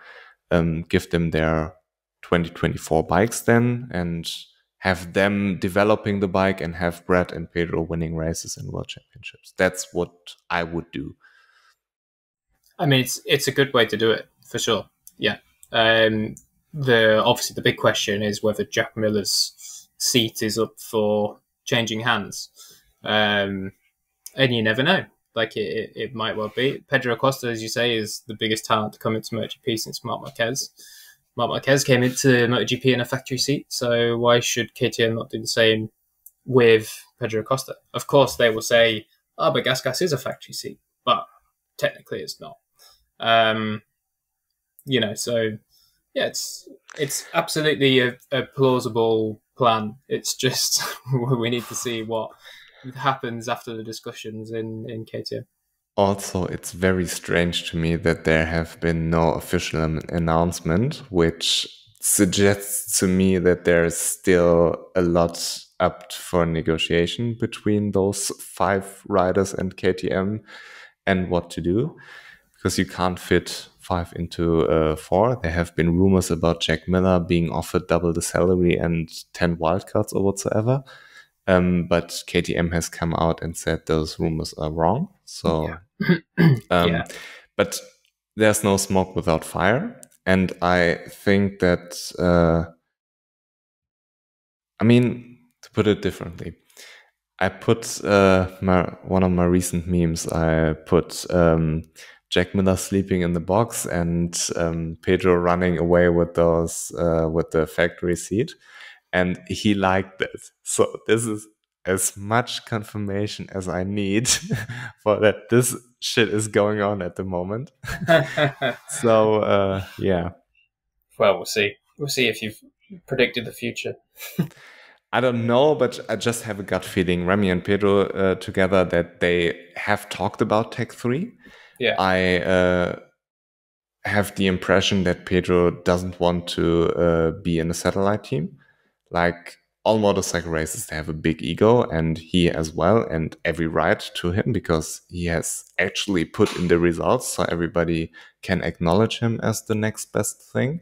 um, give them their 2024 bikes then, and have them developing the bike and have Brad and Pedro winning races and world championships. That's what I would do. I mean, it's it's a good way to do it for sure. Yeah. Um, the obviously the big question is whether Jack Miller's seat is up for changing hands, um, and you never know. Like it, it, it, might well be. Pedro Acosta, as you say, is the biggest talent to come into MotoGP since Marc Marquez. Marc Marquez came into MotoGP in a factory seat, so why should KTM not do the same with Pedro Acosta? Of course, they will say, "Ah, oh, but Gasgas is a factory seat," but technically, it's not. Um, you know, so yeah, it's it's absolutely a, a plausible plan. It's just we need to see what happens after the discussions in in KTM. Also, it's very strange to me that there have been no official announcement, which suggests to me that there's still a lot up for negotiation between those five riders and KTM and what to do because you can't fit five into uh, four. There have been rumors about Jack Miller being offered double the salary and 10 wildcards or whatsoever. Um, but KTM has come out and said those rumors are wrong. So, yeah. um, yeah. but there's no smoke without fire. And I think that, uh, I mean, to put it differently, I put uh, my one of my recent memes. I put um, Jack Miller sleeping in the box and um, Pedro running away with those uh, with the factory seat, and he liked it. So this is as much confirmation as I need for that this shit is going on at the moment. so uh, yeah. Well, we'll see. We'll see if you've predicted the future. I don't know, but I just have a gut feeling. Remy and Pedro uh, together that they have talked about Tech Three yeah. I uh, have the impression that Pedro doesn't want to uh, be in a satellite team. Like all motorcycle races, they have a big ego, and he as well, and every right to him because he has actually put in the results, so everybody can acknowledge him as the next best thing.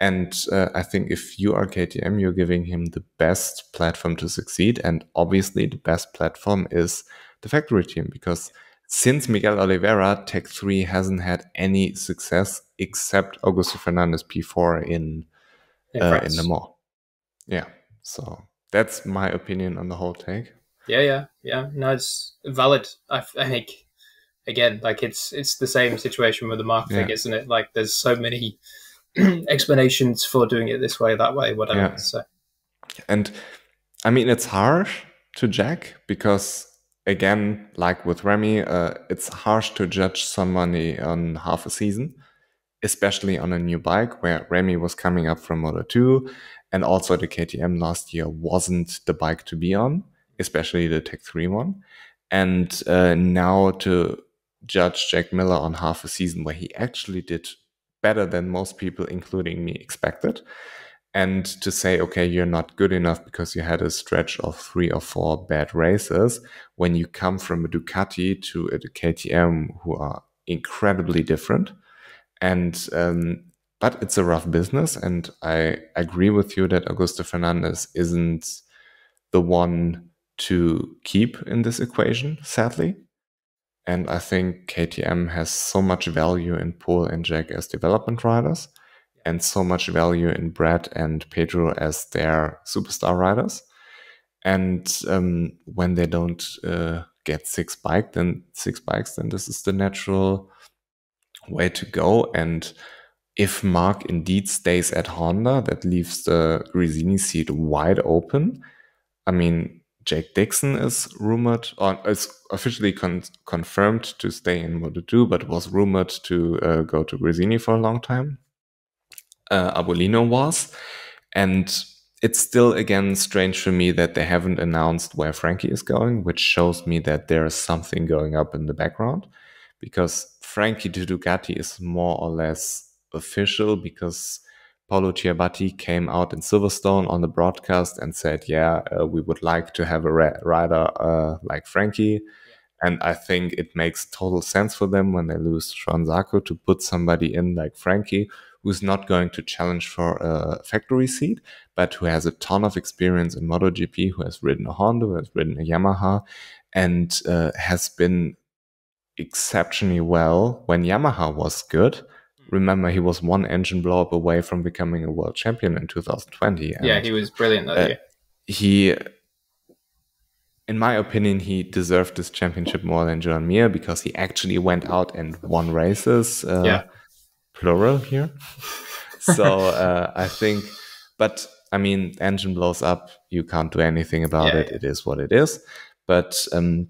And uh, I think if you are KTM, you're giving him the best platform to succeed. And obviously, the best platform is the factory team because since Miguel Oliveira, Tech 3 hasn't had any success except Augusto Fernandez P4 in in, uh, in Le Mans. Yeah, so that's my opinion on the whole take. Yeah, yeah, yeah. No, it's valid. I, I think again, like it's it's the same situation with the Marc yeah. thing, isn't it? Like there's so many explanations for doing it this way, that way, whatever. Yeah. So, and I mean, it's harsh to Jack because again, like with Remy, uh, it's harsh to judge somebody on half a season, especially on a new bike where Remy was coming up from Moto 2 and also the KTM last year wasn't the bike to be on, especially the Tech 3 one. And uh, now to judge Jack Miller on half a season where he actually did better than most people, including me, expected and to say, okay, you're not good enough because you had a stretch of three or four bad races when you come from a Ducati to a KTM who are incredibly different. And, um, but it's a rough business. And I agree with you that Augusto Fernandez isn't the one to keep in this equation, sadly. And I think KTM has so much value in Pol and Jack as development riders and so much value in Brad and Pedro as their superstar riders. And um, when they don't uh, get six bike, then six bikes, then this is the natural way to go. And if Marc indeed stays at Honda, that leaves the Gresini seat wide open. I mean, Jake Dixon is rumored or is officially con- confirmed to stay in Moto2, but was rumored to uh, go to Gresini for a long time. Uh, Arbolino was. And it's still again strange for me that they haven't announced where Frankie is going, which shows me that there is something going up in the background because Frankie to Ducati is more or less official because Paolo Ciabatti came out in Silverstone on the broadcast and said, "Yeah, uh, we would like to have a rider uh, like Frankie." And I think it makes total sense for them when they lose Zarco to put somebody in like Frankie, who's not going to challenge for a factory seat, but who has a ton of experience in MotoGP, who has ridden a Honda, who has ridden a Yamaha, and uh, has been exceptionally well when Yamaha was good. Remember, he was one engine blow up away from becoming a world champion in 2020. yeah, he was brilliant that uh, year. He, in my opinion, he deserved this championship more than Joan Mir because he actually went out and won races. Uh, yeah plural here. so uh, I think, but I mean, engine blows up. You can't do anything about yeah, it. It is what it is. But um,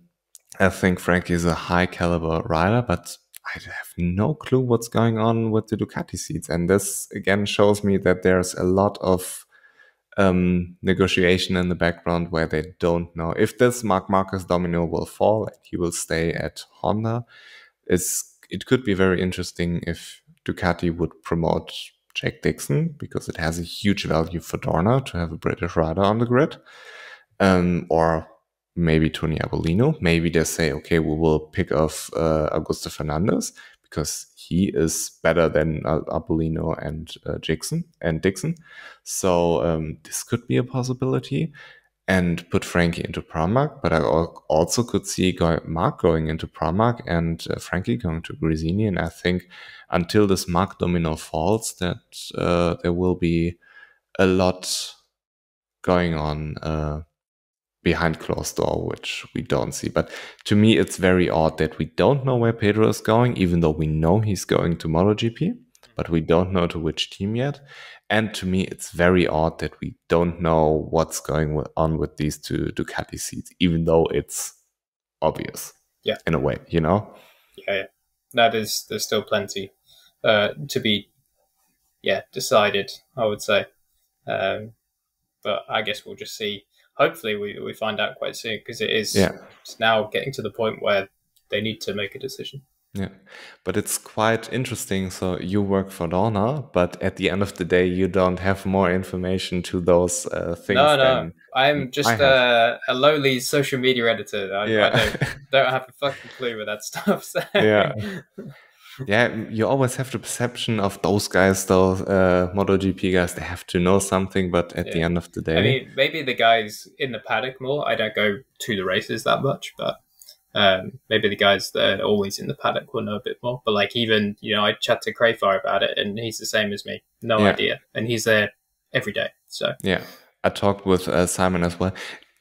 I think Frankie is a high caliber rider, but I have no clue what's going on with the Ducati seats. And this again shows me that there's a lot of um, negotiation in the background where they don't know if this Marc Marquez domino will fall and he will stay at Honda. It's, it could be very interesting if Ducati would promote Jack Dixon because it has a huge value for Dorna to have a British rider on the grid. Um, or maybe Tony Arbolino. Maybe they say, okay, we will pick off uh, Augusto Fernandez because he is better than uh, Arbolino and uh, Jackson and Dixon. So um, this could be a possibility and put Frankie into Pramac, but I also could see Marc going into Pramac and uh, Frankie going to Gresini. And I think until this Marc domino falls, that uh, there will be a lot going on uh, behind closed door, which we don't see. But to me, it's very odd that we don't know where Pedro is going, even though we know he's going to MotoGP, but we don't know to which team yet. And to me, it's very odd that we don't know what's going on with these two Ducati seats, even though it's obvious. Yeah. In a way, you know? Yeah, yeah. That is, there's still plenty uh, to be, yeah, decided, I would say. Um, but I guess we'll just see. Hopefully, we, we find out quite soon because it is yeah. it's now getting to the point where they need to make a decision. Yeah, but it's quite interesting. So you work for Dorna, but at the end of the day, you don't have more information to those uh, things. No, no, I'm just a, a, lowly social media editor. I, yeah. I don't, don't, have a fucking clue with that stuff. So. Yeah, yeah. You always have the perception of those guys, those uh, MotoGP guys. They have to know something, but at yeah. the end of the day, I mean, maybe the guys in the paddock more. I don't go to the races that much, but um, maybe the guys that are always in the paddock will know a bit more. But like even you know, I chat to Crafar about it, and he's the same as me, no yeah. idea, and he's there every day. So yeah, I talked with uh, Simon as well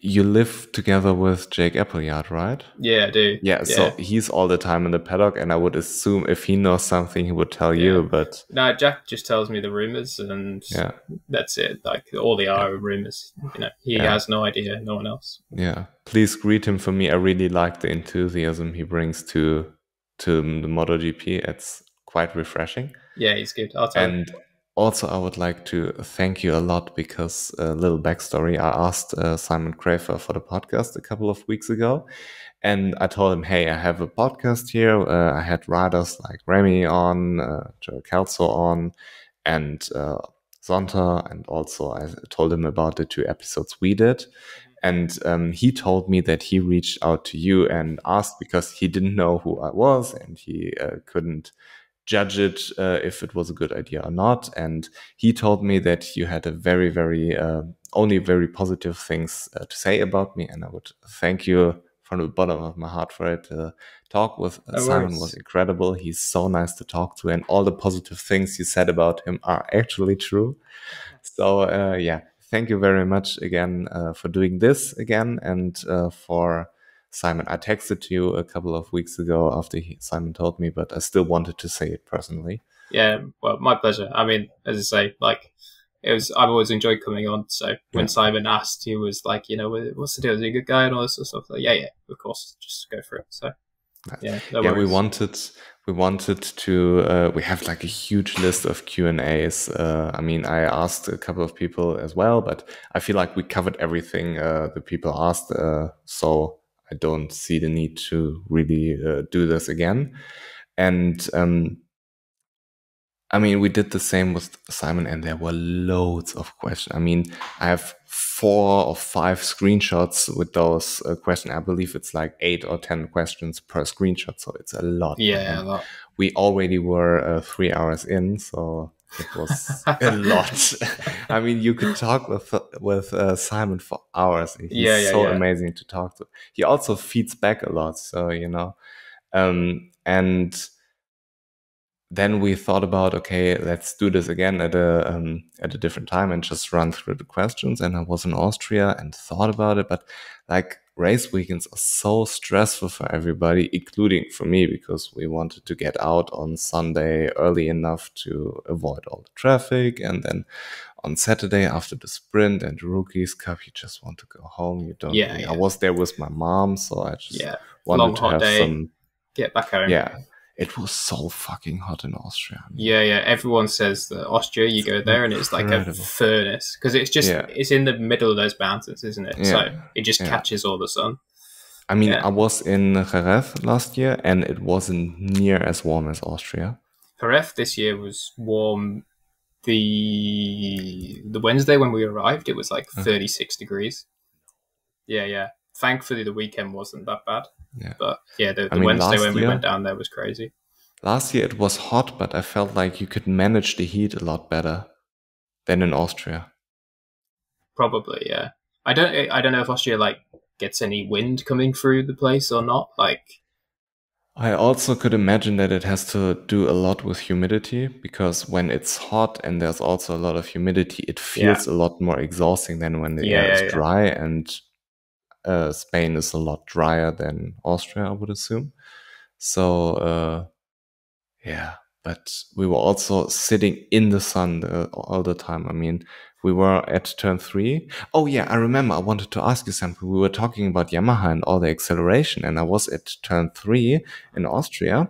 you live together with Jack Appleyard, right? Yeah, I do. Yeah, yeah, so he's all the time in the paddock, and I would assume if he knows something, he would tell yeah. you. But no, Jack just tells me the rumors, and yeah, that's it. Like all the are yeah. rumors. You know, he has no idea. No one else. Yeah, please greet him for me. I really like the enthusiasm he brings to to the MotoGP. It's quite refreshing. Yeah, he's good. I'll tell and also, I would like to thank you a lot because a little backstory. I asked uh, Simon Crafar for the podcast a couple of weeks ago, and I told him, "Hey, I have a podcast here. Uh, I had writers like Remy on, uh, Joel Kelso on, and uh, Zonta, and also I told him about the two episodes we did." And um, he told me that he reached out to you and asked because he didn't know who I was and he uh, couldn't judge it uh, if it was a good idea or not. And he told me that you had a very, very, uh, only very positive things uh, to say about me. And I would thank you from the bottom of my heart for it. Uh, talk with no Simon was incredible. He's so nice to talk to, and all the positive things you said about him are actually true. So, uh, yeah, thank you very much again uh, for doing this again and for Simon. I texted you a couple of weeks ago after he, Simon told me, but I still wanted to say it personally. Yeah, well, my pleasure. I mean, as I say, like it was. I've always enjoyed coming on. So when Yeah. Simon asked, he was like, you know, what's the deal? Is he a good guy and all this sort of stuff? Like, yeah, yeah, of course, just go for it. So yeah, no yeah, we wanted we wanted to uh, we have like a huge list of Q and A's. Uh, I mean, I asked a couple of people as well, but I feel like we covered everything uh, the people asked. Uh, so I don't see the need to really uh, do this again. And um, I mean, we did the same with Simon, and there were loads of questions. I mean, I have four or five screenshots with those uh, questions. I believe it's like eight or ten questions per screenshot, so it's a lot. Yeah, a lot. we already were uh, three hours in, so it was a lot. I mean, you could talk with with uh, Simon for hours. He's Yeah, yeah, so yeah. amazing to talk to. He also feeds back a lot, so you know. Um, and then we thought about okay, let's do this again at a um, at a different time and just run through the questions. And I was in Austria and thought about it, but like race weekends are so stressful for everybody, including for me, because we wanted to get out on Sunday early enough to avoid all the traffic. And then on Saturday after the sprint and the rookies cup, you just want to go home. You don't. Yeah, yeah. I was there with my mom, so I just Yeah, wanted long, to have day. some. get back home. Yeah, it was so fucking hot in Austria. Yeah, yeah. Everyone says that Austria, you go there and it's like a furnace because it's just Yeah. it's in the middle of those mountains, isn't it? So it just yeah. catches all the sun. I mean, Yeah. I was in Jerez last year, and it wasn't near as warm as Austria. Jerez this year was warm. The the Wednesday when we arrived, it was like Uh. thirty six degrees. Yeah, yeah. Thankfully, the weekend wasn't that bad. Yeah. But yeah, the, the mean, Wednesday when we year- went down there was crazy. Last year it was hot, but I felt like you could manage the heat a lot better than in Austria. Probably, yeah. I don't I don't know if Austria like gets any wind coming through the place or not. Like I also could imagine that it has to do a lot with humidity because when it's hot and there's also a lot of humidity, it feels a lot more exhausting than when the Yeah, air is yeah. dry. And uh, Spain is a lot drier than Austria, I would assume. So, uh, yeah, but we were also sitting in the sun uh, all the time. I mean, we were at turn three. Oh, yeah, I remember. I wanted to ask you something. We were talking about Yamaha and all the acceleration, and I was at turn three in Austria,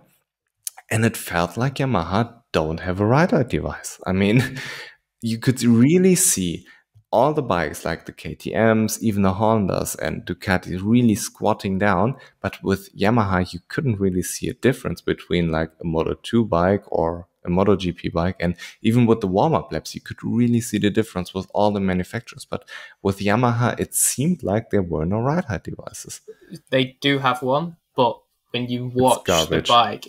and it felt like Yamaha don't have a radar device. I mean, you could really see all the bikes like the KTMs, even the Hondas and Ducati really squatting down. But with Yamaha, you couldn't really see a difference between like a Moto 2 bike or a MotoGP bike. And even with the warm up laps, you could really see the difference with all the manufacturers. But with Yamaha, it seemed like there were no ride height devices. they do have one, but when you watch the bike,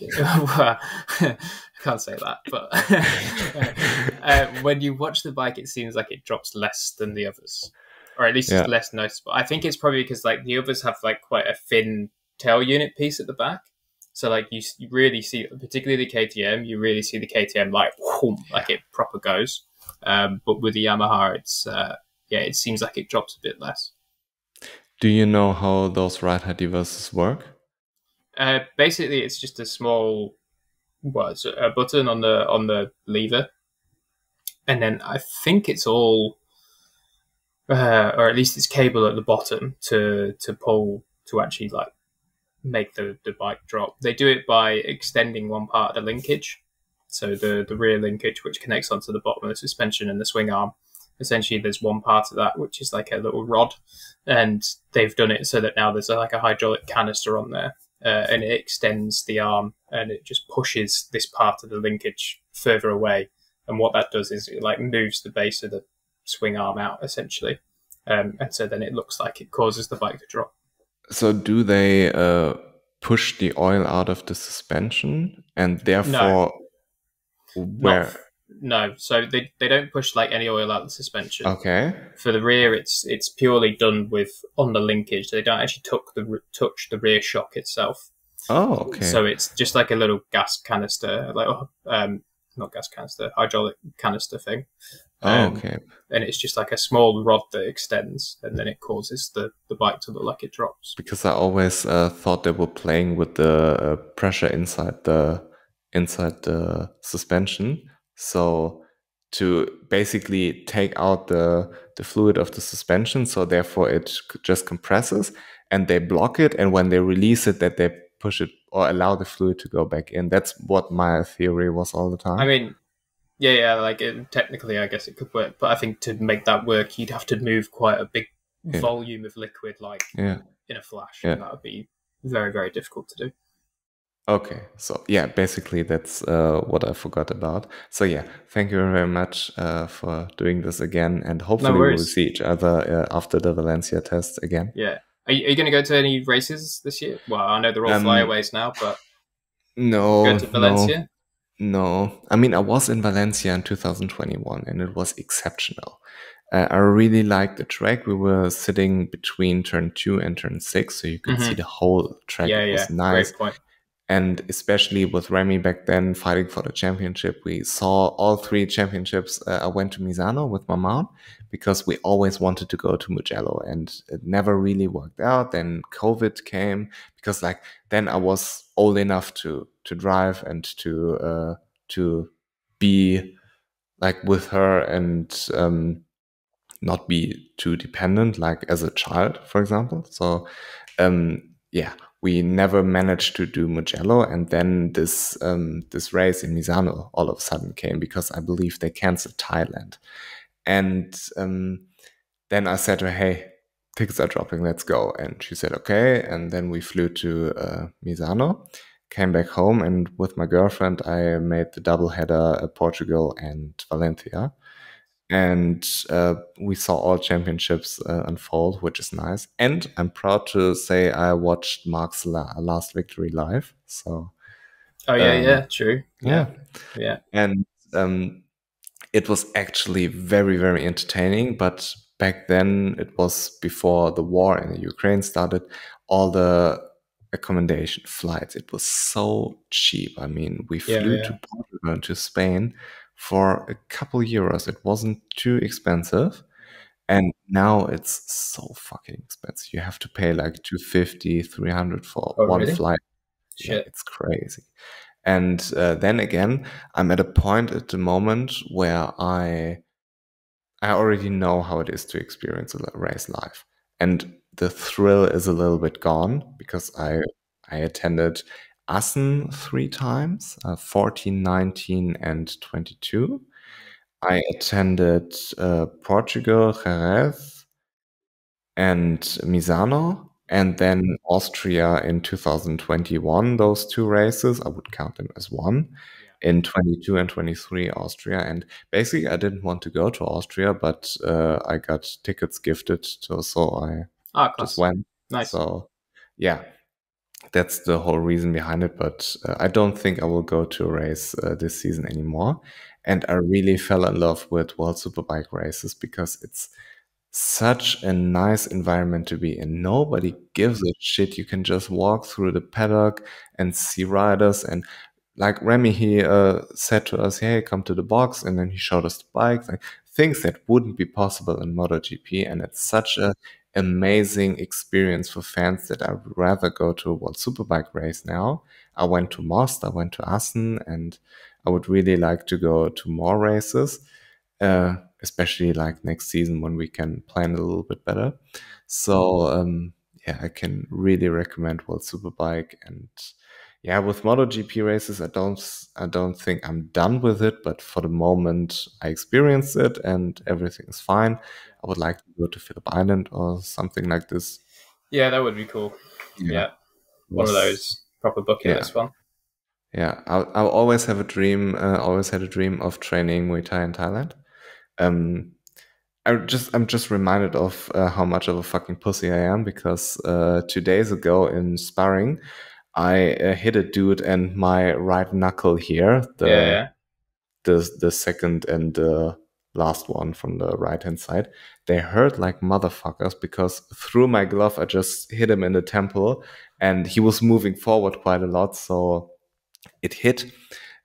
can't say that, but uh, when you watch the bike, it seems like it drops less than the others, or at least Yeah. it's less noticeable. I think it's probably because like the others have like quite a thin tail unit piece at the back. So like you, you really see, particularly the KTM, you really see the KTM like whoom, like it proper goes. Um, but with the Yamaha, it's uh, yeah, it seems like it drops a bit less. Do you know how those ride height devices work? Uh, basically, it's just a small, a, a button on the on the lever, and then I think it's all, uh, or at least it's cable at the bottom to to pull to actually like make the the bike drop. They do it by extending one part of the linkage, so the the rear linkage which connects onto the bottom of the suspension and the swing arm. Essentially, there's one part of that which is like a little rod, and they've done it so that now there's like a hydraulic canister on there uh, and it extends the arm and it just pushes this part of the linkage further away. And what that does is it like moves the base of the swing arm out essentially. Um, and so then it looks like it causes the bike to drop. So do they uh, push the oil out of the suspension and therefore where? No, so they, they don't push like any oil out of the suspension. Okay. For the rear, it's it's purely done with on the linkage. They don't actually touch the touch the rear shock itself. Oh, okay. So it's just like a little gas canister, like um, not gas canister, hydraulic canister thing. oh, um, okay. and it's just like a small rod that extends and then it causes the, the bike to look like it drops. Because I always uh, thought they were playing with the uh, pressure inside the inside the suspension. So to basically take out the the fluid of the suspension, so therefore it just compresses, and they block it, and when they release it, that they push it or allow the fluid to go back in. That's what my theory was all the time. I mean, yeah, yeah. Like it, technically, I guess it could work, but I think to make that work, you'd have to move quite a big Yeah. volume of liquid, like yeah. in a flash. Yeah. And that would be very, very difficult to do. Okay, so yeah, basically that's uh, what I forgot about. So yeah, thank you very much uh, for doing this again, and hopefully we will see each other uh, after the Valencia test again. Yeah. Are you, you going to go to any races this year? Well, I know they're all Um, flyaways now, but No, go to Valencia. no, no. I mean, I was in Valencia in 2021, and it was exceptional. Uh, I really liked the track. We were sitting between turn two and turn six, so you could Mhm. see the whole track. Yeah, it yeah. nice. Great point. And especially with Remy back then fighting for the championship, we saw all three championships. Uh, I went to Misano with my mom because we always wanted to go to Mugello, and it never really worked out. Then COVID came because, like, then I was old enough to to drive and to uh, to be like with her and um, not be too dependent, like as a child, for example. So, um, yeah, we never managed to do Mugello, and then this um, this race in Misano all of a sudden came because I believe they canceled Thailand, and um, then I said to her, "Hey, tickets are dropping, let's go," and she said, "Okay," and then we flew to uh, Misano. Came back home and with my girlfriend, I made the double header uh, Portugal and Valencia and uh, we saw all championships uh, unfold, which is nice. And I'm proud to say I watched Marc's la- last victory live. So Oh yeah, Um, yeah, true. yeah, yeah. and um, it was actually very, very entertaining. But back then, it was before the war in the Ukraine started. All the accommodation flights, it was so cheap. I mean, we Yeah, flew yeah. to Portugal and to Spain for a couple euros. It wasn't too expensive. And now it's so fucking expensive. You have to pay like 250, 300 for Oh, one really? flight. Yeah, Shit. it's crazy. And uh, then again, I'm at a point at the moment where I I already know how it is to experience a race live, and the thrill is a little bit gone because I I attended Assen three times, uh, 14, 19, and 22. I attended uh, Portugal, Jerez, and Misano, and then Austria in 2021. Those two races, I would count them as one. In 22 and 23, Austria. And basically, I didn't want to go to Austria, but uh, I got tickets gifted, to, so I Ah, just went. Nice. So, yeah, that's the whole reason behind it. But uh, I don't think I will go to a race uh, this season anymore. And I really fell in love with World Superbike races because it's such a nice environment to be in. Nobody gives a shit. You can just walk through the paddock and see riders. And like Remy, he uh, said to us, "Hey, come to the box," and then he showed us the bikes, like things that wouldn't be possible in MotoGP. And it's such a amazing experience for fans that I would rather go to a World Superbike race now. I went to Most, I went to Assen, and I would really like to go to more races, uh, especially like next season when we can plan a little bit better. So um, yeah, I can really recommend World Superbike and yeah, with MotoGP races, I don't I don't think I'm done with it, but for the moment, I experienced it and everything is fine. I would like to go to Phillip Island or something like this. Yeah, that would be cool. Yeah, one of those proper bucket Yeah. list one. Yeah, I I always have a dream. Uh, always had a dream of training Muay Thai in Thailand. Um, I just I'm just reminded of uh, how much of a fucking pussy I am because uh, two days ago in sparring, I uh, hit a dude and my right knuckle here, the yeah, yeah. the the second and the last one from the right hand side, they hurt like motherfuckers because through my glove I just hit him in the temple and he was moving forward quite a lot, so it hit.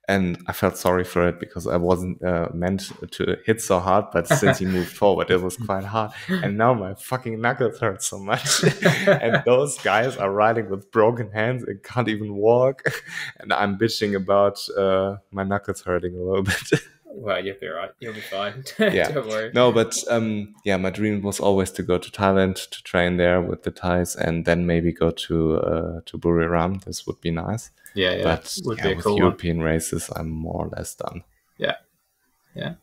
and I felt sorry for it because I wasn't uh, meant to hit so hard. But since he moved forward, it was quite hard, and now my fucking knuckles hurt so much. and those guys are riding with broken hands and can't even walk, and I'm bitching about uh, my knuckles hurting a little bit. Well, you'll be right. You'll be fine. Yeah. Don't worry. No, but um, yeah, my dream was always to go to Thailand to train there with the Thais, and then maybe go to uh, to Buriram. This would be nice. Yeah, yeah. but would yeah, be a with cool one. European races, I'm more or less done. Yeah. Yeah.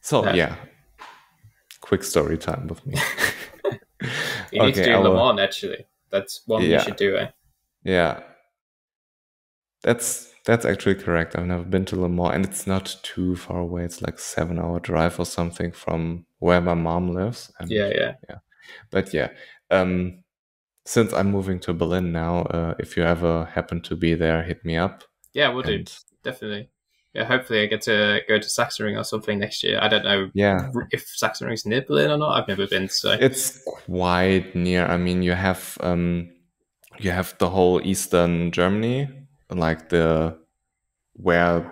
So Yeah. yeah, quick story time with me. You need to do I Le will- actually. That's one you should do. Eh? yeah, that's that's actually correct. I've never been to Le Mans, and it's not too far away. It's like seven hour drive or something from where my mom lives. And Yeah, yeah. but yeah um since i'm moving to berlin now uh, if you ever happen to be there hit me up Yeah, we'll do. Definitely. Yeah, hopefully I get to go to Sachsenring or something next year. I don't know yeah if Sachsenring's near Berlin or not. I've never been, so it's quite near i mean you have um you have the whole eastern germany like the where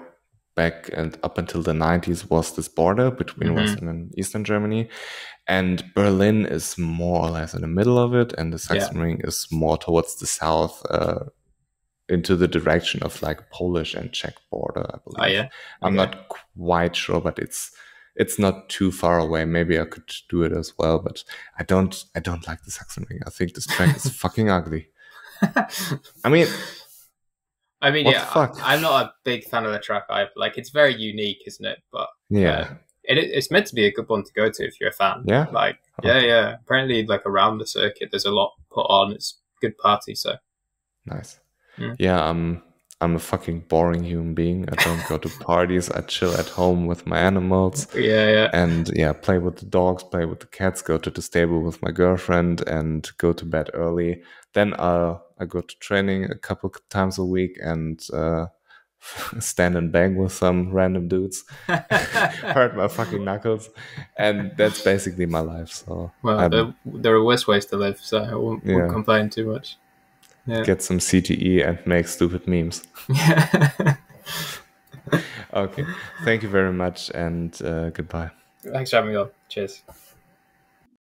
back and up until the 90s was this border between Mhm. western and eastern germany and berlin is more or less in the middle of it and the Yeah. Ring is more towards the south uh, into the direction of like polish and czech border i believe oh yeah. i'm Okay. not quite sure but it's it's not too far away maybe i could do it as well but i don't i don't like the sachsenring i think this track is fucking ugly i mean I mean, What yeah, fuck? I, am not a big fan of the track. I like it's very unique, isn't it? But yeah it, it's meant to be a good one to go to if you're a fan. Yeah? like yeah, yeah. Apparently, like around the circuit, there's a lot put on. It's a good party. So Nice. Mm. Yeah, I'm I'm a fucking boring human being. I don't go to parties. I chill at home with my animals yeah, yeah, and yeah, play with the dogs, play with the cats, go to the stable with my girlfriend and go to bed early. Then uh, I go to training a couple times a week and uh, stand and bang with some random dudes. Hurt my fucking knuckles. And that's basically my life. So well, there, there are worse ways to live, so I won't, Yeah. won't complain too much. Yeah. get some CTE and make stupid memes. Yeah. Okay. Thank you very much and uh, goodbye. Thanks for having me on. Cheers.